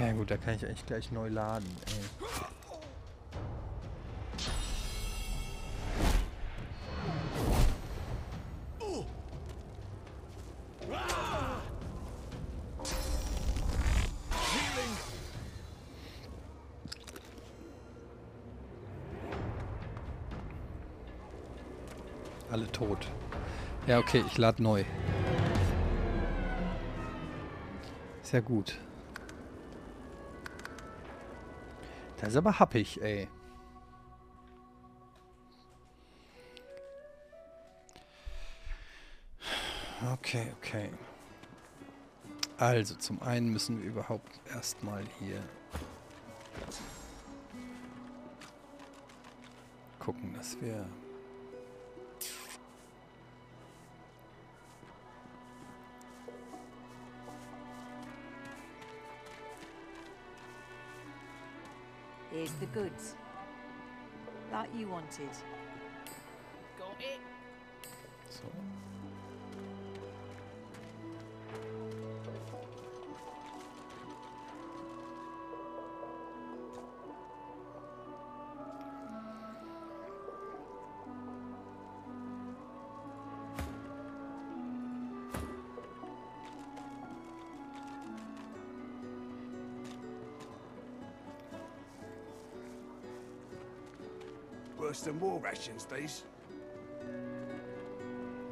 Ja gut, da kann ich eigentlich gleich neu laden, ey. Okay, ich lade neu. Ja gut. Das ist aber happig, ey. Okay, okay. Also, zum einen müssen wir überhaupt erstmal hier gucken, dass wir the goods. Like you wanted. Got it. So.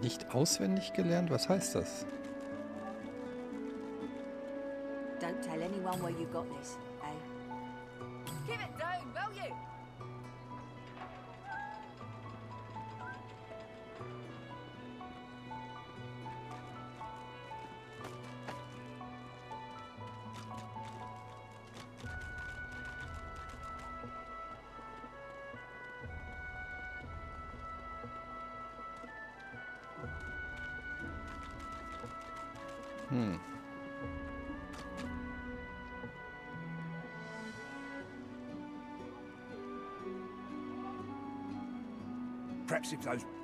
Nicht auswendig gelernt? Was heißt das? Don't tell anyone where you got this,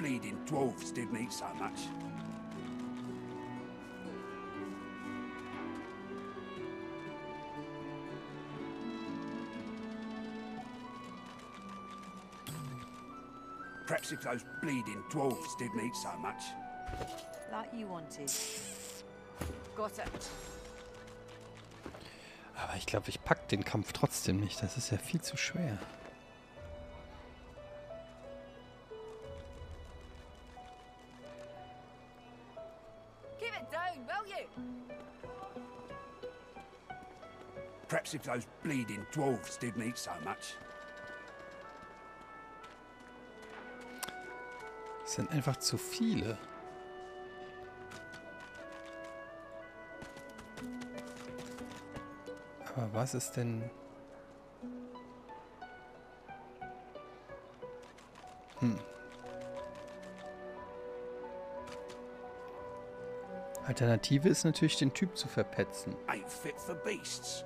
bleeding dwarves didn't eat so much. Perhaps if those bleeding dwarves didn't eat so much. Like you wanted. Got it. Aber ich glaube, ich pack den Kampf trotzdem nicht. Das ist ja viel zu schwer. Perhaps if those bleeding dwarves didn't eat so much. Es sind einfach zu viele. Aber was ist denn... Hm. Alternative ist natürlich, den Typ zu verpetzen. Ain't fit for beasts.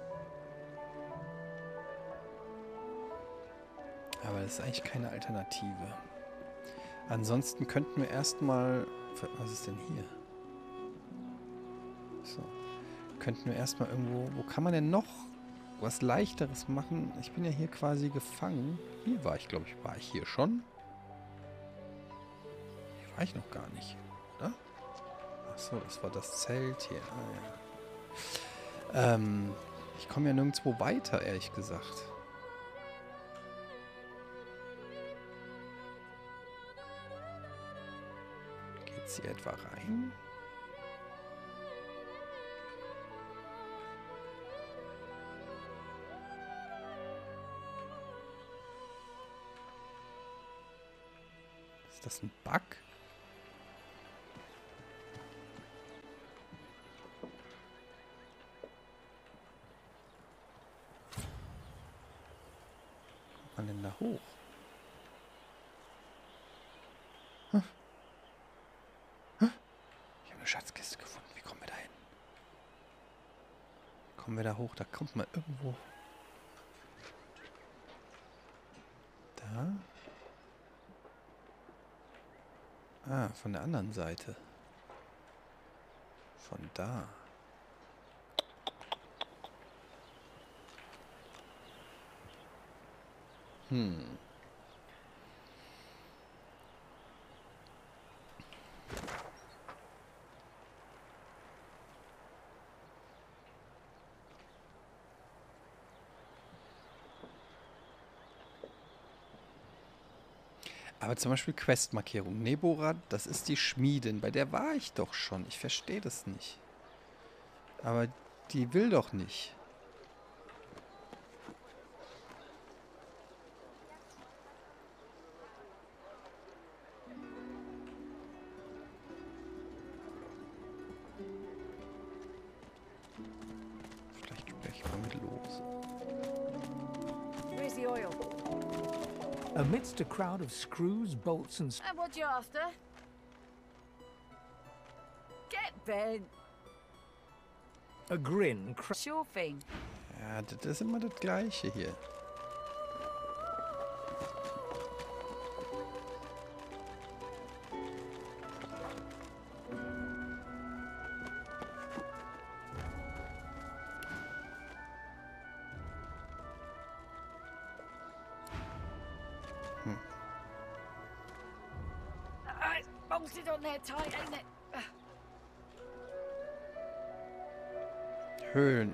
Das ist eigentlich keine Alternative. Ansonsten könnten wir erstmal... Was ist denn hier? So. Könnten wir erstmal irgendwo... Wo kann man denn noch was Leichteres machen? Ich bin ja hier quasi gefangen. Hier war ich, glaube ich. War ich hier schon? Hier war ich noch gar nicht, oder? Achso, das war das Zelt hier. Ah, ja. Ähm, ich komme ja nirgendwo weiter, ehrlich gesagt. Hier etwa rein? Ist das ein Bug? Kommen wir da hoch? Da kommt man irgendwo. Da? Ah, von der anderen Seite. Von da. Hm. Aber zum Beispiel Questmarkierung. Nebora, das ist die Schmiedin. Bei der war ich doch schon. Ich verstehe das nicht. Aber die will doch nicht. Amidst a crowd of screws, bolts, and And what you after? Get bent. a grin cra- Sure thing. Ja, das ist immer das Gleiche hier.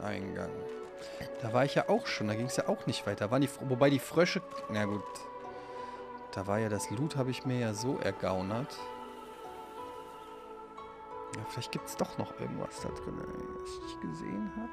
Höhleneingang. Da war ich ja auch schon, da ging es ja auch nicht weiter. Waren die, wobei die Frösche, na gut, da war ja das Loot, habe ich mir ja so ergaunert. Ja, vielleicht gibt es doch noch irgendwas da drin, was ich gesehen habe.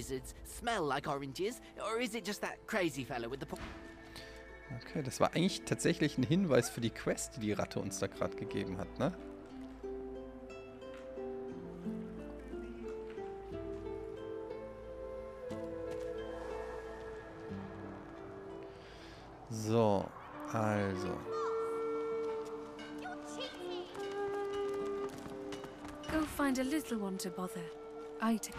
Lizards smell like oranges, or is it just that crazy fellow with the Okay, das war eigentlich tatsächlich ein Hinweis für die Quest, die die Ratte uns da gerade gegeben hat, ne? So, also. Go find a little one to bother. I take.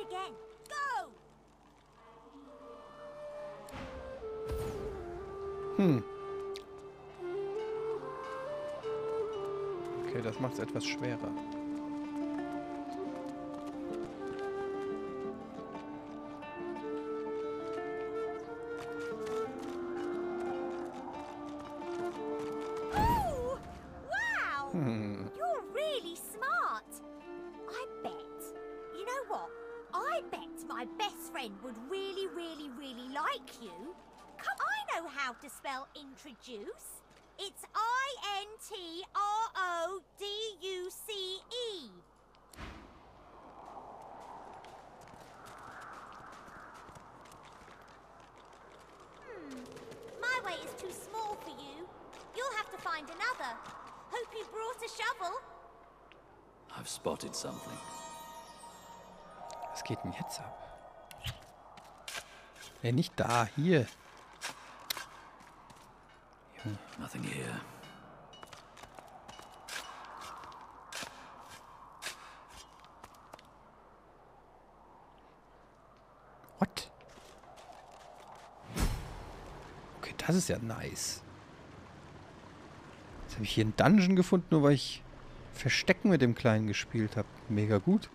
Again. Go! Hm. Okay, das macht es etwas schwerer. Really smart. I bet. You know what? I bet my best friend would really, really, really like you. Come, I know how to spell introduce. It's I N T R O D U C E. Hmm. My way is too small for you. You'll have to find another. Hope you brought a shovel. I've spotted something. Was geht denn jetzt ab? Ja, nicht da, hier. Junge. Nothing here. What? Okay, das ist ja nice. Jetzt habe ich hier einen Dungeon gefunden, nur weil ich Verstecken mit dem Kleinen gespielt habe. Mega gut.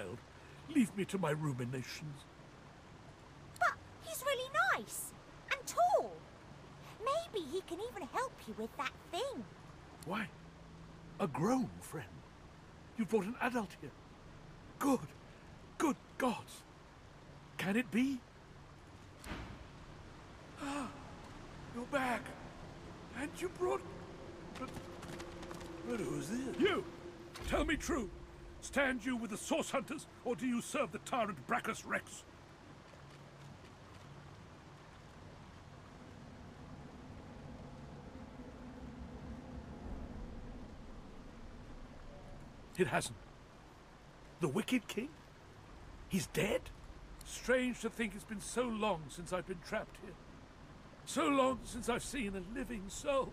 Child, leave me to my ruminations. But he's really nice and tall. Maybe he can even help you with that thing. Why? A grown friend. You brought an adult here. Good. Good gods. Can it be? Ah, you're back. And you brought... But... But who's this? You! Tell me true. Stand you with the Source Hunters, or do you serve the tyrant Brachus Rex? It hasn't. The Wicked King? He's dead? Strange to think it's been so long since I've been trapped here. So long since I've seen a living soul.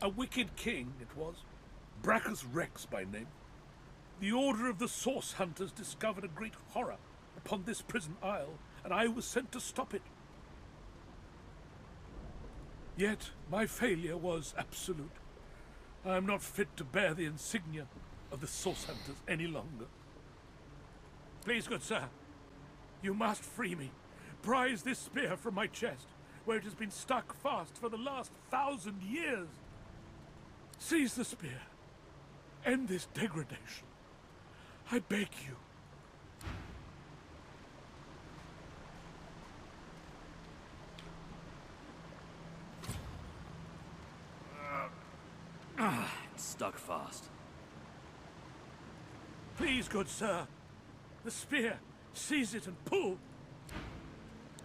A wicked king it was, Brachus Rex by name. The Order of the Source Hunters discovered a great horror upon this prison isle, and I was sent to stop it. Yet my failure was absolute. I am not fit to bear the insignia of the Source Hunters any longer. Please, good sir, you must free me. Prise this spear from my chest, where it has been stuck fast for the last thousand years. Seize the spear. End this degradation. I beg you. Ah, it's stuck fast. Please, good sir. The spear. Seize it and pull.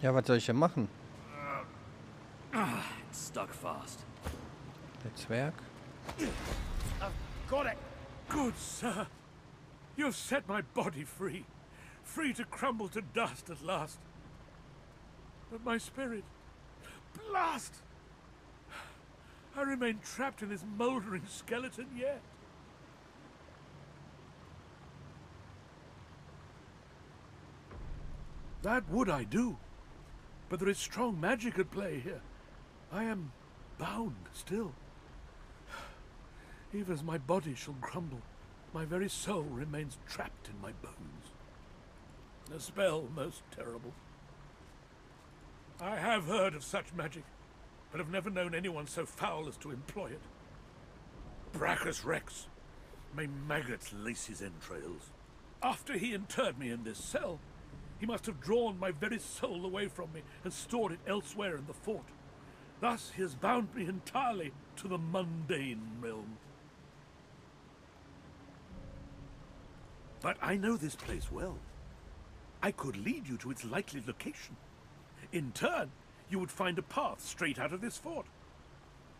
Ja, was soll ich denn machen? Ah, it's stuck fast. Der Zwerg. I've got it. Good sir. You've set my body free. Free to crumble to dust at last. But my spirit... Blast! I remain trapped in this mouldering skeleton yet. That would I do. But there is strong magic at play here. I am bound still. Even as my body shall crumble, my very soul remains trapped in my bones. A spell most terrible. I have heard of such magic, but have never known anyone so foul as to employ it. Brachus Rex. May maggots lace his entrails. After he interred me in this cell, he must have drawn my very soul away from me and stored it elsewhere in the fort. Thus he has bound me entirely to the mundane realm. But I know this place well. I could lead you to its likely location. In turn, you would find a path straight out of this fort.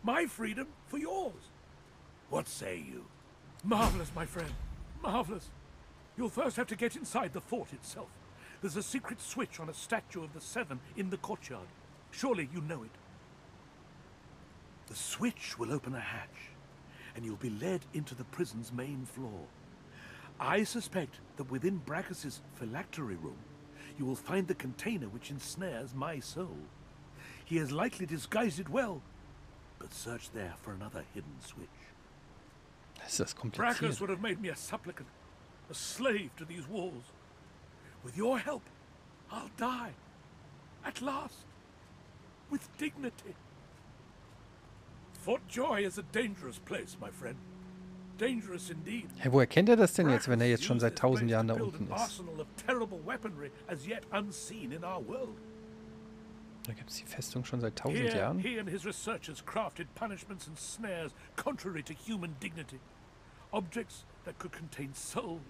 My freedom for yours. What say you? Marvelous, my friend. Marvelous. You'll first have to get inside the fort itself. There's a secret switch on a statue of the Seven in the courtyard. Surely you know it. The switch will open a hatch, and you'll be led into the prison's main floor. I suspect that within Brachus's phylactery room, you will find the container which ensnares my soul. He has likely disguised it well, but search there for another hidden switch. Ist Brachus kompliziert. would have made me a supplicant, a slave to these walls. With your help, I'll die. At last. With dignity. Fort Joy is a dangerous place, my friend. Dangerous indeed. Hey, woher kennt er das denn jetzt, wenn er jetzt schon seit tausend Jahren da unten ist? arsenal of terrible weaponry as yet unseen in our world. Da gibt es die Festung schon seit tausend Here, Jahren. he and his researchers crafted punishments and snares contrary to human dignity. Objects that could contain souls,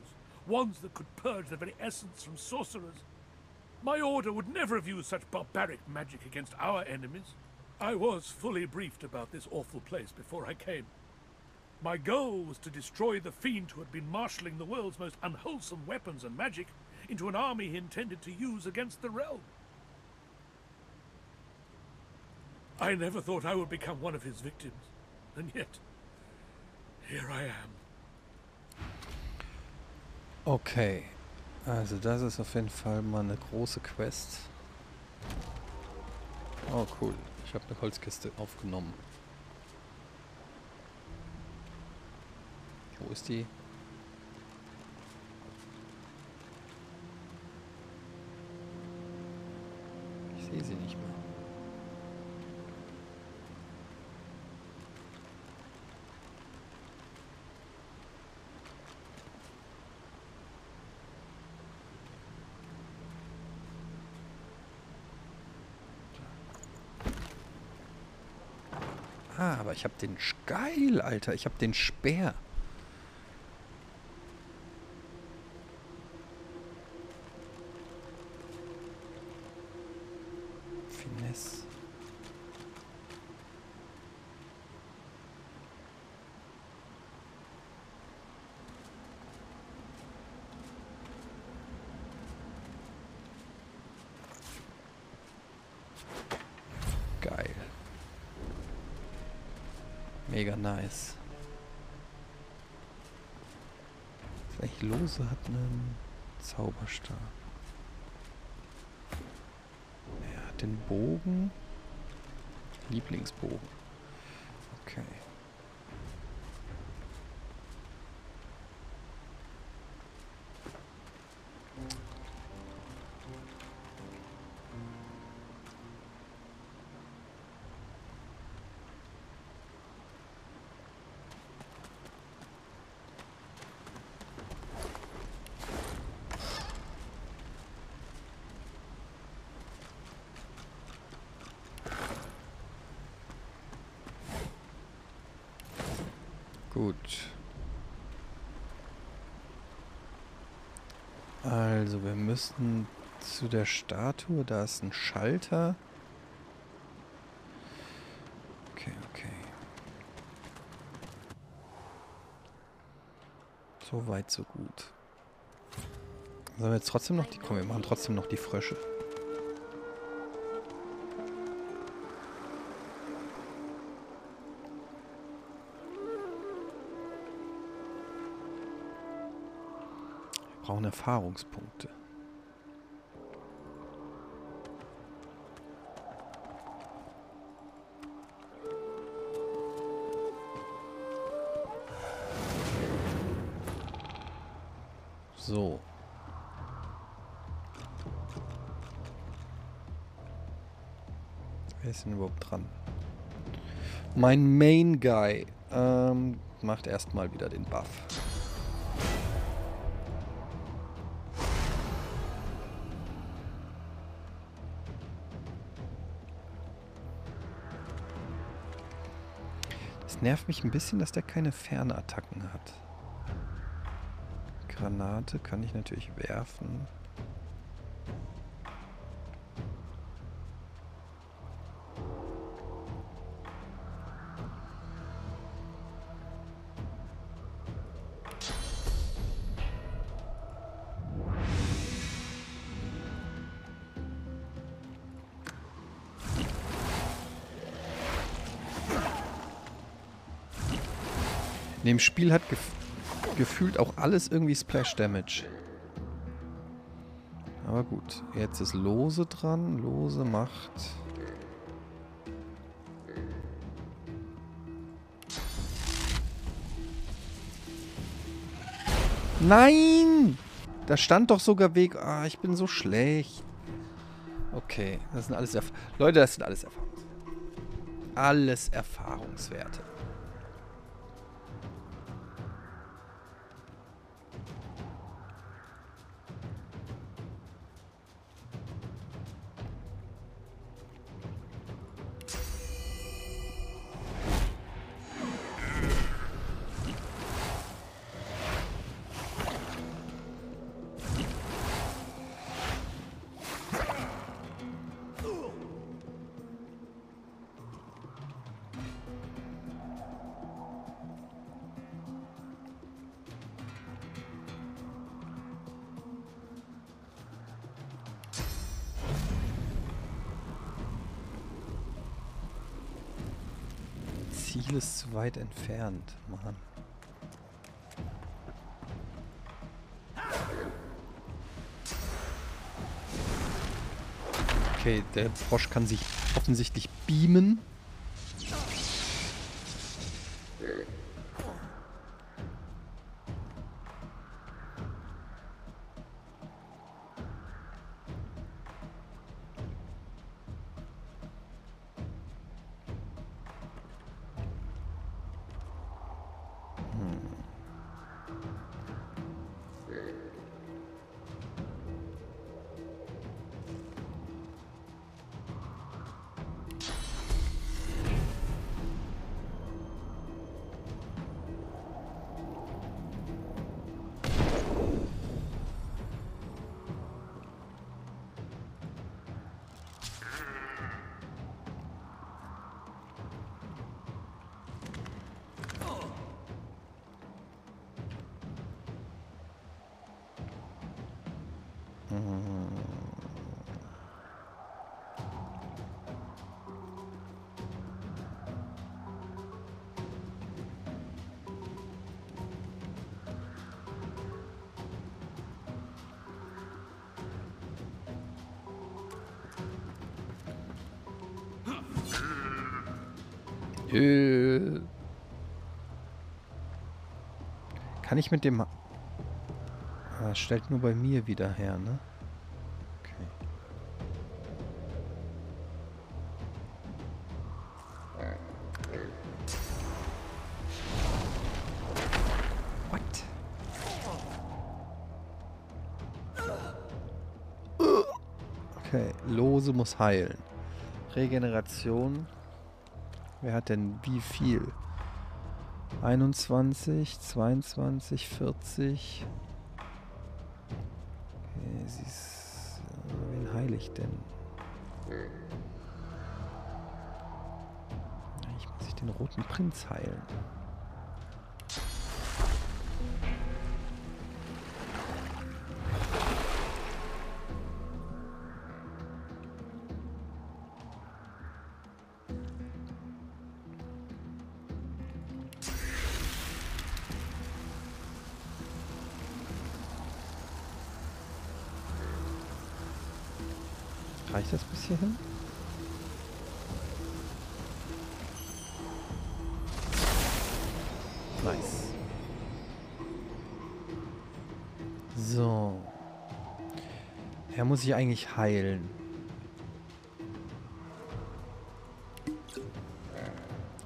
wands that could purge the very essence from sorcerers. My order would never have used such barbaric magic against our enemies. I was fully briefed about this awful place before I came. My goal was to destroy the fiend who had been marshalling the world's most unwholesome weapons and magic into an army he intended to use against the realm. I never thought I would become one of his victims, and yet, here I am. Okay. Also das ist auf jeden Fall mal eine große Quest. Oh cool. Ich habe eine Holzkiste aufgenommen. Wo ist die? Ich sehe sie nicht mehr. Ah, aber ich habe den geil, Alter. Ich habe den Speer. Finesse. Geil. Mega nice. Eigentlich lose hat einen Zauberstab. Er hat den Bogen. Lieblingsbogen. Okay. Müssen zu der Statue. Da ist ein Schalter. Okay, okay. So weit, so gut. Sollen wir jetzt trotzdem noch die... Komm, wir machen trotzdem noch die Frösche. Wir brauchen Erfahrungspunkte. Mein Main Guy ähm, macht erstmal wieder den Buff. Es nervt mich ein bisschen, dass der keine Fernattacken hat. Granate kann ich natürlich werfen. Dem Spiel hat gef gefühlt auch alles irgendwie Splash Damage. Aber gut, jetzt ist Lose dran. Lose macht... Nein! Da stand doch sogar Weg. Ah, ich bin so schlecht. Okay, das sind alles Erf Leute, das sind alles Erfahrungswerte. Alles Erfahrungswerte. Weit entfernt, Mann. Okay, der Frosch kann sich offensichtlich beamen. Kann ich mit dem... Ah, stellt nur bei mir wieder her, ne? Okay. What? Okay, Lose muss heilen. Regeneration. Wer hat denn wie viel? 21, 22, 40. Okay, sie ist... Wen heile ich denn? Ich muss ich den roten Prinz heilen. Muss sich eigentlich heilen.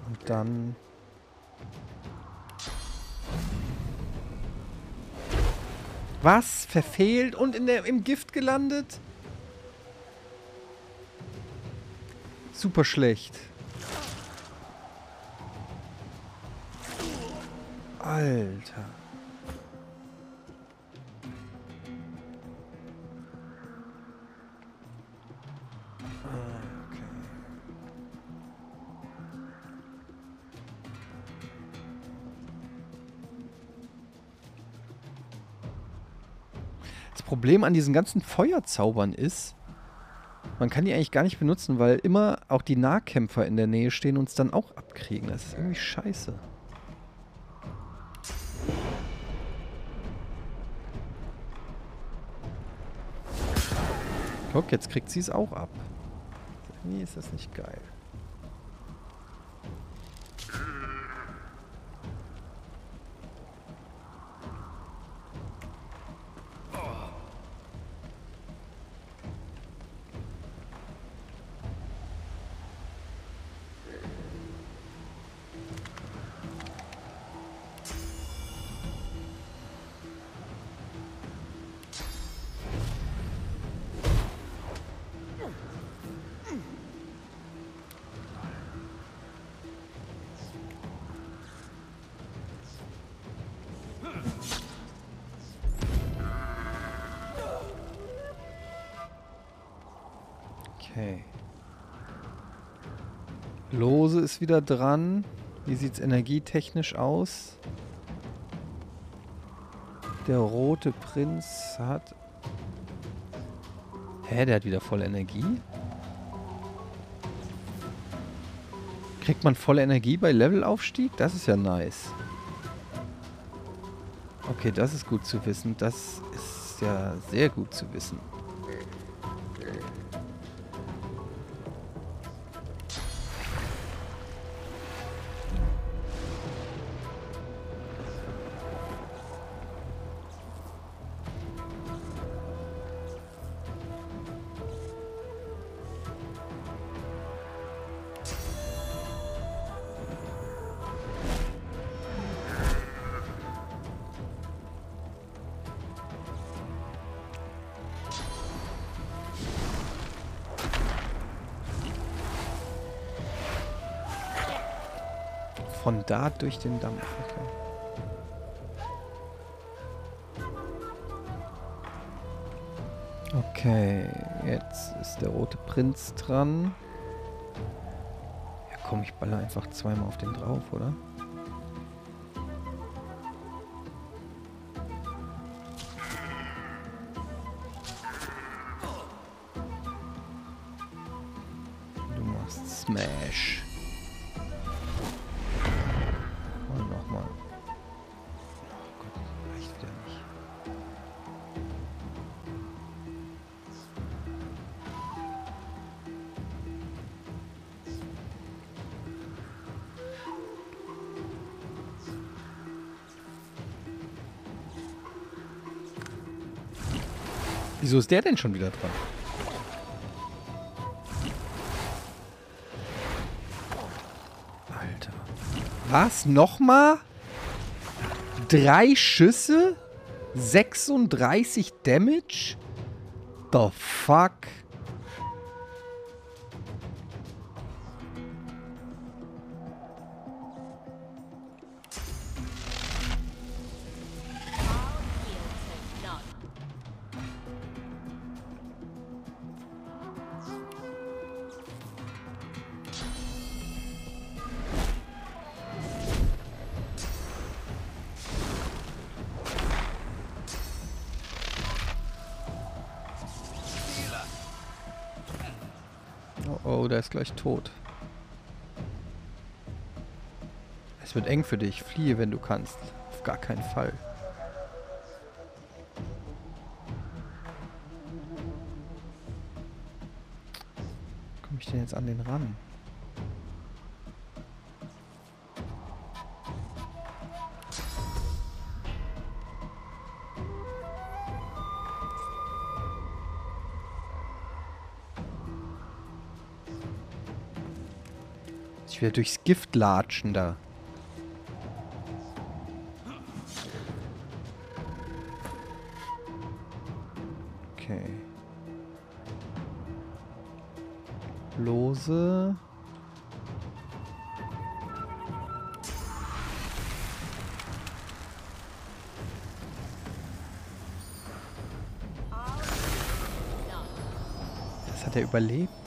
Und dann... Was? Verfehlt und in der, im Gift gelandet? Super schlecht. Problem an diesen ganzen Feuerzaubern ist, man kann die eigentlich gar nicht benutzen, weil immer auch die Nahkämpfer in der Nähe stehen und uns dann auch abkriegen. Das ist irgendwie scheiße. Guck, jetzt kriegt sie es auch ab. Irgendwie ist das nicht geil. Okay. Lose ist wieder dran. Wie sieht es energietechnisch aus? Der rote Prinz hat... Hä, der hat wieder voll Energie? Kriegt man volle Energie bei Levelaufstieg? Das ist ja nice. Okay, das ist gut zu wissen. Das ist ja sehr gut zu wissen. Da durch den Dampf. Okay. Okay, jetzt ist der rote Prinz dran. Ja komm, ich baller einfach zweimal auf den drauf, oder? Ist der denn schon wieder dran? Alter. Was? Nochmal? Drei Schüsse? 36 Damage? The fuck? Der ist gleich tot. Es wird eng für dich. Fliehe, wenn du kannst. Auf gar keinen Fall. Komme ich denn jetzt an den ran? Will durchs Gift latschen da. Okay. Lose. Das hat er überlebt.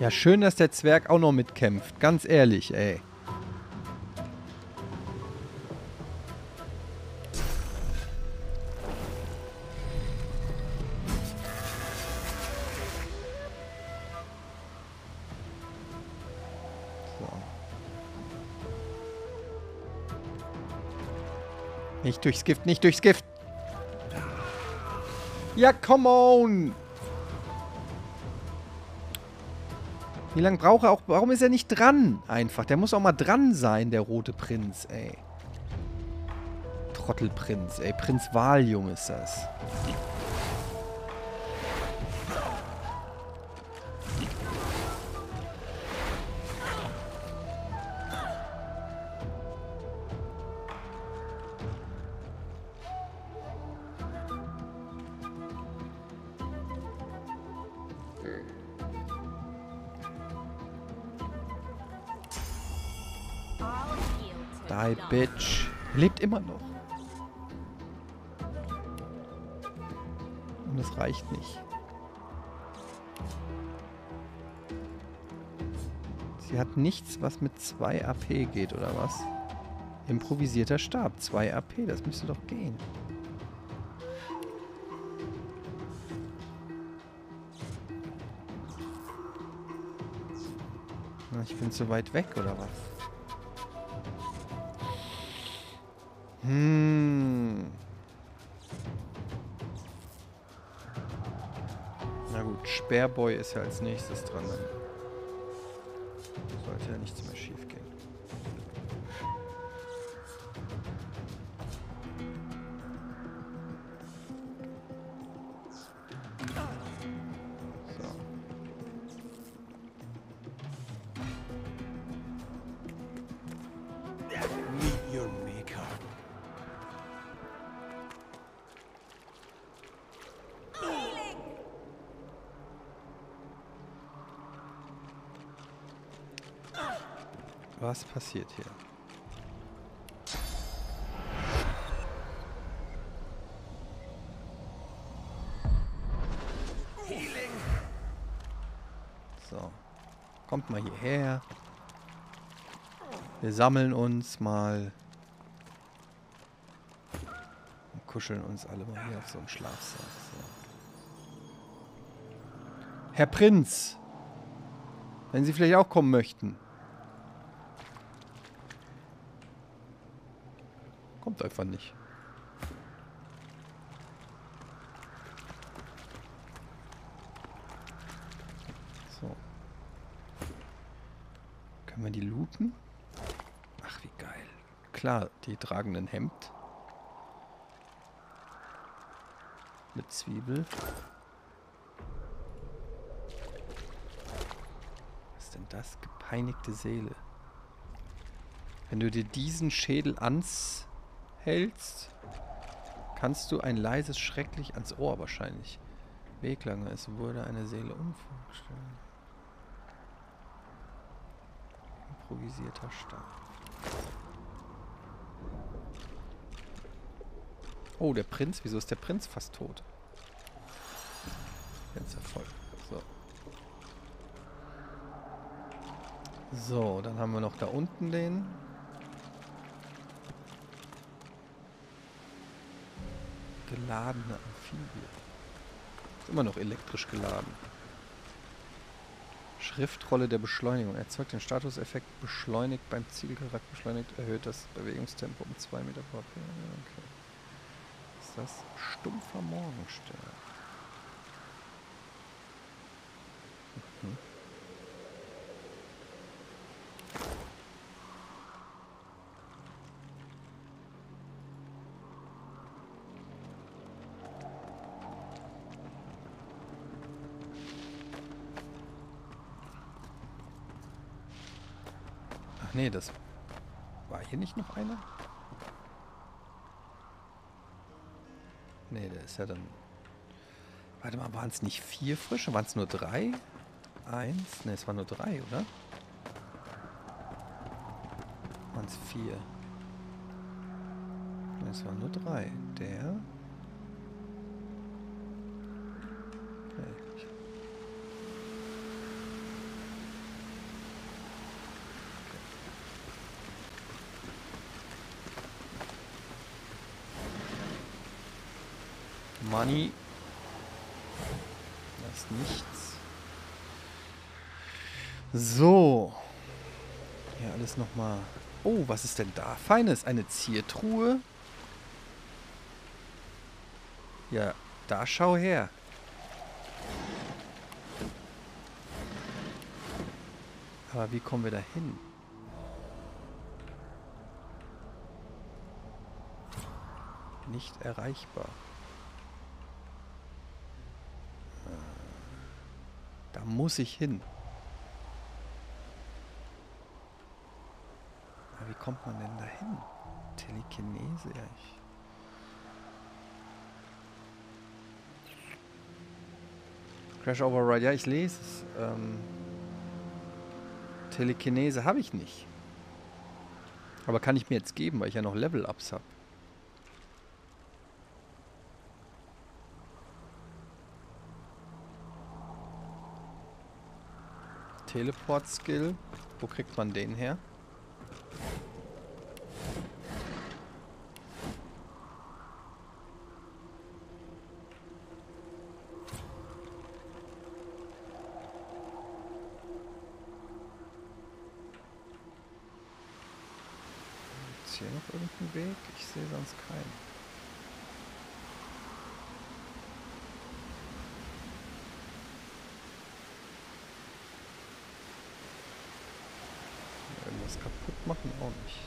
Ja, schön, dass der Zwerg auch noch mitkämpft. Ganz ehrlich, ey. Nicht durchs Gift, nicht durchs Gift. Ja, come on. Wie lange braucht er auch... Warum ist er nicht dran? Einfach. Der muss auch mal dran sein, der rote Prinz, ey. Trottelprinz, ey. Prinz Waljung ist das. Immer noch. Und das reicht nicht. Sie hat nichts, was mit 2 AP geht, oder was? Improvisierter Stab. 2 AP, das müsste doch gehen. Na, ich bin zu weit weg, oder was? Sperrboy ist ja als nächstes dran. Dann sammeln uns mal. Und kuscheln uns alle mal hier auf so einen Schlafsack. So. Herr Prinz! Wenn Sie vielleicht auch kommen möchten. kommt einfach nicht. So. Können wir die looten? Ach, wie geil. Klar, die tragen ein Hemd. Mit Zwiebel. Was ist denn das? Gepeinigte Seele. Wenn du dir diesen Schädel anhältst, kannst du ein leises schrecklich ans Ohr wahrscheinlich. Weglange, es wurde eine Seele umvorgestellt. Improvisierter Stab. Oh, der Prinz. Wieso ist der Prinz fast tot? Fenster voll. So. So, dann haben wir noch da unten den. Geladene Amphibie. Ist immer noch elektrisch geladen. Schriftrolle der Beschleunigung. Erzeugt den Statuseffekt beschleunigt beim Zielcharakter. Beschleunigt erhöht das Bewegungstempo um 2 Meter pro Okay. Das stumpfer Morgenstern? Ach nee, das... War hier nicht noch einer? Nee, der ist ja dann... Warte mal, waren es nicht vier frische? Waren es nur drei? Eins? Ne, es waren nur drei, oder? Waren es vier? Ne, es waren nur drei. Der... Nee, ich Money. Das ist nichts. So. Hier alles nochmal. Oh, was ist denn da? Feines. Eine Ziertruhe. Ja, da schau her. Aber wie kommen wir da hin? Nicht erreichbar. Da muss ich hin. Aber wie kommt man denn da hin? Telekinese, ja. Ich Crash Override, ja, ich lese es. Ähm, Telekinese habe ich nicht. Aber kann ich mir jetzt geben, weil ich ja noch Level-Ups habe. Teleport-Skill. Wo kriegt man den her? Ist hier noch irgendein Weg? Ich sehe sonst keinen. Irgendwas kaputt machen auch nicht.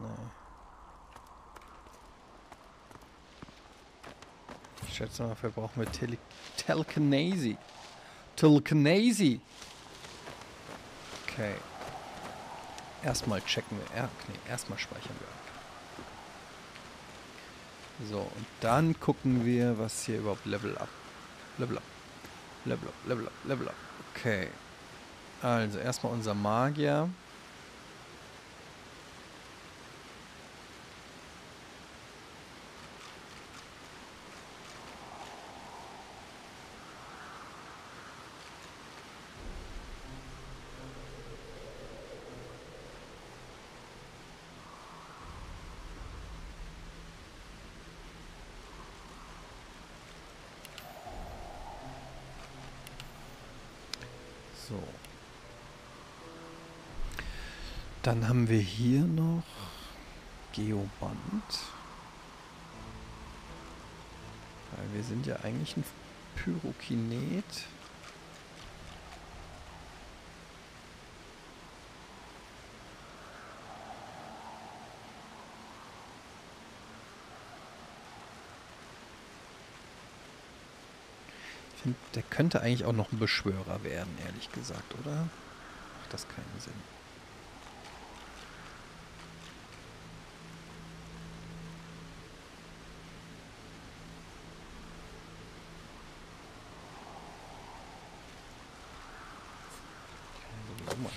Nee. Ich schätze mal, dafür brauchen wir Tele Telekinese. Telekinese. Okay. Erstmal checken wir. Ja, nee, erstmal speichern wir. So, und dann gucken wir, was hier überhaupt Level up. Level up. Level up, Level up, Level up. Okay. Also erstmal unser Magier. So. Dann haben wir hier noch Geoband. Weil wir sind ja eigentlich ein Pyrokinet. Der könnte eigentlich auch noch ein Beschwörer werden, ehrlich gesagt, oder? Macht das keinen Sinn. Sowieso mal.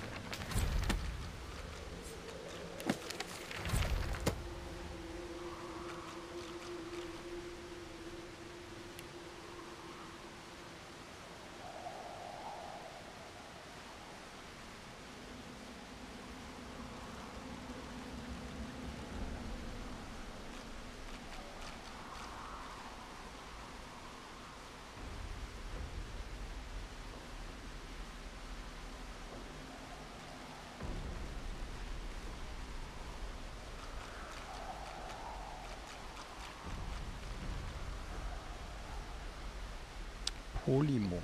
Polymorph.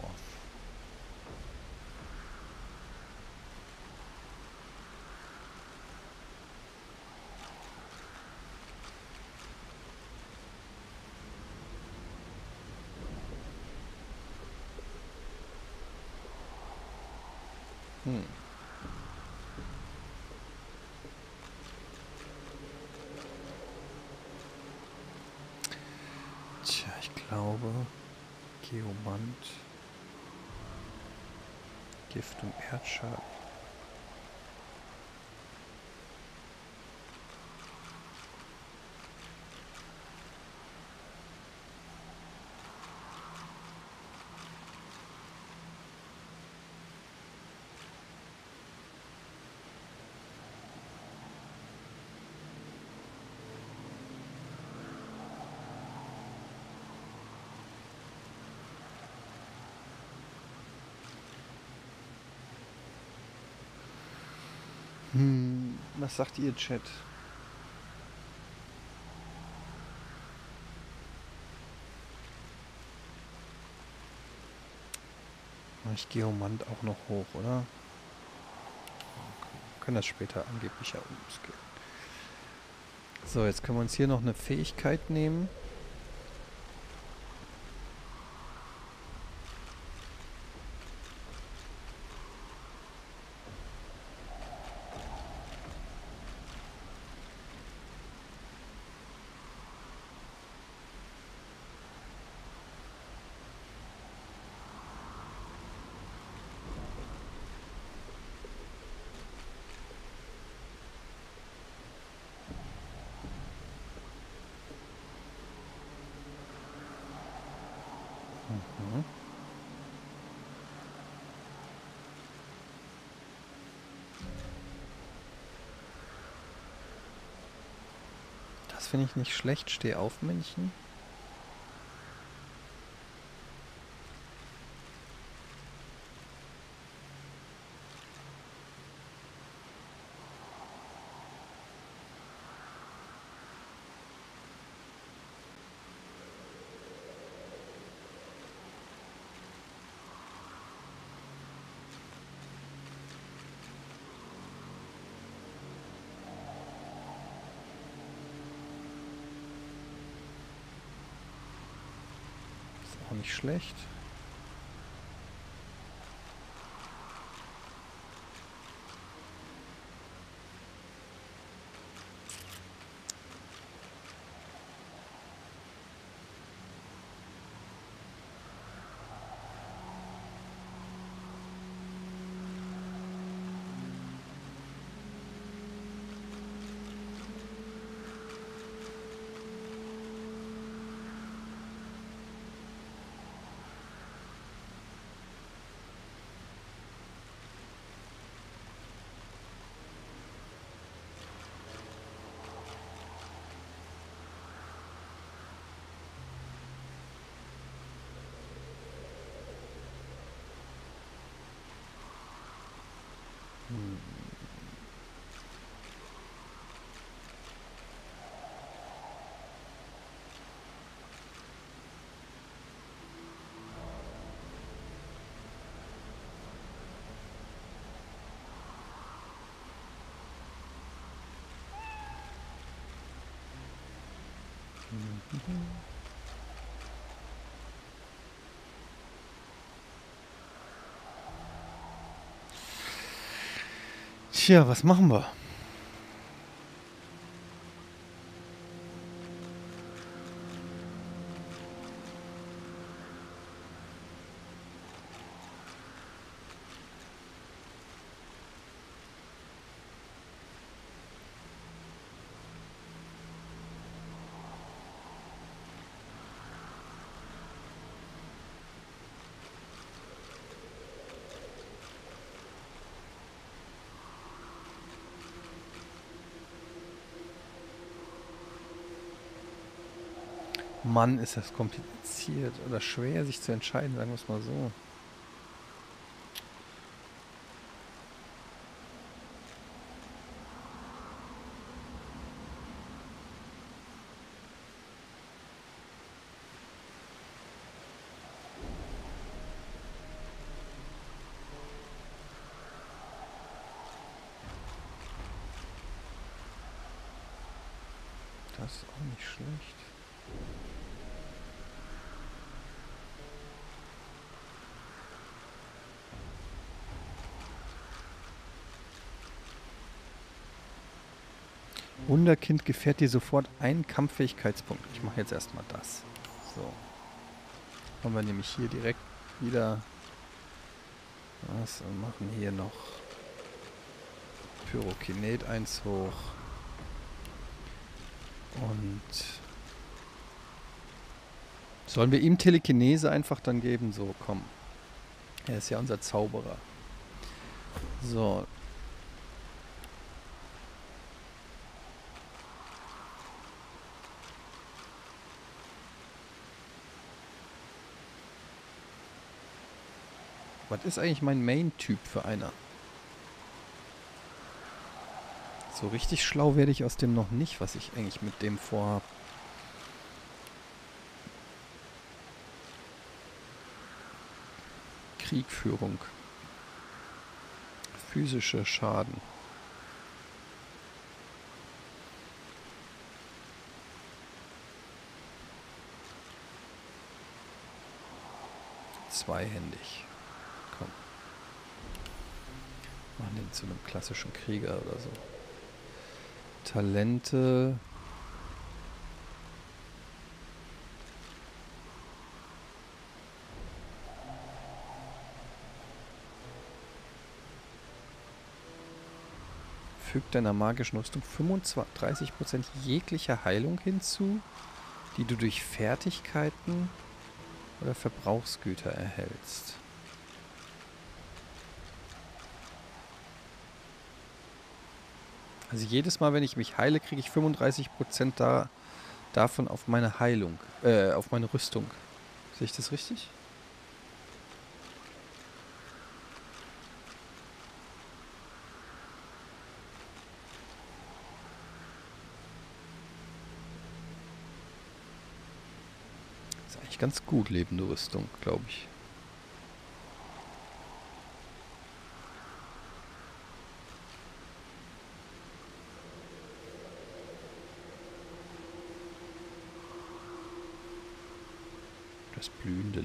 Hm. Tja, ich glaube, Geomant, Gift und Erdschaden. Hm, was sagt ihr, Chat? Ich Geomant auch noch hoch, oder? Können das später angeblich ja umskillen. So, jetzt können wir uns hier noch eine Fähigkeit nehmen. Mhm. Das finde ich nicht schlecht. Steh auf, Männchen. Ist auch nicht schlecht. Tja, was machen wir? Mann, ist das kompliziert oder schwer, sich zu entscheiden, sagen wir es mal so. Das ist auch nicht schlecht. Wunderkind gefährt dir sofort einen Kampffähigkeitspunkt. Ich mache jetzt erstmal das. So. Haben wir nämlich hier direkt wieder was und machen hier noch Pyrokinet 1 hoch. Und sollen wir ihm Telekinese einfach dann geben? So, komm. Er ist ja unser Zauberer. So, Was ist eigentlich mein Main-Typ für einer? So richtig schlau werde ich aus dem noch nicht, was ich eigentlich mit dem vorhab. Kriegführung. Physischer Schaden. Zweihändig. Machen den zu einem klassischen Krieger oder so. Talente. Fügt deiner magischen Rüstung 35% jeglicher Heilung hinzu, die du durch Fertigkeiten oder Verbrauchsgüter erhältst. Also jedes Mal, wenn ich mich heile, kriege ich 35% da, davon auf meine Heilung, äh, auf meine Rüstung. Sehe ich das richtig? ist eigentlich ganz gut, lebende Rüstung, glaube ich. Das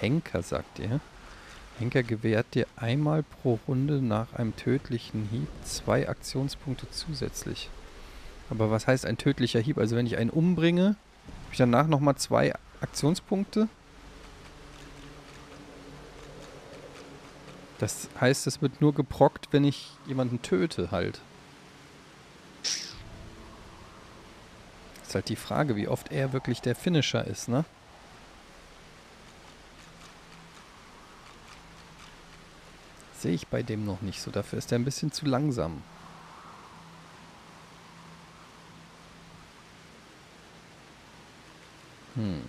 Henker, sagt ihr. Henker gewährt dir einmal pro Runde nach einem tödlichen Hieb zwei Aktionspunkte zusätzlich. Aber was heißt ein tödlicher Hieb? Also wenn ich einen umbringe, habe ich danach nochmal zwei Aktionspunkte? Das heißt, es wird nur geprockt, wenn ich jemanden töte halt. Ist halt die Frage, wie oft er wirklich der Finisher ist, ne? Sehe ich bei dem noch nicht so. Dafür ist er ein bisschen zu langsam. Hm.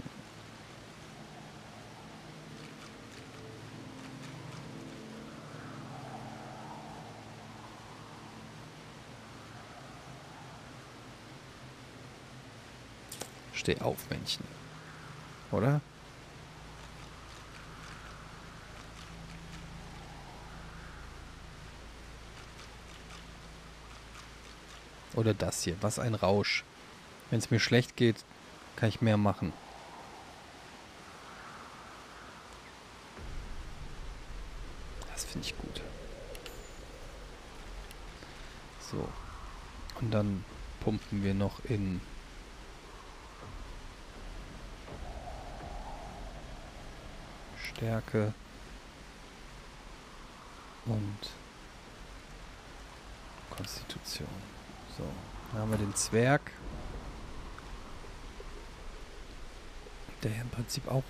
Steh auf, Männchen. Oder? Oder das hier. Was ein Rausch. Wenn es mir schlecht geht, kann ich mehr machen. Das finde ich gut. So. Und dann pumpen wir noch in Stärke und Konstitution. So, dann haben wir den Zwerg. Der im Prinzip auch.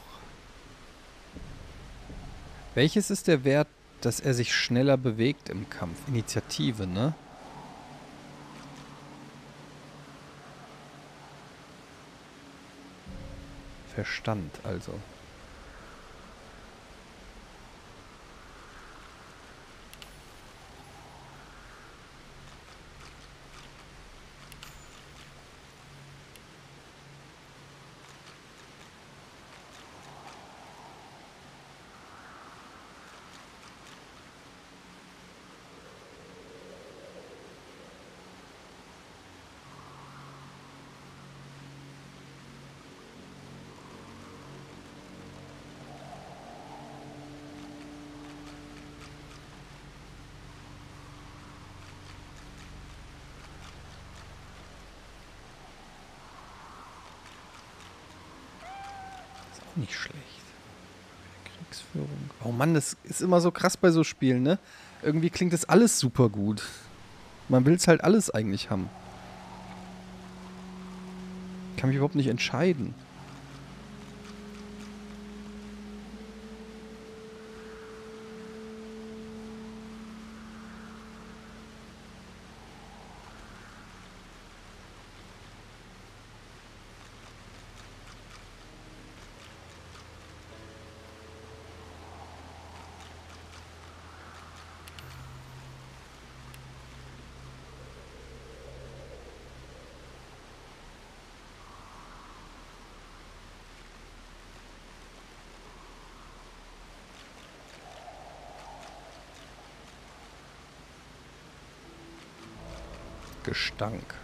Welches ist der Wert, dass er sich schneller bewegt im Kampf? Initiative, ne? Verstand, also. nicht schlecht. Kriegsführung. Oh Mann, das ist immer so krass bei so Spielen, ne? Irgendwie klingt das alles super gut. Man will es halt alles eigentlich haben. Kann mich überhaupt nicht entscheiden. Gestank.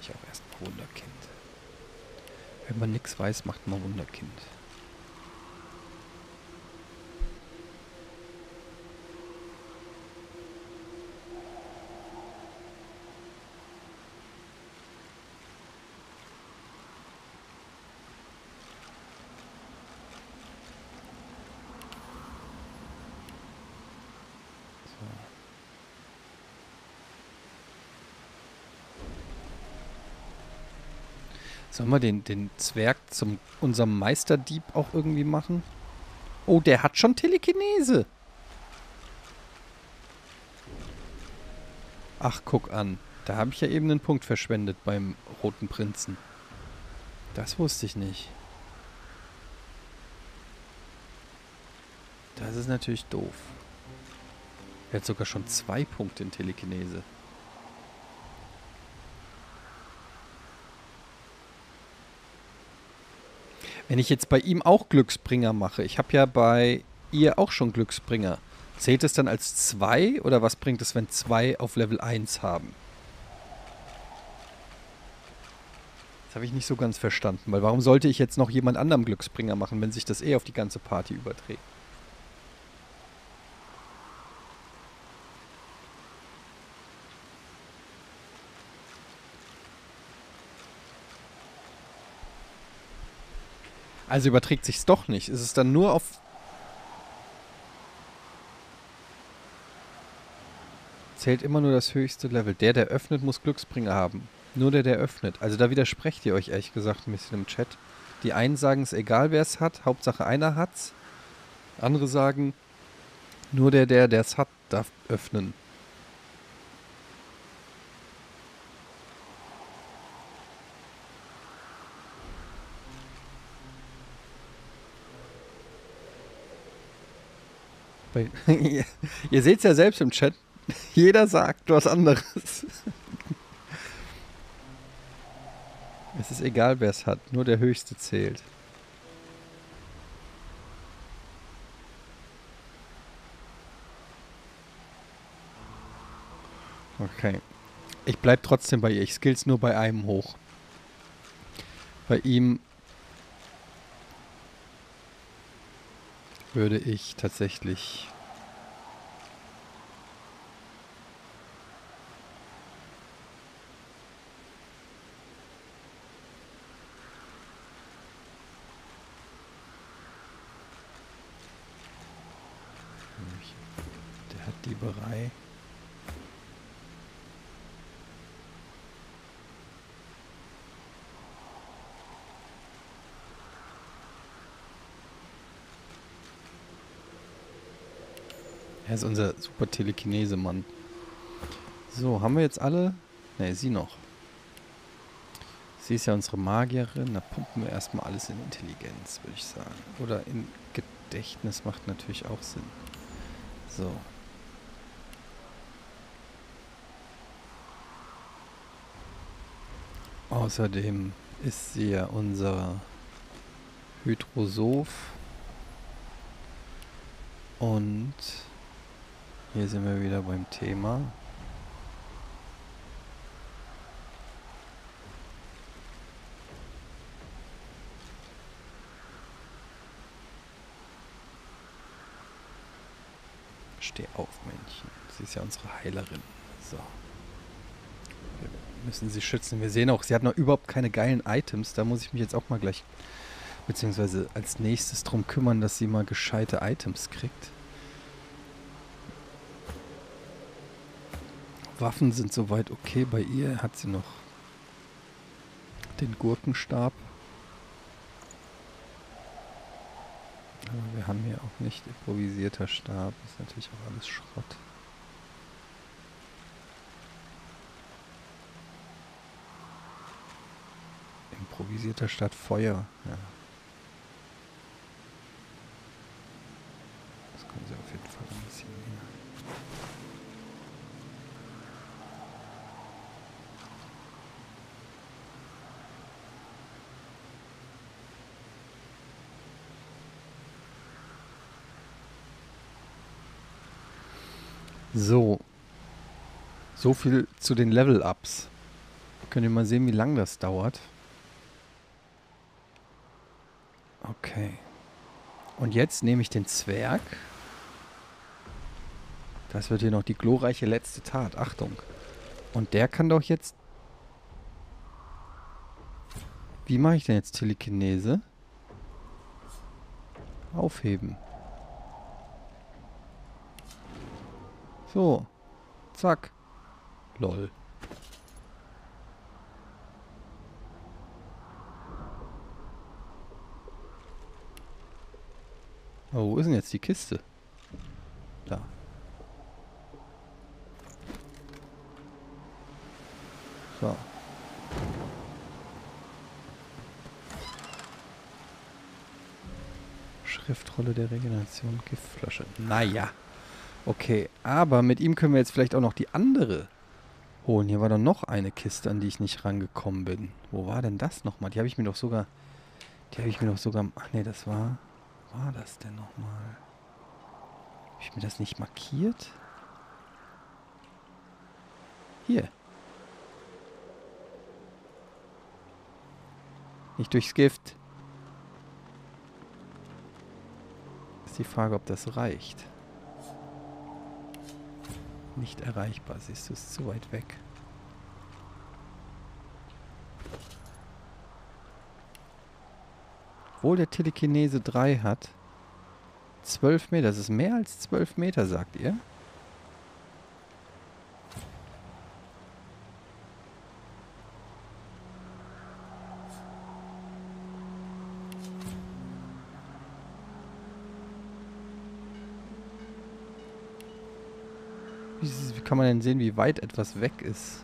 Ich auch erst mal Wunderkind. Wenn man nichts weiß, macht man Wunderkind. Sollen wir den, den Zwerg zum unserem Meisterdieb auch irgendwie machen? Oh, der hat schon Telekinese. Ach, guck an. Da habe ich ja eben einen Punkt verschwendet beim Roten Prinzen. Das wusste ich nicht. Das ist natürlich doof. Er hat sogar schon zwei Punkte in Telekinese. Wenn ich jetzt bei ihm auch Glücksbringer mache, ich habe ja bei ihr auch schon Glücksbringer. Zählt es dann als 2 oder was bringt es, wenn zwei auf Level 1 haben? Das habe ich nicht so ganz verstanden, weil warum sollte ich jetzt noch jemand anderem Glücksbringer machen, wenn sich das eh auf die ganze Party überträgt? Also überträgt sich's doch nicht. Ist es dann nur auf Zählt immer nur das höchste Level. Der, der öffnet, muss Glücksbringer haben. Nur der, der öffnet. Also da widersprecht ihr euch ehrlich gesagt ein bisschen im Chat. Die einen sagen es egal, wer es hat. Hauptsache einer hat's. Andere sagen, nur der, der es hat, darf öffnen. Bei, *laughs* ihr seht es ja selbst im Chat. Jeder sagt was anderes. *laughs* Es ist egal, wer es hat. Nur der Höchste zählt. Okay. Ich bleib trotzdem bei ihr. Ich skills nur bei einem hoch. Bei ihm würde ich tatsächlich Der hat Dieberei. Er ist unser super Telekinese-Mann. So, haben wir jetzt alle? Ne, sie noch. Sie ist ja unsere Magierin. Da pumpen wir erstmal alles in Intelligenz, würde ich sagen. Oder in Gedächtnis macht natürlich auch Sinn. So. Außerdem ist sie ja unser Hydrosoph. Und hier sind wir wieder beim Thema. Steh auf, Männchen. Sie ist ja unsere Heilerin. So. Wir müssen sie schützen. Wir sehen auch, sie hat noch überhaupt keine geilen Items. Da muss ich mich jetzt auch mal gleich, beziehungsweise als nächstes drum kümmern, dass sie mal gescheite Items kriegt. Waffen sind soweit okay. Bei ihr hat sie noch den Gurkenstab. Aber wir haben hier auch nicht improvisierter Stab. Ist natürlich auch alles Schrott. Improvisierter Stab Feuer. Ja. Das können sie auf jeden Fall ein bisschen mehr. So. So viel zu den Level-Ups. Könnt ihr mal sehen, wie lange das dauert. Okay. Und jetzt nehme ich den Zwerg. Das wird hier noch die glorreiche letzte Tat. Achtung. Und der kann doch jetzt... Wie mache ich denn jetzt Telekinese? Aufheben. So. Zack. Lol. Oh, wo ist denn jetzt die Kiste? Da. So. Schriftrolle der Regeneration, Giftflasche. Naja. Okay, aber mit ihm können wir jetzt vielleicht auch noch die andere holen. Hier war doch noch eine Kiste, an die ich nicht rangekommen bin. Wo war denn das nochmal? Die habe ich mir doch sogar... Die habe ich mir doch sogar... Ach nee, das war... War das denn nochmal? Habe ich mir das nicht markiert? Hier. Nicht durchs Gift. Ist die Frage, ob das reicht. Nicht erreichbar, siehst du, ist zu weit weg. Obwohl der Telekinese 3 hat. 12 Meter, das ist mehr als 12 Meter, sagt ihr? Wie, wie kann man denn sehen, wie weit etwas weg ist?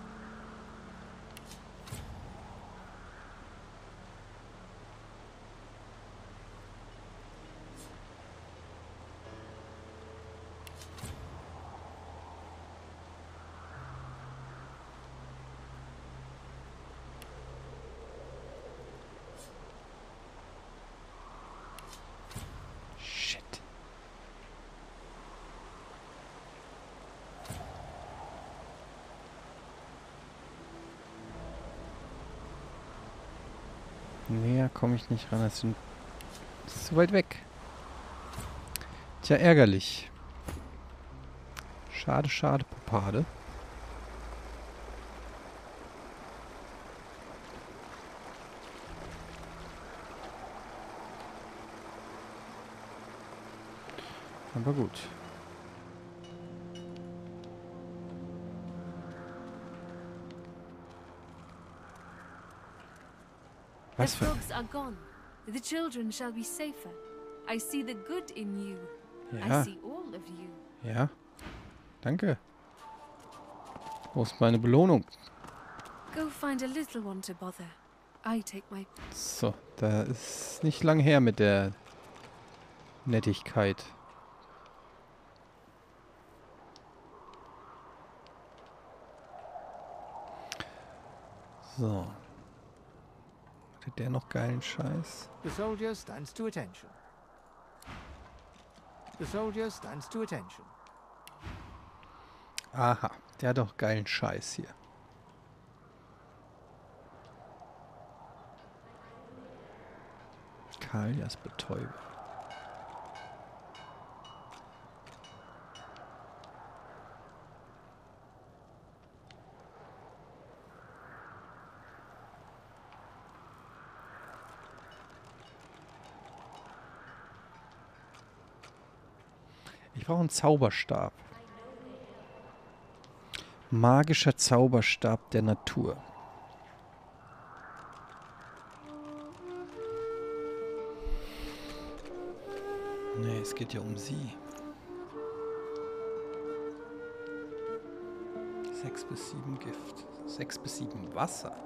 Shit. Näher komme ich nicht ran. Das ist zu weit weg. Tja, ärgerlich. Schade, schade, Popade. Aber gut. Was the für... frogs are gone. The children shall be safer. I see the good in you. Ja. I see all of you. Ja. Danke. Wo ist meine Belohnung? Go find a little one to bother. I take my So, da ist nicht lang her mit der Nettigkeit. So. Hat der noch geilen Scheiß? The soldier stands to attention. The soldier stands to attention. Aha, der hat doch geilen Scheiß hier. Kalias Betäuber. Ich brauche einen Zauberstab. Magischer Zauberstab der Natur. Nee, es geht ja um sie. Sechs bis sieben Gift. Sechs bis sieben Wasser.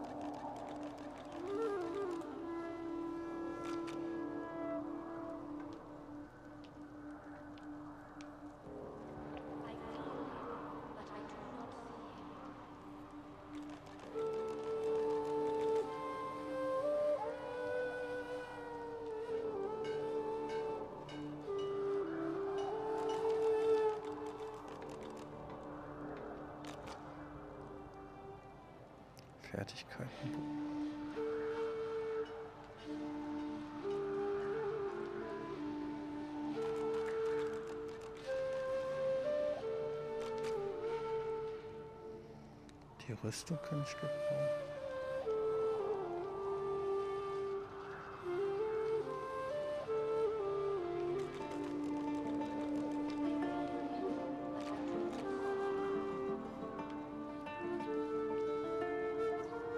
Rüstung kann ich gebrauchen.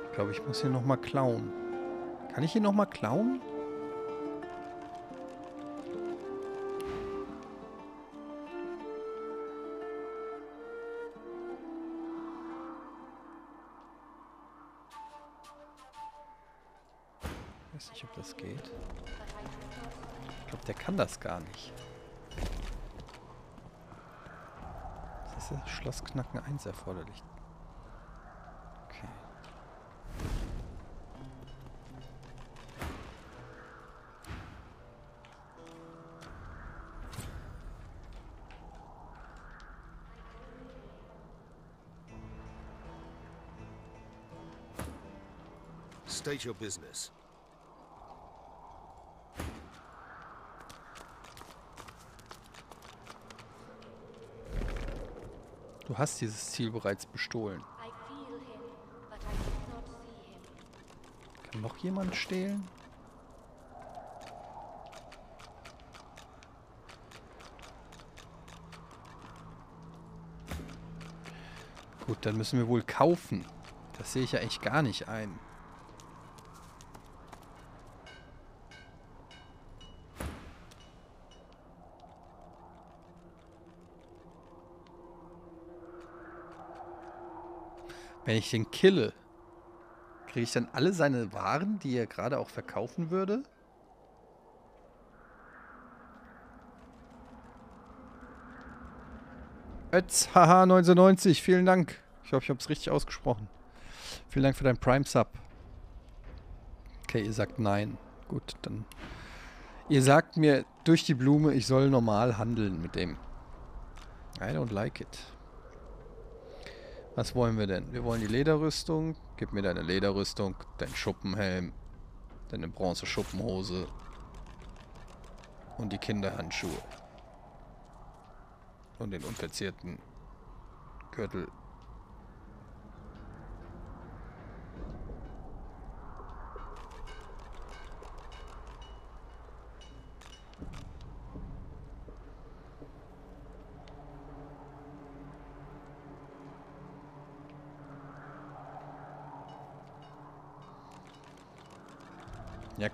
Ich glaube, ich muss hier noch mal klauen. Kann ich hier noch mal klauen? das gar nicht. Das ist Schlossknacken 1 erforderlich. Okay. State your business. Du hast dieses Ziel bereits bestohlen. Kann noch jemand stehlen? Gut, dann müssen wir wohl kaufen. Das sehe ich ja echt gar nicht ein. Wenn ich den kille, kriege ich dann alle seine Waren, die er gerade auch verkaufen würde? Ötz, haha, 1990, vielen Dank. Ich hoffe, ich habe es richtig ausgesprochen. Vielen Dank für deinen Prime-Sub. Okay, ihr sagt nein. Gut, dann... Ihr sagt mir durch die Blume, ich soll normal handeln mit dem. I don't like it. Was wollen wir denn? Wir wollen die Lederrüstung. Gib mir deine Lederrüstung, deinen Schuppenhelm, deine Bronze-Schuppenhose und die Kinderhandschuhe. Und den unverzierten Gürtel.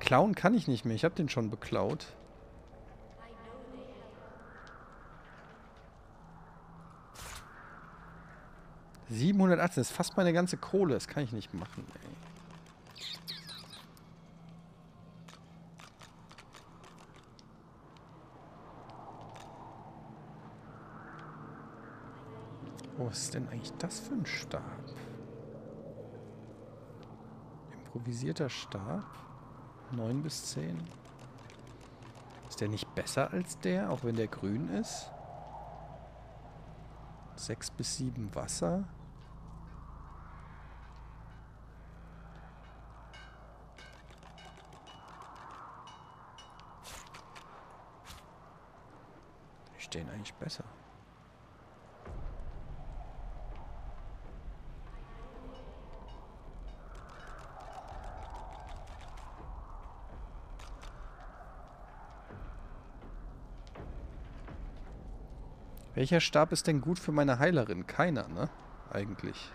Klauen kann ich nicht mehr. Ich habe den schon beklaut. ...718, das ist fast meine ganze Kohle. Das kann ich nicht machen, ey. Oh, was ist denn eigentlich das für ein Stab? Improvisierter Stab? 9 bis 10. Ist der nicht besser als der, auch wenn der grün ist? 6 bis 7 Wasser. Die stehen eigentlich besser. Welcher Stab ist denn gut für meine Heilerin? Keiner, ne? Eigentlich.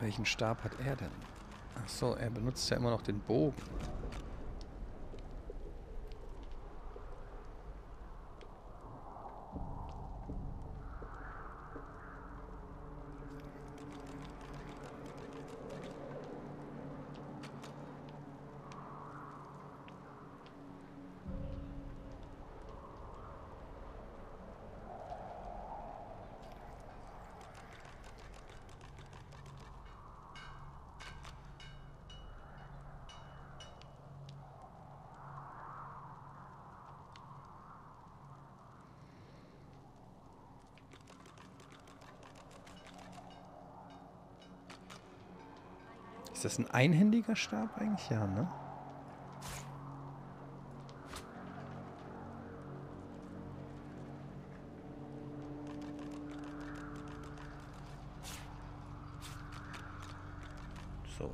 Welchen Stab hat er denn? Achso, er benutzt ja immer noch den Bogen. Das ein einhändiger Stab eigentlich? Ja, ne? So.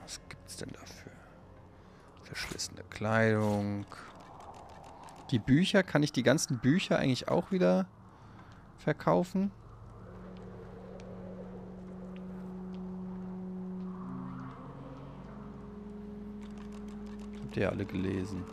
Was gibt's denn dafür? Verschlissene Kleidung. Die Bücher, kann ich die ganzen Bücher eigentlich auch wieder verkaufen. Ihr alle gelesen.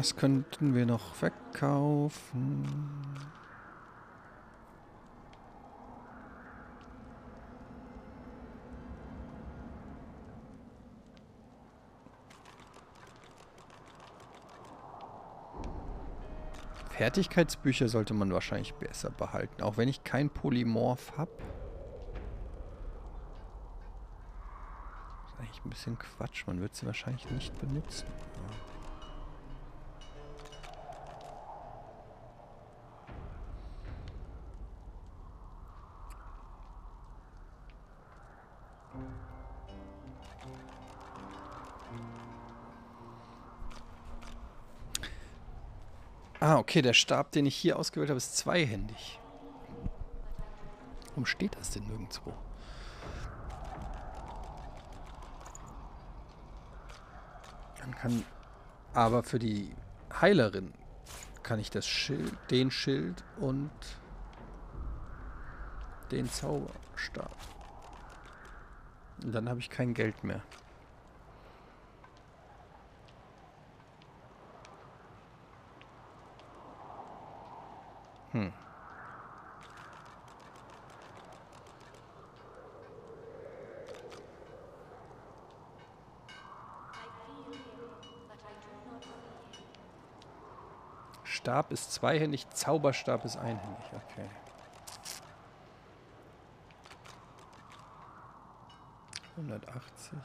Das könnten wir noch verkaufen. Fertigkeitsbücher sollte man wahrscheinlich besser behalten, auch wenn ich kein Polymorph habe. Ist eigentlich ein bisschen Quatsch, man wird sie wahrscheinlich nicht benutzen. Okay, der Stab, den ich hier ausgewählt habe, ist zweihändig. Warum steht das denn nirgendwo? Man kann aber für die Heilerin kann ich das Schild, den Schild und den Zauberstab. Und dann habe ich kein Geld mehr. Hm. Ist zweihändig, Zauberstab ist einhändig. Okay. Hundertachtzig.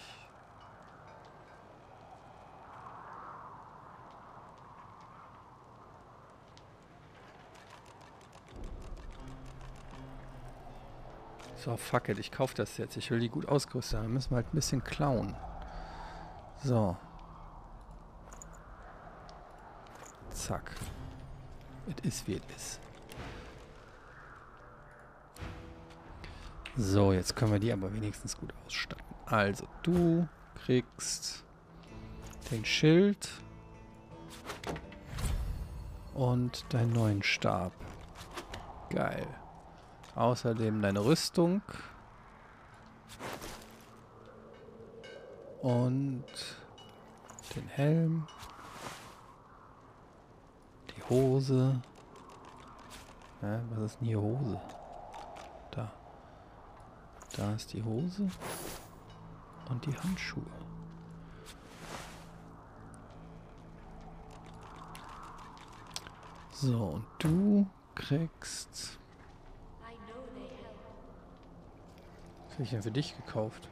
So, fuck it, ich kaufe das jetzt. Ich will die gut ausgerüstet haben. Müssen wir halt ein bisschen klauen. So. Zack. Es ist, wie es ist. So, jetzt können wir die aber wenigstens gut ausstatten. Also, du kriegst den Schild und deinen neuen Stab. Geil. Außerdem deine Rüstung. Und den Helm. Hose. Ja, was ist denn hier Hose? Da. Da ist die Hose. Und die Handschuhe. So, und du kriegst Was habe ich denn für dich gekauft?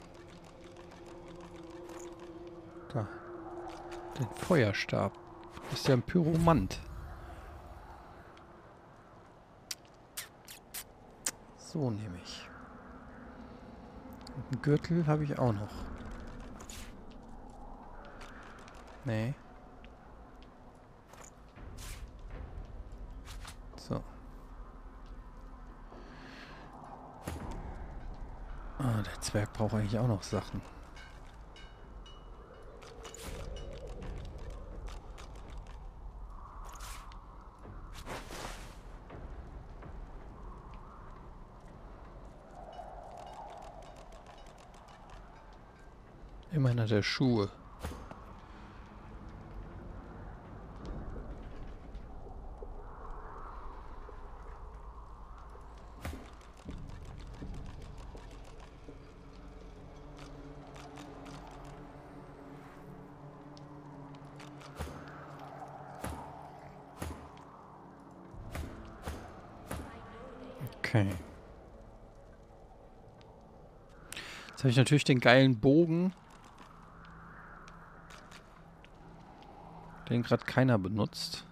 Da. Den Feuerstab. Du bist ja ein Pyromant. So nehme ich. Und einen Gürtel habe ich auch noch. Nee. So. Ah, der Zwerg braucht eigentlich auch noch Sachen. Immerhin hat er Schuhe. Okay. Jetzt habe ich natürlich den geilen Bogen. Den gerade keiner benutzt.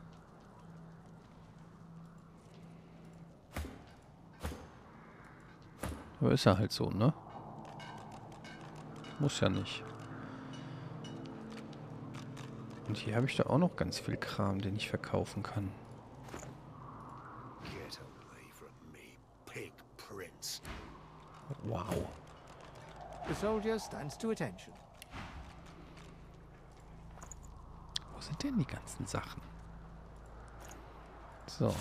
Aber ist ja halt so, ne? Muss ja nicht. Und hier habe ich da auch noch ganz viel Kram, den ich verkaufen kann. Wow. The soldier stands to attention. Wo sind denn die ganzen Sachen? So,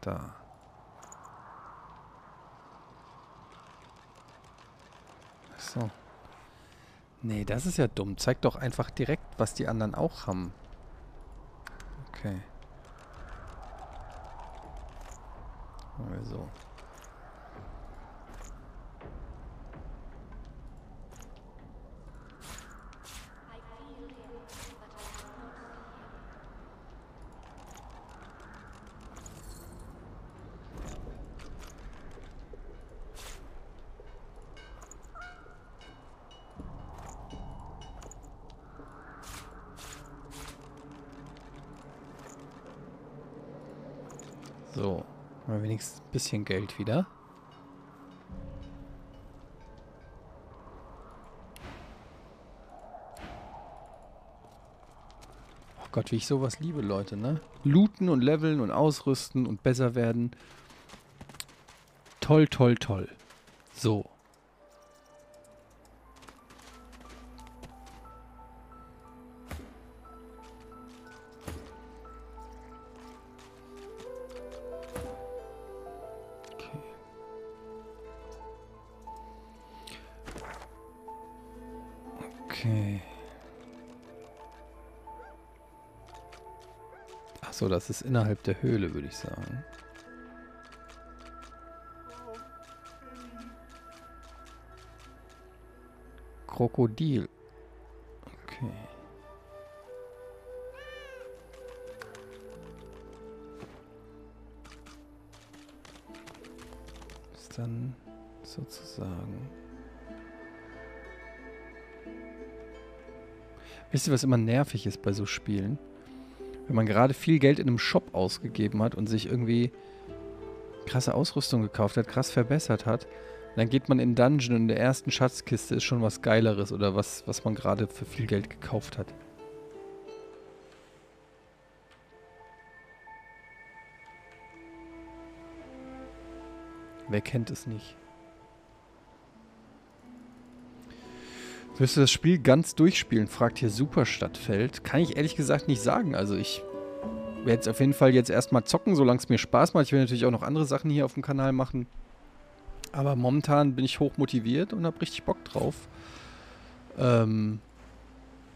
da. So. Nee, das ist ja dumm. Zeig doch einfach direkt, was die anderen auch haben. Okay. Also. So, mal wenigstens ein bisschen Geld wieder. Oh Gott, wie ich sowas liebe, Leute, ne? Looten und leveln und ausrüsten und besser werden. Toll, toll, toll. So. Das ist innerhalb der Höhle, würde ich sagen. Krokodil. Okay. Ist dann sozusagen Wisst ihr, was immer nervig ist bei so Spielen? Wenn man gerade viel Geld in einem Shop ausgegeben hat und sich irgendwie krasse Ausrüstung gekauft hat, krass verbessert hat, dann geht man in Dungeon und in der ersten Schatzkiste ist schon was Geileres oder was, was man gerade für viel Geld gekauft hat. Wer kennt es nicht? Willst du das Spiel ganz durchspielen? fragt hier Superstadtfeld. Kann ich ehrlich gesagt nicht sagen. Also ich werde jetzt auf jeden Fall jetzt erstmal zocken, solange es mir Spaß macht. Ich will natürlich auch noch andere Sachen hier auf dem Kanal machen. Aber momentan bin ich hoch motiviert und habe richtig Bock drauf. Ähm,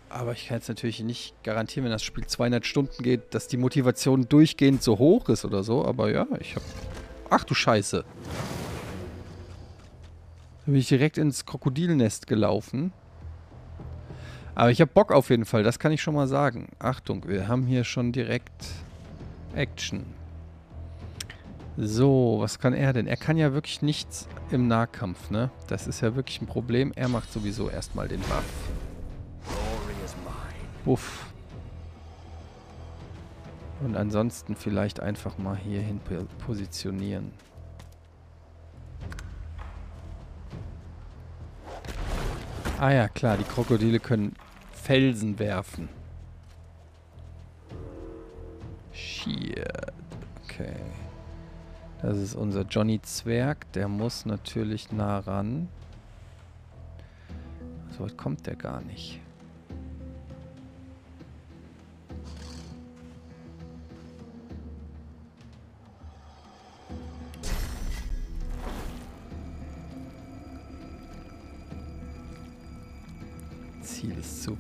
aber ich kann jetzt natürlich nicht garantieren, wenn das Spiel 200 Stunden geht, dass die Motivation durchgehend so hoch ist oder so. Aber ja, ich habe... Ach du Scheiße. Da bin ich direkt ins Krokodilnest gelaufen. Aber ich habe Bock auf jeden Fall, das kann ich schon mal sagen. Achtung, wir haben hier schon direkt Action. So, was kann er denn? Er kann ja wirklich nichts im Nahkampf, ne? Das ist ja wirklich ein Problem. Er macht sowieso erstmal den Buff. Uff. Und ansonsten vielleicht einfach mal hierhin positionieren. Ah ja, klar, die Krokodile können Felsen werfen. Shit. Okay. Das ist unser Johnny Zwerg. Der muss natürlich nah ran. So weit kommt der gar nicht.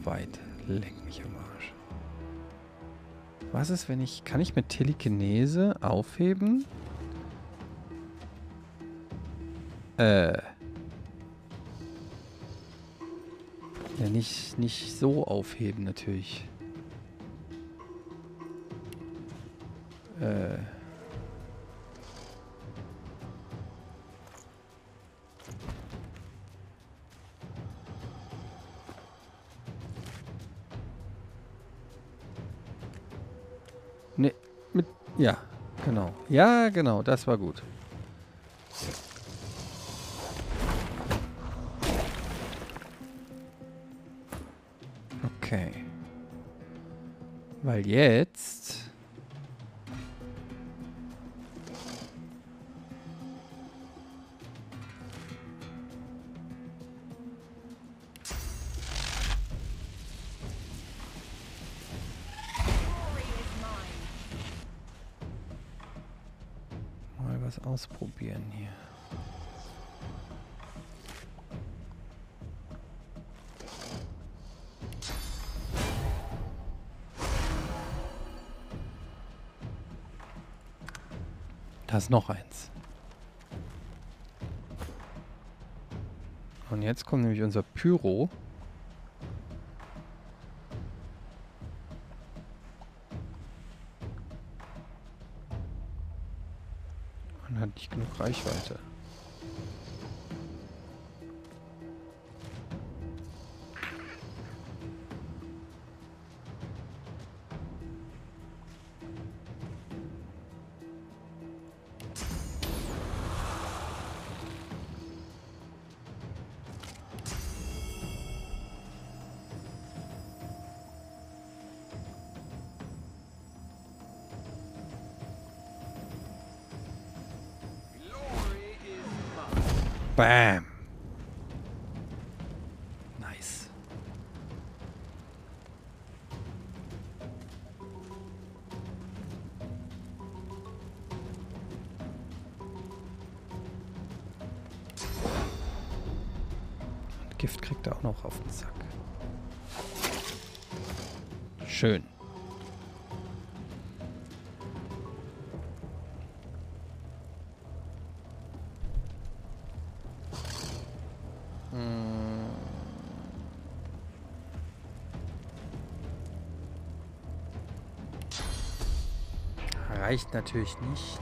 Weit. Leck mich am Arsch. Was ist, wenn ich... Kann ich mit Telekinese aufheben? Äh... Ja, nicht, nicht so aufheben natürlich. Äh... Ja, genau. Ja, genau, das war gut. Okay. Weil jetzt. spielen hier. Da ist noch eins. Und jetzt kommt nämlich unser Pyro. Genug Reichweite. Reicht natürlich nicht.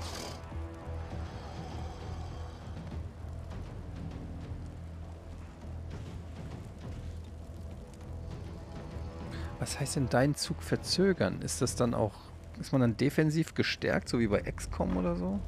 Was heißt denn deinen Zug verzögern? Ist das dann auch, ist man dann defensiv gestärkt, so wie bei XCOM oder so?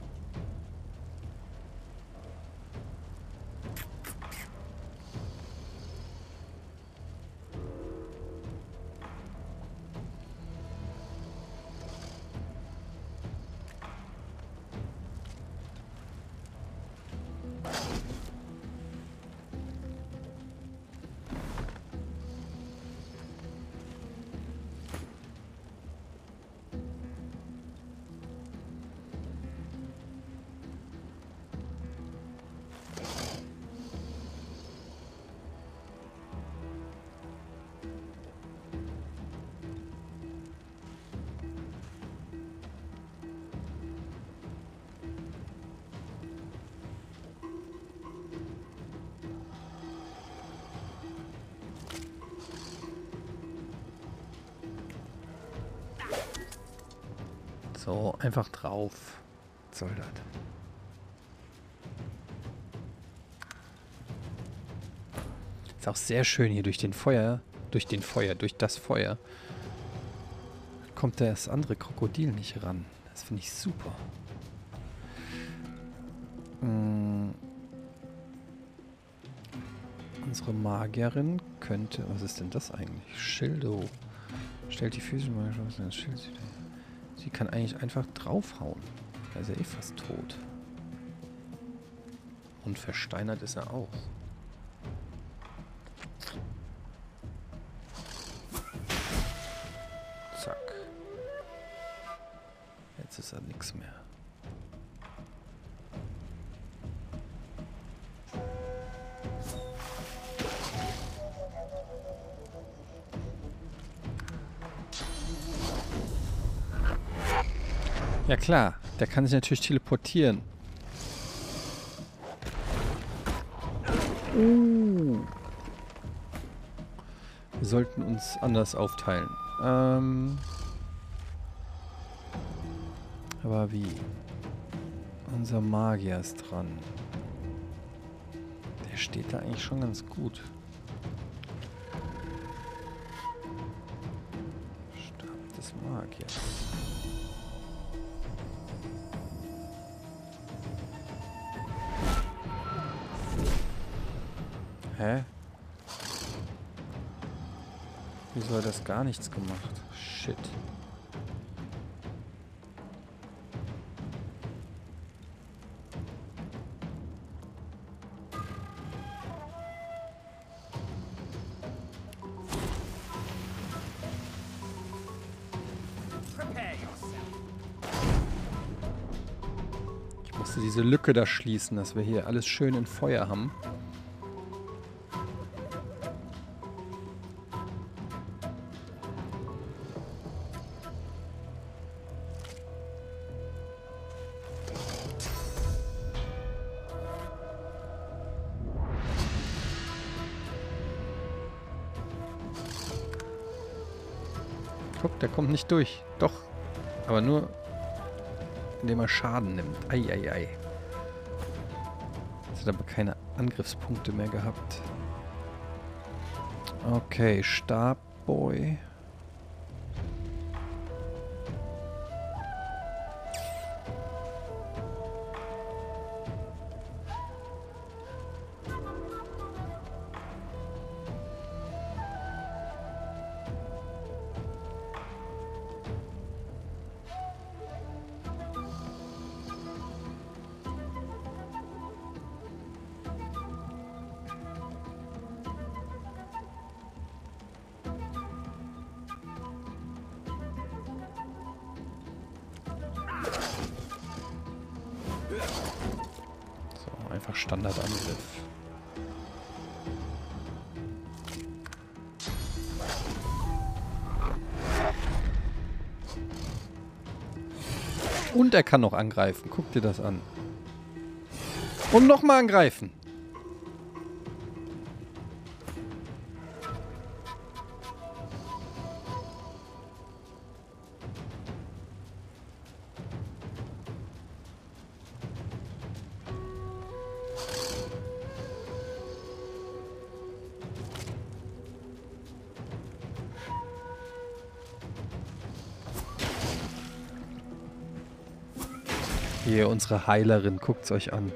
Das? Ist auch sehr schön hier durch den Feuer, durch den Feuer, durch das Feuer. Kommt das andere Krokodil nicht ran. Das finde ich super. Mm. Unsere Magierin könnte. Was ist denn das eigentlich? Schildo. Stellt die Magie das Schild. Sie kann eigentlich einfach draufhauen. Da ist er eh fast tot. Und versteinert ist er auch. Zack. Jetzt ist er nichts mehr. Ja klar, der kann sich natürlich teleportieren. Uh. Wir sollten uns anders aufteilen. Ähm Aber wie? Unser Magier ist dran. Der steht da eigentlich schon ganz gut. Gar nichts gemacht? Shit. Ich musste diese Lücke da schließen, dass wir hier alles schön in Feuer haben. Durch. Doch. Aber nur, indem er Schaden nimmt. Eieiei. Ei, ei. Jetzt hat aber keine Angriffspunkte mehr gehabt. Okay, Stabboy. Noch angreifen. Guck dir das an. Und nochmal angreifen. Unsere Heilerin. Guckt's euch an.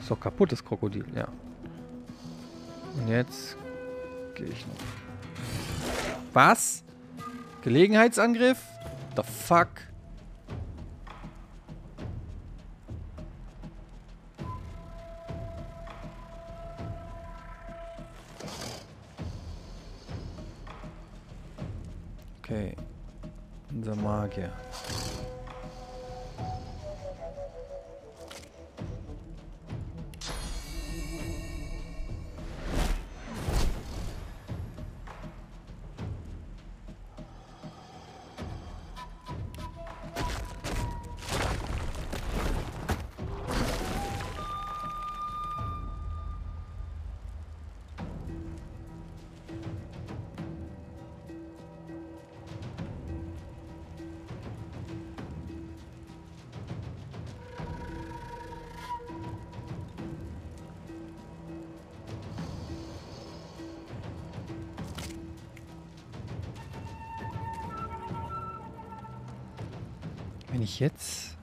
Ist doch kaputtes Krokodil, ja. Und jetzt gehe ich noch. Was? Gelegenheitsangriff? The fuck? Ich jetzt...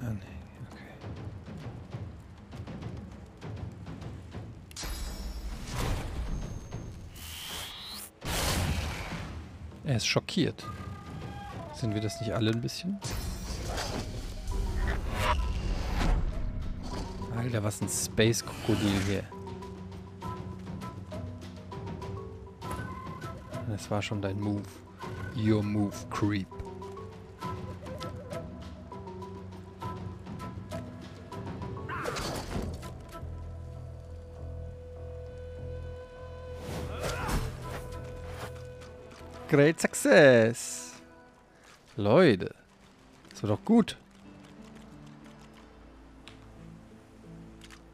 Ah, nee, okay. Er ist schockiert. Sind wir das nicht alle ein bisschen? Alter, was ein Space-Krokodil hier. Das war schon dein Move. Your move, Creep. Great success. Leute. Das war doch gut.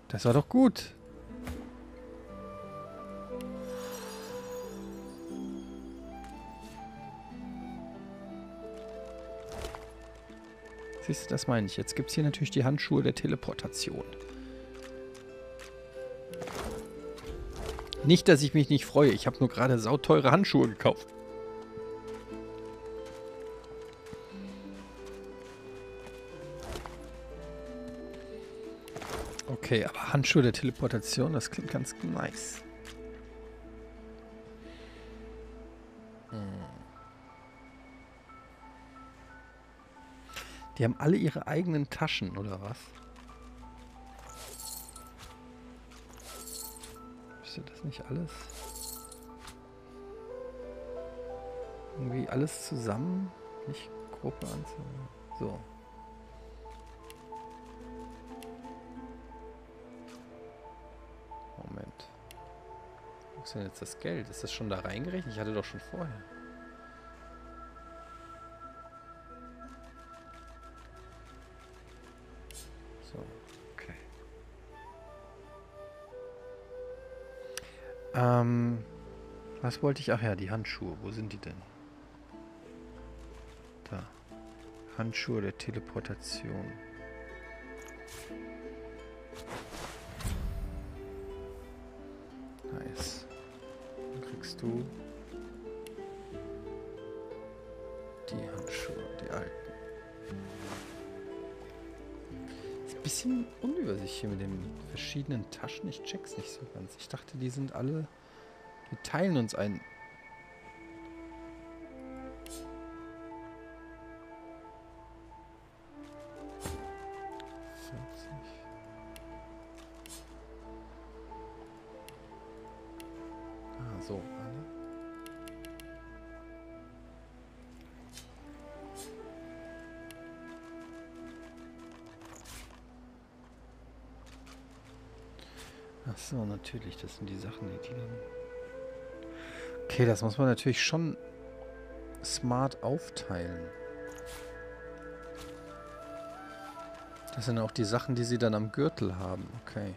Das war doch gut. Siehst du, das meine ich. Jetzt gibt es hier natürlich die Handschuhe der Teleportation. Nicht, dass ich mich nicht freue. Ich habe nur gerade sauteure Handschuhe gekauft. Okay, aber Handschuhe der Teleportation, das klingt ganz nice. Die haben alle ihre eigenen Taschen, oder was? Ist das nicht alles? Irgendwie alles zusammen? Nicht Gruppe anzunehmen. So. Denn jetzt das Geld? Ist das schon da reingerechnet? Ich hatte doch schon vorher. So, okay. Ähm, was wollte ich? Ach ja, die Handschuhe. Wo sind die denn? Da. Handschuhe der Teleportation. Du die Handschuhe, die alten. Ist ein bisschen unübersichtlich hier mit den verschiedenen Taschen. Ich check's nicht so ganz. Ich dachte, die sind alle. Wir teilen uns ein. Natürlich. Das sind die Sachen, die dann... Okay, das muss man natürlich schon smart aufteilen. Das sind auch die Sachen, die sie dann am Gürtel haben. Okay.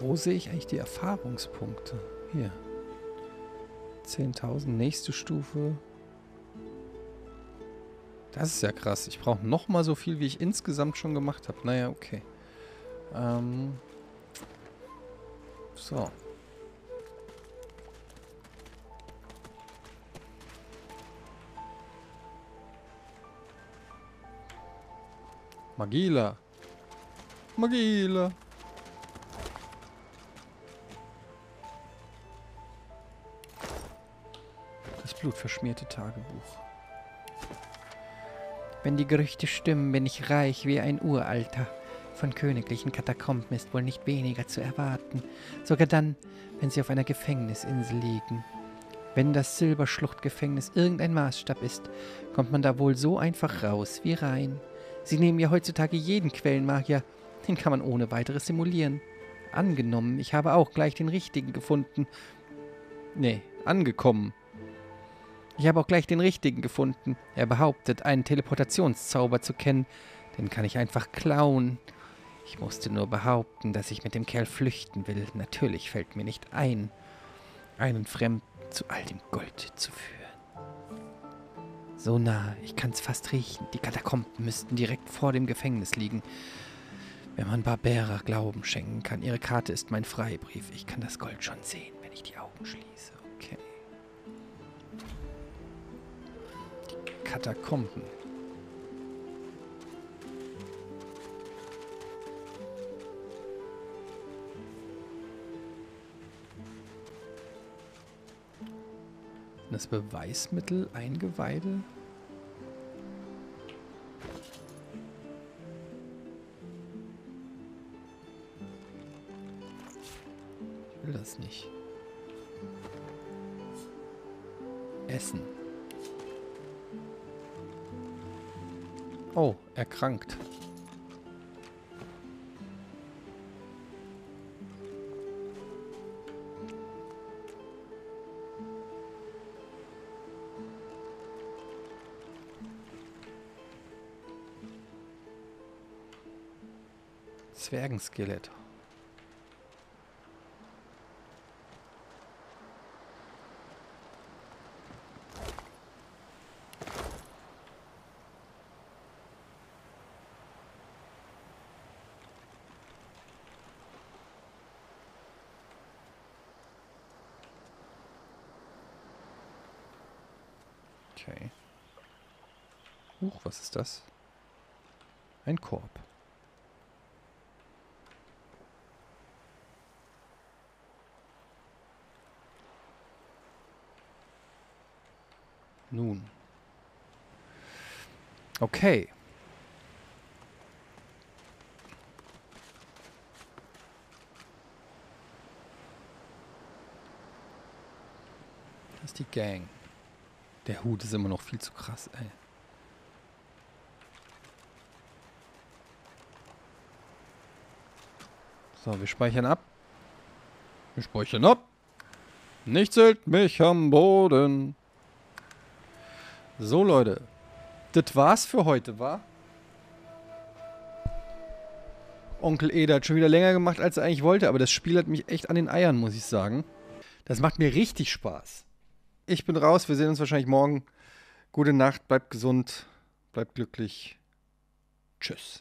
Wo sehe ich eigentlich die Erfahrungspunkte? Hier. 10.000, nächste Stufe. Das ist ja krass. Ich brauche noch mal so viel, wie ich insgesamt schon gemacht habe. Naja, okay. Ähm. So. Magila. Magila. Blutverschmierte Tagebuch. Wenn die Gerüchte stimmen, bin ich reich wie ein Uralter. Von königlichen Katakomben ist wohl nicht weniger zu erwarten. Sogar dann, wenn sie auf einer Gefängnisinsel liegen. Wenn das Silberschluchtgefängnis irgendein Maßstab ist, kommt man da wohl so einfach raus wie rein. Sie nehmen ja heutzutage jeden Quellenmagier. Den kann man ohne weiteres simulieren. Angenommen, ich habe auch gleich den richtigen gefunden. Nee, angekommen. Ich habe auch gleich den richtigen gefunden. Er behauptet, einen Teleportationszauber zu kennen. Den kann ich einfach klauen. Ich musste nur behaupten, dass ich mit dem Kerl flüchten will. Natürlich fällt mir nicht ein, einen Fremden zu all dem Gold zu führen. So nah, ich kann's fast riechen. Die Katakomben müssten direkt vor dem Gefängnis liegen. Wenn man Barbera Glauben schenken kann. Ihre Karte ist mein Freibrief. Ich kann das Gold schon sehen, wenn ich die Augen schließe. Katakomben. Das Beweismittel Eingeweide? Ich will das nicht. Essen. Oh, erkrankt. Zwergenskelett. Okay. Huch, ist das? Ein Korb. Nun. Okay. Das ist die Gang. Der Hut ist immer noch viel zu krass, ey. So, wir speichern ab. Wir speichern ab. Nichts hält mich am Boden. So, Leute. Das war's für heute, wa? Onkel Eda hat schon wieder länger gemacht, als er eigentlich wollte, aber das Spiel hat mich echt an den Eiern, muss ich sagen. Das macht mir richtig Spaß. Ich bin raus, wir sehen uns wahrscheinlich morgen. Gute Nacht, bleibt gesund, bleibt glücklich. Tschüss.